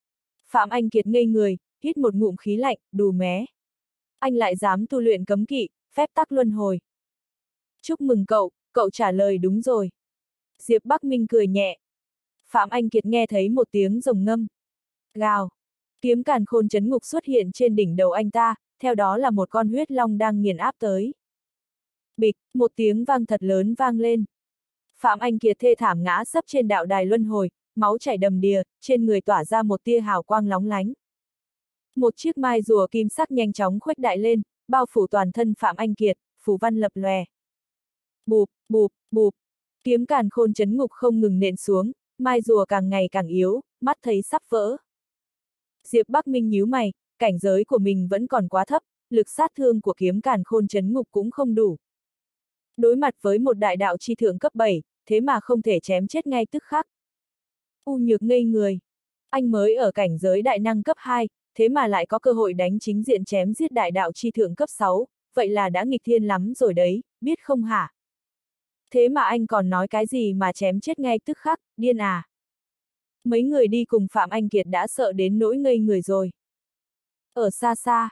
Speaker 1: Phạm Anh Kiệt ngây người, hít một ngụm khí lạnh, đù mé. Anh lại dám tu luyện cấm kỵ, phép tắc luân hồi. Chúc mừng cậu, cậu trả lời đúng rồi. Diệp Bắc Minh cười nhẹ. Phạm Anh Kiệt nghe thấy một tiếng rồng ngâm. Gào. Kiếm càn khôn chấn ngục xuất hiện trên đỉnh đầu anh ta, theo đó là một con huyết long đang nghiền áp tới. Bịch, một tiếng vang thật lớn vang lên. Phạm Anh Kiệt thê thảm ngã sấp trên đạo đài luân hồi, máu chảy đầm đìa, trên người tỏa ra một tia hào quang lóng lánh. Một chiếc mai rùa kim sắc nhanh chóng khuếch đại lên, bao phủ toàn thân Phạm Anh Kiệt, phủ văn lập lòe. Bụp, bụp, bụp, kiếm càn khôn chấn ngục không ngừng nện xuống, mai rùa càng ngày càng yếu, mắt thấy sắp vỡ. Diệp Bắc Minh nhíu mày, cảnh giới của mình vẫn còn quá thấp, lực sát thương của kiếm càn khôn chấn ngục cũng không đủ. Đối mặt với một đại đạo chi thượng cấp 7, thế mà không thể chém chết ngay tức khắc. U nhược ngây người. Anh mới ở cảnh giới đại năng cấp 2, thế mà lại có cơ hội đánh chính diện chém giết đại đạo chi thượng cấp 6, vậy là đã nghịch thiên lắm rồi đấy, biết không hả? Thế mà anh còn nói cái gì mà chém chết ngay tức khắc, điên à? Mấy người đi cùng Phạm Anh Kiệt đã sợ đến nỗi ngây người rồi. Ở xa xa,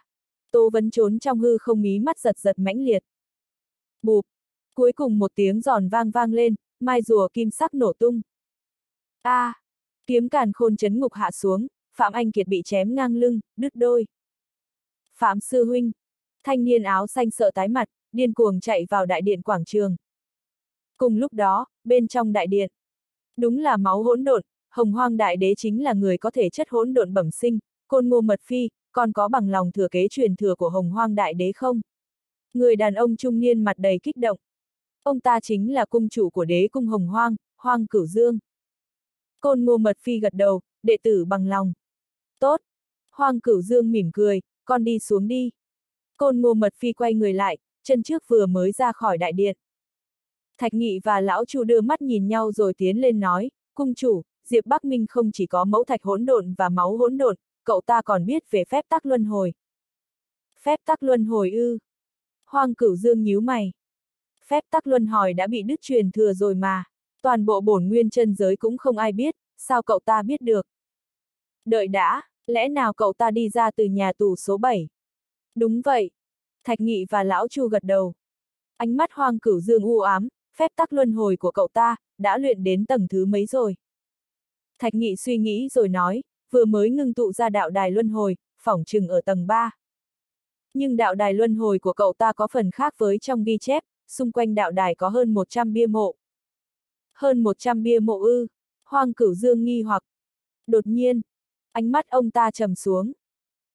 Speaker 1: Tô Vấn trốn trong hư không mí mắt giật giật mãnh liệt. Bụp, cuối cùng một tiếng giòn vang vang lên, mai rùa kim sắc nổ tung. A, à, kiếm càn khôn chấn ngục hạ xuống, Phạm Anh Kiệt bị chém ngang lưng, đứt đôi. Phạm Sư Huynh, thanh niên áo xanh sợ tái mặt, điên cuồng chạy vào đại điện quảng trường. Cùng lúc đó, bên trong đại điện, đúng là máu hỗn độn, Hồng Hoang Đại Đế chính là người có thể chất hỗn độn bẩm sinh, côn ngô mật phi, còn có bằng lòng thừa kế truyền thừa của Hồng Hoang Đại Đế không? Người đàn ông trung niên mặt đầy kích động. Ông ta chính là cung chủ của đế cung Hồng Hoang, Hoang Cửu Dương. Côn ngô mật phi gật đầu, đệ tử bằng lòng. Tốt. Hoang Cửu Dương mỉm cười, con đi xuống đi. Côn ngô mật phi quay người lại, chân trước vừa mới ra khỏi đại điện. Thạch Nghị và Lão Chu đưa mắt nhìn nhau rồi tiến lên nói, cung chủ, Diệp Bắc Minh không chỉ có mẫu thạch hỗn độn và máu hỗn độn, cậu ta còn biết về phép tắc luân hồi. Phép tắc luân hồi ư. Hoang cửu dương nhíu mày. Phép tắc luân hồi đã bị đứt truyền thừa rồi mà. Toàn bộ bổn nguyên chân giới cũng không ai biết, sao cậu ta biết được. Đợi đã, lẽ nào cậu ta đi ra từ nhà tù số 7? Đúng vậy. Thạch Nghị và Lão Chu gật đầu. Ánh mắt hoang cửu dương u ám, phép tắc luân hồi của cậu ta, đã luyện đến tầng thứ mấy rồi. Thạch Nghị suy nghĩ rồi nói, vừa mới ngưng tụ ra đạo đài luân hồi, phỏng chừng ở tầng 3. Nhưng đạo đài luân hồi của cậu ta có phần khác với trong ghi chép, xung quanh đạo đài có hơn 100 bia mộ. Hơn 100 bia mộ ư, hoang cửu dương nghi hoặc. Đột nhiên, ánh mắt ông ta trầm xuống.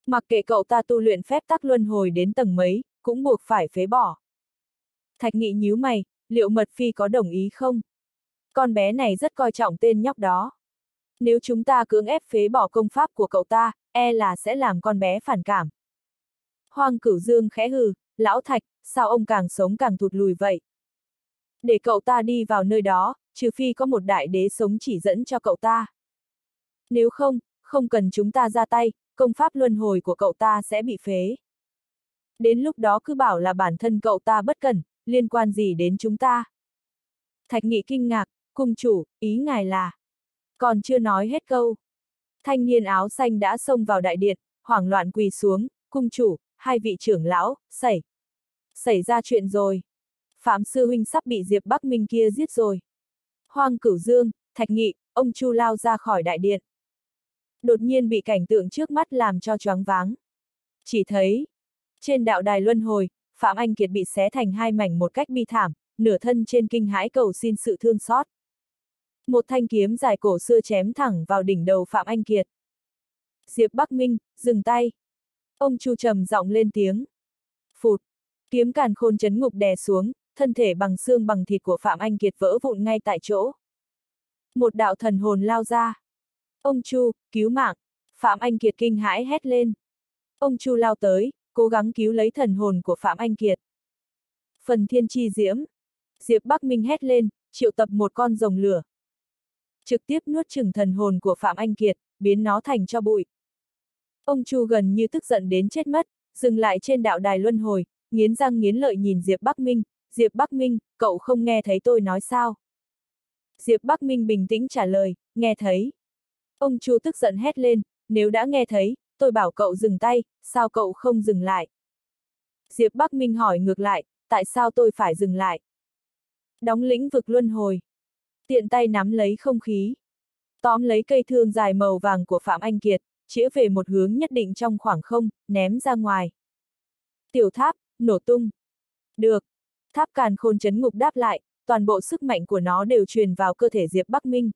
Speaker 1: Mặc kệ cậu ta tu luyện phép tắc luân hồi đến tầng mấy, cũng buộc phải phế bỏ. Thạch nghị nhíu mày, liệu mật phi có đồng ý không? Con bé này rất coi trọng tên nhóc đó. Nếu chúng ta cưỡng ép phế bỏ công pháp của cậu ta, e là sẽ làm con bé phản cảm. Hoàng cửu dương khẽ hừ, lão thạch, sao ông càng sống càng thụt lùi vậy? Để cậu ta đi vào nơi đó, trừ phi có một đại đế sống chỉ dẫn cho cậu ta. Nếu không, không cần chúng ta ra tay, công pháp luân hồi của cậu ta sẽ bị phế. Đến lúc đó cứ bảo là bản thân cậu ta bất cẩn, liên quan gì đến chúng ta? Thạch nghị kinh ngạc, cung chủ, ý ngài là. Còn chưa nói hết câu. Thanh niên áo xanh đã xông vào đại điện, hoảng loạn quỳ xuống, cung chủ, hai vị trưởng lão, xảy. Xảy ra chuyện rồi. Phạm sư huynh sắp bị Diệp Bắc Minh kia giết rồi. Hoang cửu dương, thạch nghị, ông Chu lao ra khỏi đại điện. Đột nhiên bị cảnh tượng trước mắt làm cho choáng váng. Chỉ thấy, trên đạo đài luân hồi, Phạm Anh Kiệt bị xé thành hai mảnh một cách bi thảm, nửa thân trên kinh hãi cầu xin sự thương xót. Một thanh kiếm dài cổ xưa chém thẳng vào đỉnh đầu Phạm Anh Kiệt. Diệp Bắc Minh, dừng tay. Ông Chu trầm giọng lên tiếng. Phụt. Kiếm càn khôn chấn ngục đè xuống, thân thể bằng xương bằng thịt của Phạm Anh Kiệt vỡ vụn ngay tại chỗ. Một đạo thần hồn lao ra. Ông Chu, cứu mạng. Phạm Anh Kiệt kinh hãi hét lên. Ông Chu lao tới, cố gắng cứu lấy thần hồn của Phạm Anh Kiệt. Phần thiên chi diễm. Diệp Bắc Minh hét lên, triệu tập một con rồng lửa, trực tiếp nuốt chừng thần hồn của Phạm Anh Kiệt, biến nó thành cho bụi. Ông Chu gần như tức giận đến chết mất, dừng lại trên đạo đài luân hồi, nghiến răng nghiến lợi nhìn Diệp Bắc Minh, Diệp Bắc Minh, cậu không nghe thấy tôi nói sao? Diệp Bắc Minh bình tĩnh trả lời, nghe thấy. Ông Chu tức giận hét lên, nếu đã nghe thấy, tôi bảo cậu dừng tay, sao cậu không dừng lại? Diệp Bắc Minh hỏi ngược lại, tại sao tôi phải dừng lại? Đóng lĩnh vực luân hồi. Tiện tay nắm lấy không khí. Tóm lấy cây thương dài màu vàng của Phạm Anh Kiệt, chĩa về một hướng nhất định trong khoảng không, ném ra ngoài. Tiểu tháp, nổ tung. Được. Tháp càn khôn chấn ngục đáp lại, toàn bộ sức mạnh của nó đều truyền vào cơ thể Diệp Bắc Minh.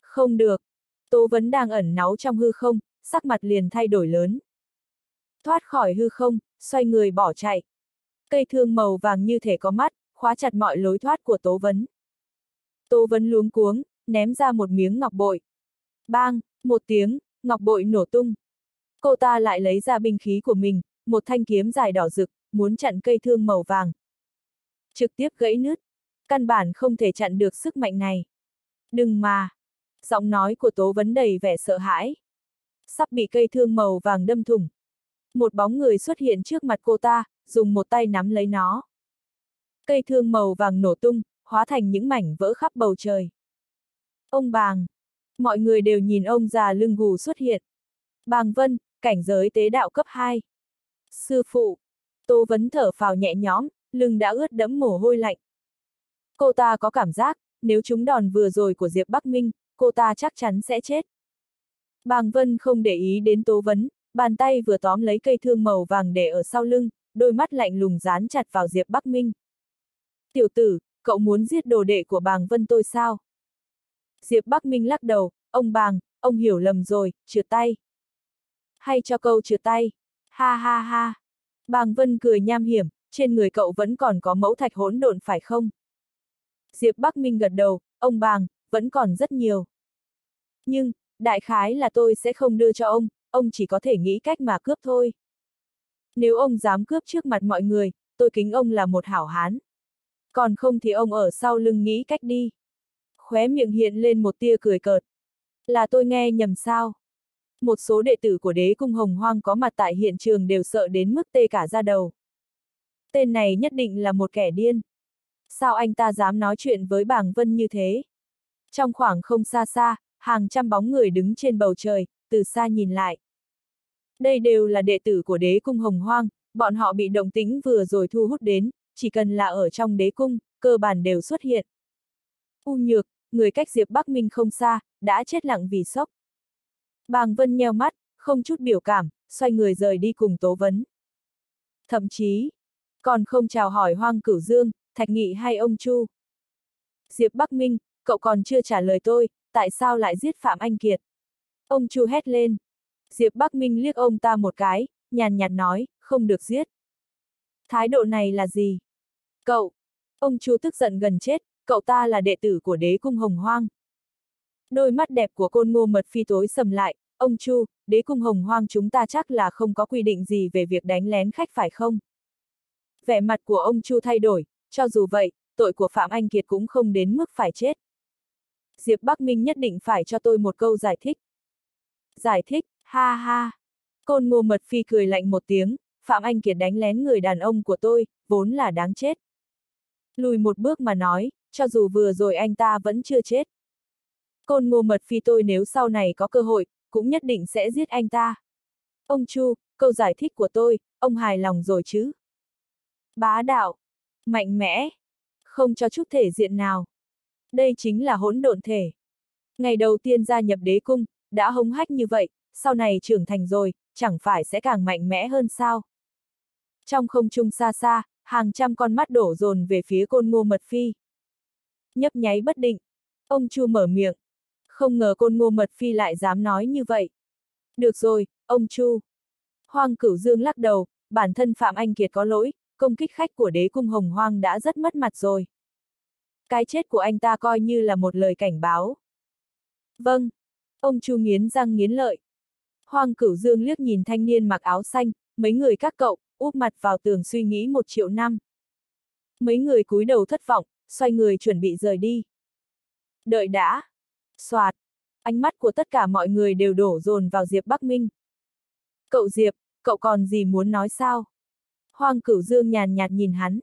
Speaker 1: Không được. Tố vấn đang ẩn náu trong hư không, sắc mặt liền thay đổi lớn. Thoát khỏi hư không, xoay người bỏ chạy. Cây thương màu vàng như thể có mắt, khóa chặt mọi lối thoát của Tố Vấn. Tố Vấn luống cuống, ném ra một miếng ngọc bội. Bang, một tiếng, ngọc bội nổ tung. Cô ta lại lấy ra binh khí của mình, một thanh kiếm dài đỏ rực, muốn chặn cây thương màu vàng. Trực tiếp gãy nứt. Căn bản không thể chặn được sức mạnh này. Đừng mà. Giọng nói của Tố Vấn đầy vẻ sợ hãi. Sắp bị cây thương màu vàng đâm thủng. Một bóng người xuất hiện trước mặt cô ta, dùng một tay nắm lấy nó. Cây thương màu vàng nổ tung, hóa thành những mảnh vỡ khắp bầu trời. Ông bàng. Mọi người đều nhìn ông già lưng gù xuất hiện. Bàng Vân, cảnh giới tế đạo cấp 2. Sư phụ. Tô Vấn thở phào nhẹ nhõm, lưng đã ướt đẫm mồ hôi lạnh. Cô ta có cảm giác, nếu chúng đòn vừa rồi của Diệp Bắc Minh, cô ta chắc chắn sẽ chết. Bàng Vân không để ý đến Tố Vấn, bàn tay vừa tóm lấy cây thương màu vàng để ở sau lưng, đôi mắt lạnh lùng dán chặt vào Diệp Bắc Minh. Tiểu tử, cậu muốn giết đồ đệ của bàng Vân tôi sao? Diệp Bắc Minh lắc đầu, ông bàng, ông hiểu lầm rồi, trượt tay. Hay cho câu trượt tay. Ha ha ha. Bàng Vân cười nham hiểm, trên người cậu vẫn còn có mẫu thạch hỗn độn phải không? Diệp Bắc Minh gật đầu, ông bàng, vẫn còn rất nhiều. Nhưng, đại khái là tôi sẽ không đưa cho ông, ông chỉ có thể nghĩ cách mà cướp thôi. Nếu ông dám cướp trước mặt mọi người, tôi kính ông là một hảo hán. Còn không thì ông ở sau lưng nghĩ cách đi. Khóe miệng hiện lên một tia cười cợt. Là tôi nghe nhầm sao? Một số đệ tử của đế cung hồng hoang có mặt tại hiện trường đều sợ đến mức tê cả ra đầu. Tên này nhất định là một kẻ điên. Sao anh ta dám nói chuyện với bàng vân như thế? Trong khoảng không xa xa, hàng trăm bóng người đứng trên bầu trời, từ xa nhìn lại. Đây đều là đệ tử của đế cung hồng hoang, bọn họ bị động tính vừa rồi thu hút đến, chỉ cần là ở trong đế cung, cơ bản đều xuất hiện. U nhược, người cách Diệp Bắc Minh không xa, đã chết lặng vì sốc. Bàng Vân nheo mắt, không chút biểu cảm, xoay người rời đi cùng Tố Vấn. Thậm chí, còn không chào hỏi Hoang Cửu Dương, Thạch Nghị hay ông Chu. Diệp Bắc Minh, cậu còn chưa trả lời tôi, tại sao lại giết Phạm Anh Kiệt? Ông Chu hét lên. Diệp Bắc Minh liếc ông ta một cái, nhàn nhạt nói, không được giết. Thái độ này là gì? Cậu! Ông Chu tức giận gần chết, cậu ta là đệ tử của đế cung hồng hoang. Đôi mắt đẹp của côn ngô mật phi tối sầm lại, ông Chu, đế cung hồng hoang chúng ta chắc là không có quy định gì về việc đánh lén khách phải không? Vẻ mặt của ông Chu thay đổi, cho dù vậy, tội của Phạm Anh Kiệt cũng không đến mức phải chết. Diệp Bắc Minh nhất định phải cho tôi một câu giải thích. Giải thích, ha ha. Côn ngô mật phi cười lạnh một tiếng, Phạm Anh Kiệt đánh lén người đàn ông của tôi, vốn là đáng chết. Lùi một bước mà nói, cho dù vừa rồi anh ta vẫn chưa chết. Côn ngô mật phi tôi nếu sau này có cơ hội, cũng nhất định sẽ giết anh ta. Ông Chu, câu giải thích của tôi, ông hài lòng rồi chứ? Bá đạo, mạnh mẽ, không cho chút thể diện nào. Đây chính là hỗn độn thể. Ngày đầu tiên gia nhập đế cung, đã hống hách như vậy, sau này trưởng thành rồi, chẳng phải sẽ càng mạnh mẽ hơn sao? Trong không trung xa xa, hàng trăm con mắt đổ dồn về phía côn ngô mật phi. Nhấp nháy bất định. Ông Chu mở miệng. Không ngờ côn ngô mật phi lại dám nói như vậy. Được rồi, ông Chu. Hoang cửu dương lắc đầu, bản thân Phạm Anh Kiệt có lỗi, công kích khách của đế cung hồng hoang đã rất mất mặt rồi. Cái chết của anh ta coi như là một lời cảnh báo. Vâng. Ông Chu nghiến răng nghiến lợi. Hoang cửu dương liếc nhìn thanh niên mặc áo xanh, mấy người các cậu, úp mặt vào tường suy nghĩ một triệu năm. Mấy người cúi đầu thất vọng, xoay người chuẩn bị rời đi. Đợi đã. Xoạt. Ánh mắt của tất cả mọi người đều đổ dồn vào Diệp Bắc Minh. Cậu Diệp, cậu còn gì muốn nói sao? Hoang cửu dương nhàn nhạt nhìn hắn.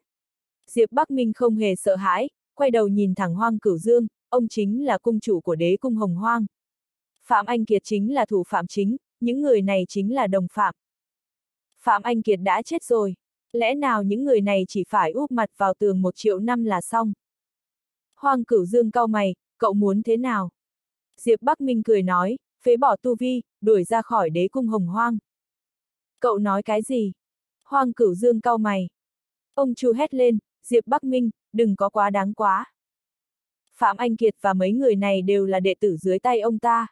Speaker 1: Diệp Bắc Minh không hề sợ hãi, quay đầu nhìn thẳng Hoang Cửu Dương, ông chính là cung chủ của đế cung Hồng Hoang. Phạm Anh Kiệt chính là thủ phạm chính, những người này chính là đồng phạm. Phạm Anh Kiệt đã chết rồi, lẽ nào những người này chỉ phải úp mặt vào tường một triệu năm là xong? Hoang Cửu Dương cau mày, cậu muốn thế nào? Diệp Bắc Minh cười nói, phế bỏ tu vi, đuổi ra khỏi đế cung Hồng Hoang. Cậu nói cái gì? Hoang Cửu Dương cau mày. Ông Chu hét lên, Diệp Bắc Minh, đừng có quá đáng quá. Phạm Anh Kiệt và mấy người này đều là đệ tử dưới tay ông ta.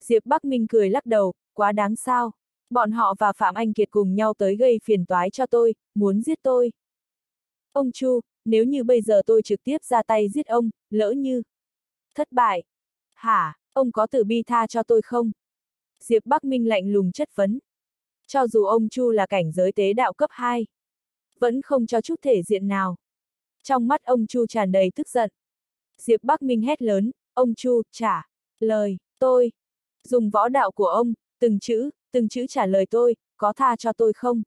Speaker 1: Diệp Bắc Minh cười lắc đầu, quá đáng sao. Bọn họ và Phạm Anh Kiệt cùng nhau tới gây phiền toái cho tôi, muốn giết tôi. Ông Chu, nếu như bây giờ tôi trực tiếp ra tay giết ông, lỡ như... Thất bại. Hả, ông có từ bi tha cho tôi không? Diệp Bắc Minh lạnh lùng chất vấn. Cho dù ông Chu là cảnh giới tế đạo cấp 2, vẫn không cho chút thể diện nào. Trong mắt ông Chu tràn đầy tức giận. Diệp Bắc Minh hét lớn, ông Chu, trả lời, tôi. Dùng võ đạo của ông, từng chữ, từng chữ trả lời tôi, có tha cho tôi không?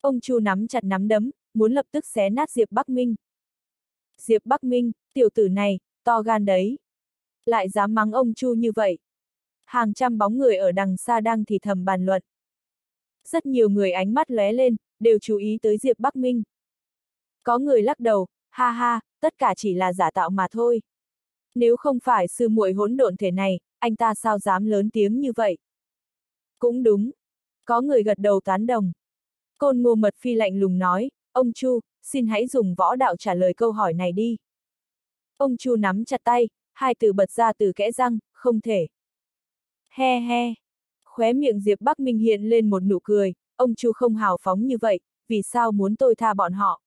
Speaker 1: Ông Chu nắm chặt nắm đấm, muốn lập tức xé nát Diệp Bắc Minh. Diệp Bắc Minh, tiểu tử này, to gan đấy. Lại dám mắng ông Chu như vậy. Hàng trăm bóng người ở đằng xa đang thì thầm bàn luận. Rất nhiều người ánh mắt lóe lên, đều chú ý tới Diệp Bắc Minh. Có người lắc đầu, ha ha, tất cả chỉ là giả tạo mà thôi. Nếu không phải sư muội hỗn độn thể này, anh ta sao dám lớn tiếng như vậy? Cũng đúng. Có người gật đầu tán đồng. Côn ngô mật phi lạnh lùng nói, ông Chu, xin hãy dùng võ đạo trả lời câu hỏi này đi. Ông Chu nắm chặt tay, hai từ bật ra từ kẽ răng, không thể. He he. Khóe miệng Diệp Bắc Minh hiện lên một nụ cười, ông Chu không hào phóng như vậy, vì sao muốn tôi tha bọn họ?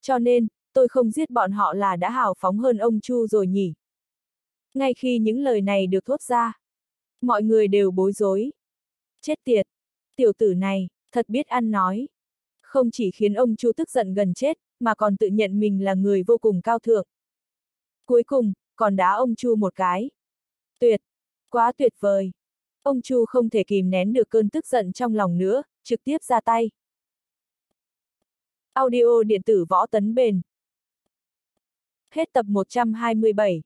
Speaker 1: Cho nên, tôi không giết bọn họ là đã hào phóng hơn ông Chu rồi nhỉ? Ngay khi những lời này được thốt ra, mọi người đều bối rối. Chết tiệt! Tiểu tử này, thật biết ăn nói. Không chỉ khiến ông Chu tức giận gần chết, mà còn tự nhận mình là người vô cùng cao thượng. Cuối cùng, còn đá ông Chu một cái. Tuyệt! Quá tuyệt vời! Ông Chu không thể kìm nén được cơn tức giận trong lòng nữa, trực tiếp ra tay. Audio điện tử võ tấn bền. Hết tập 127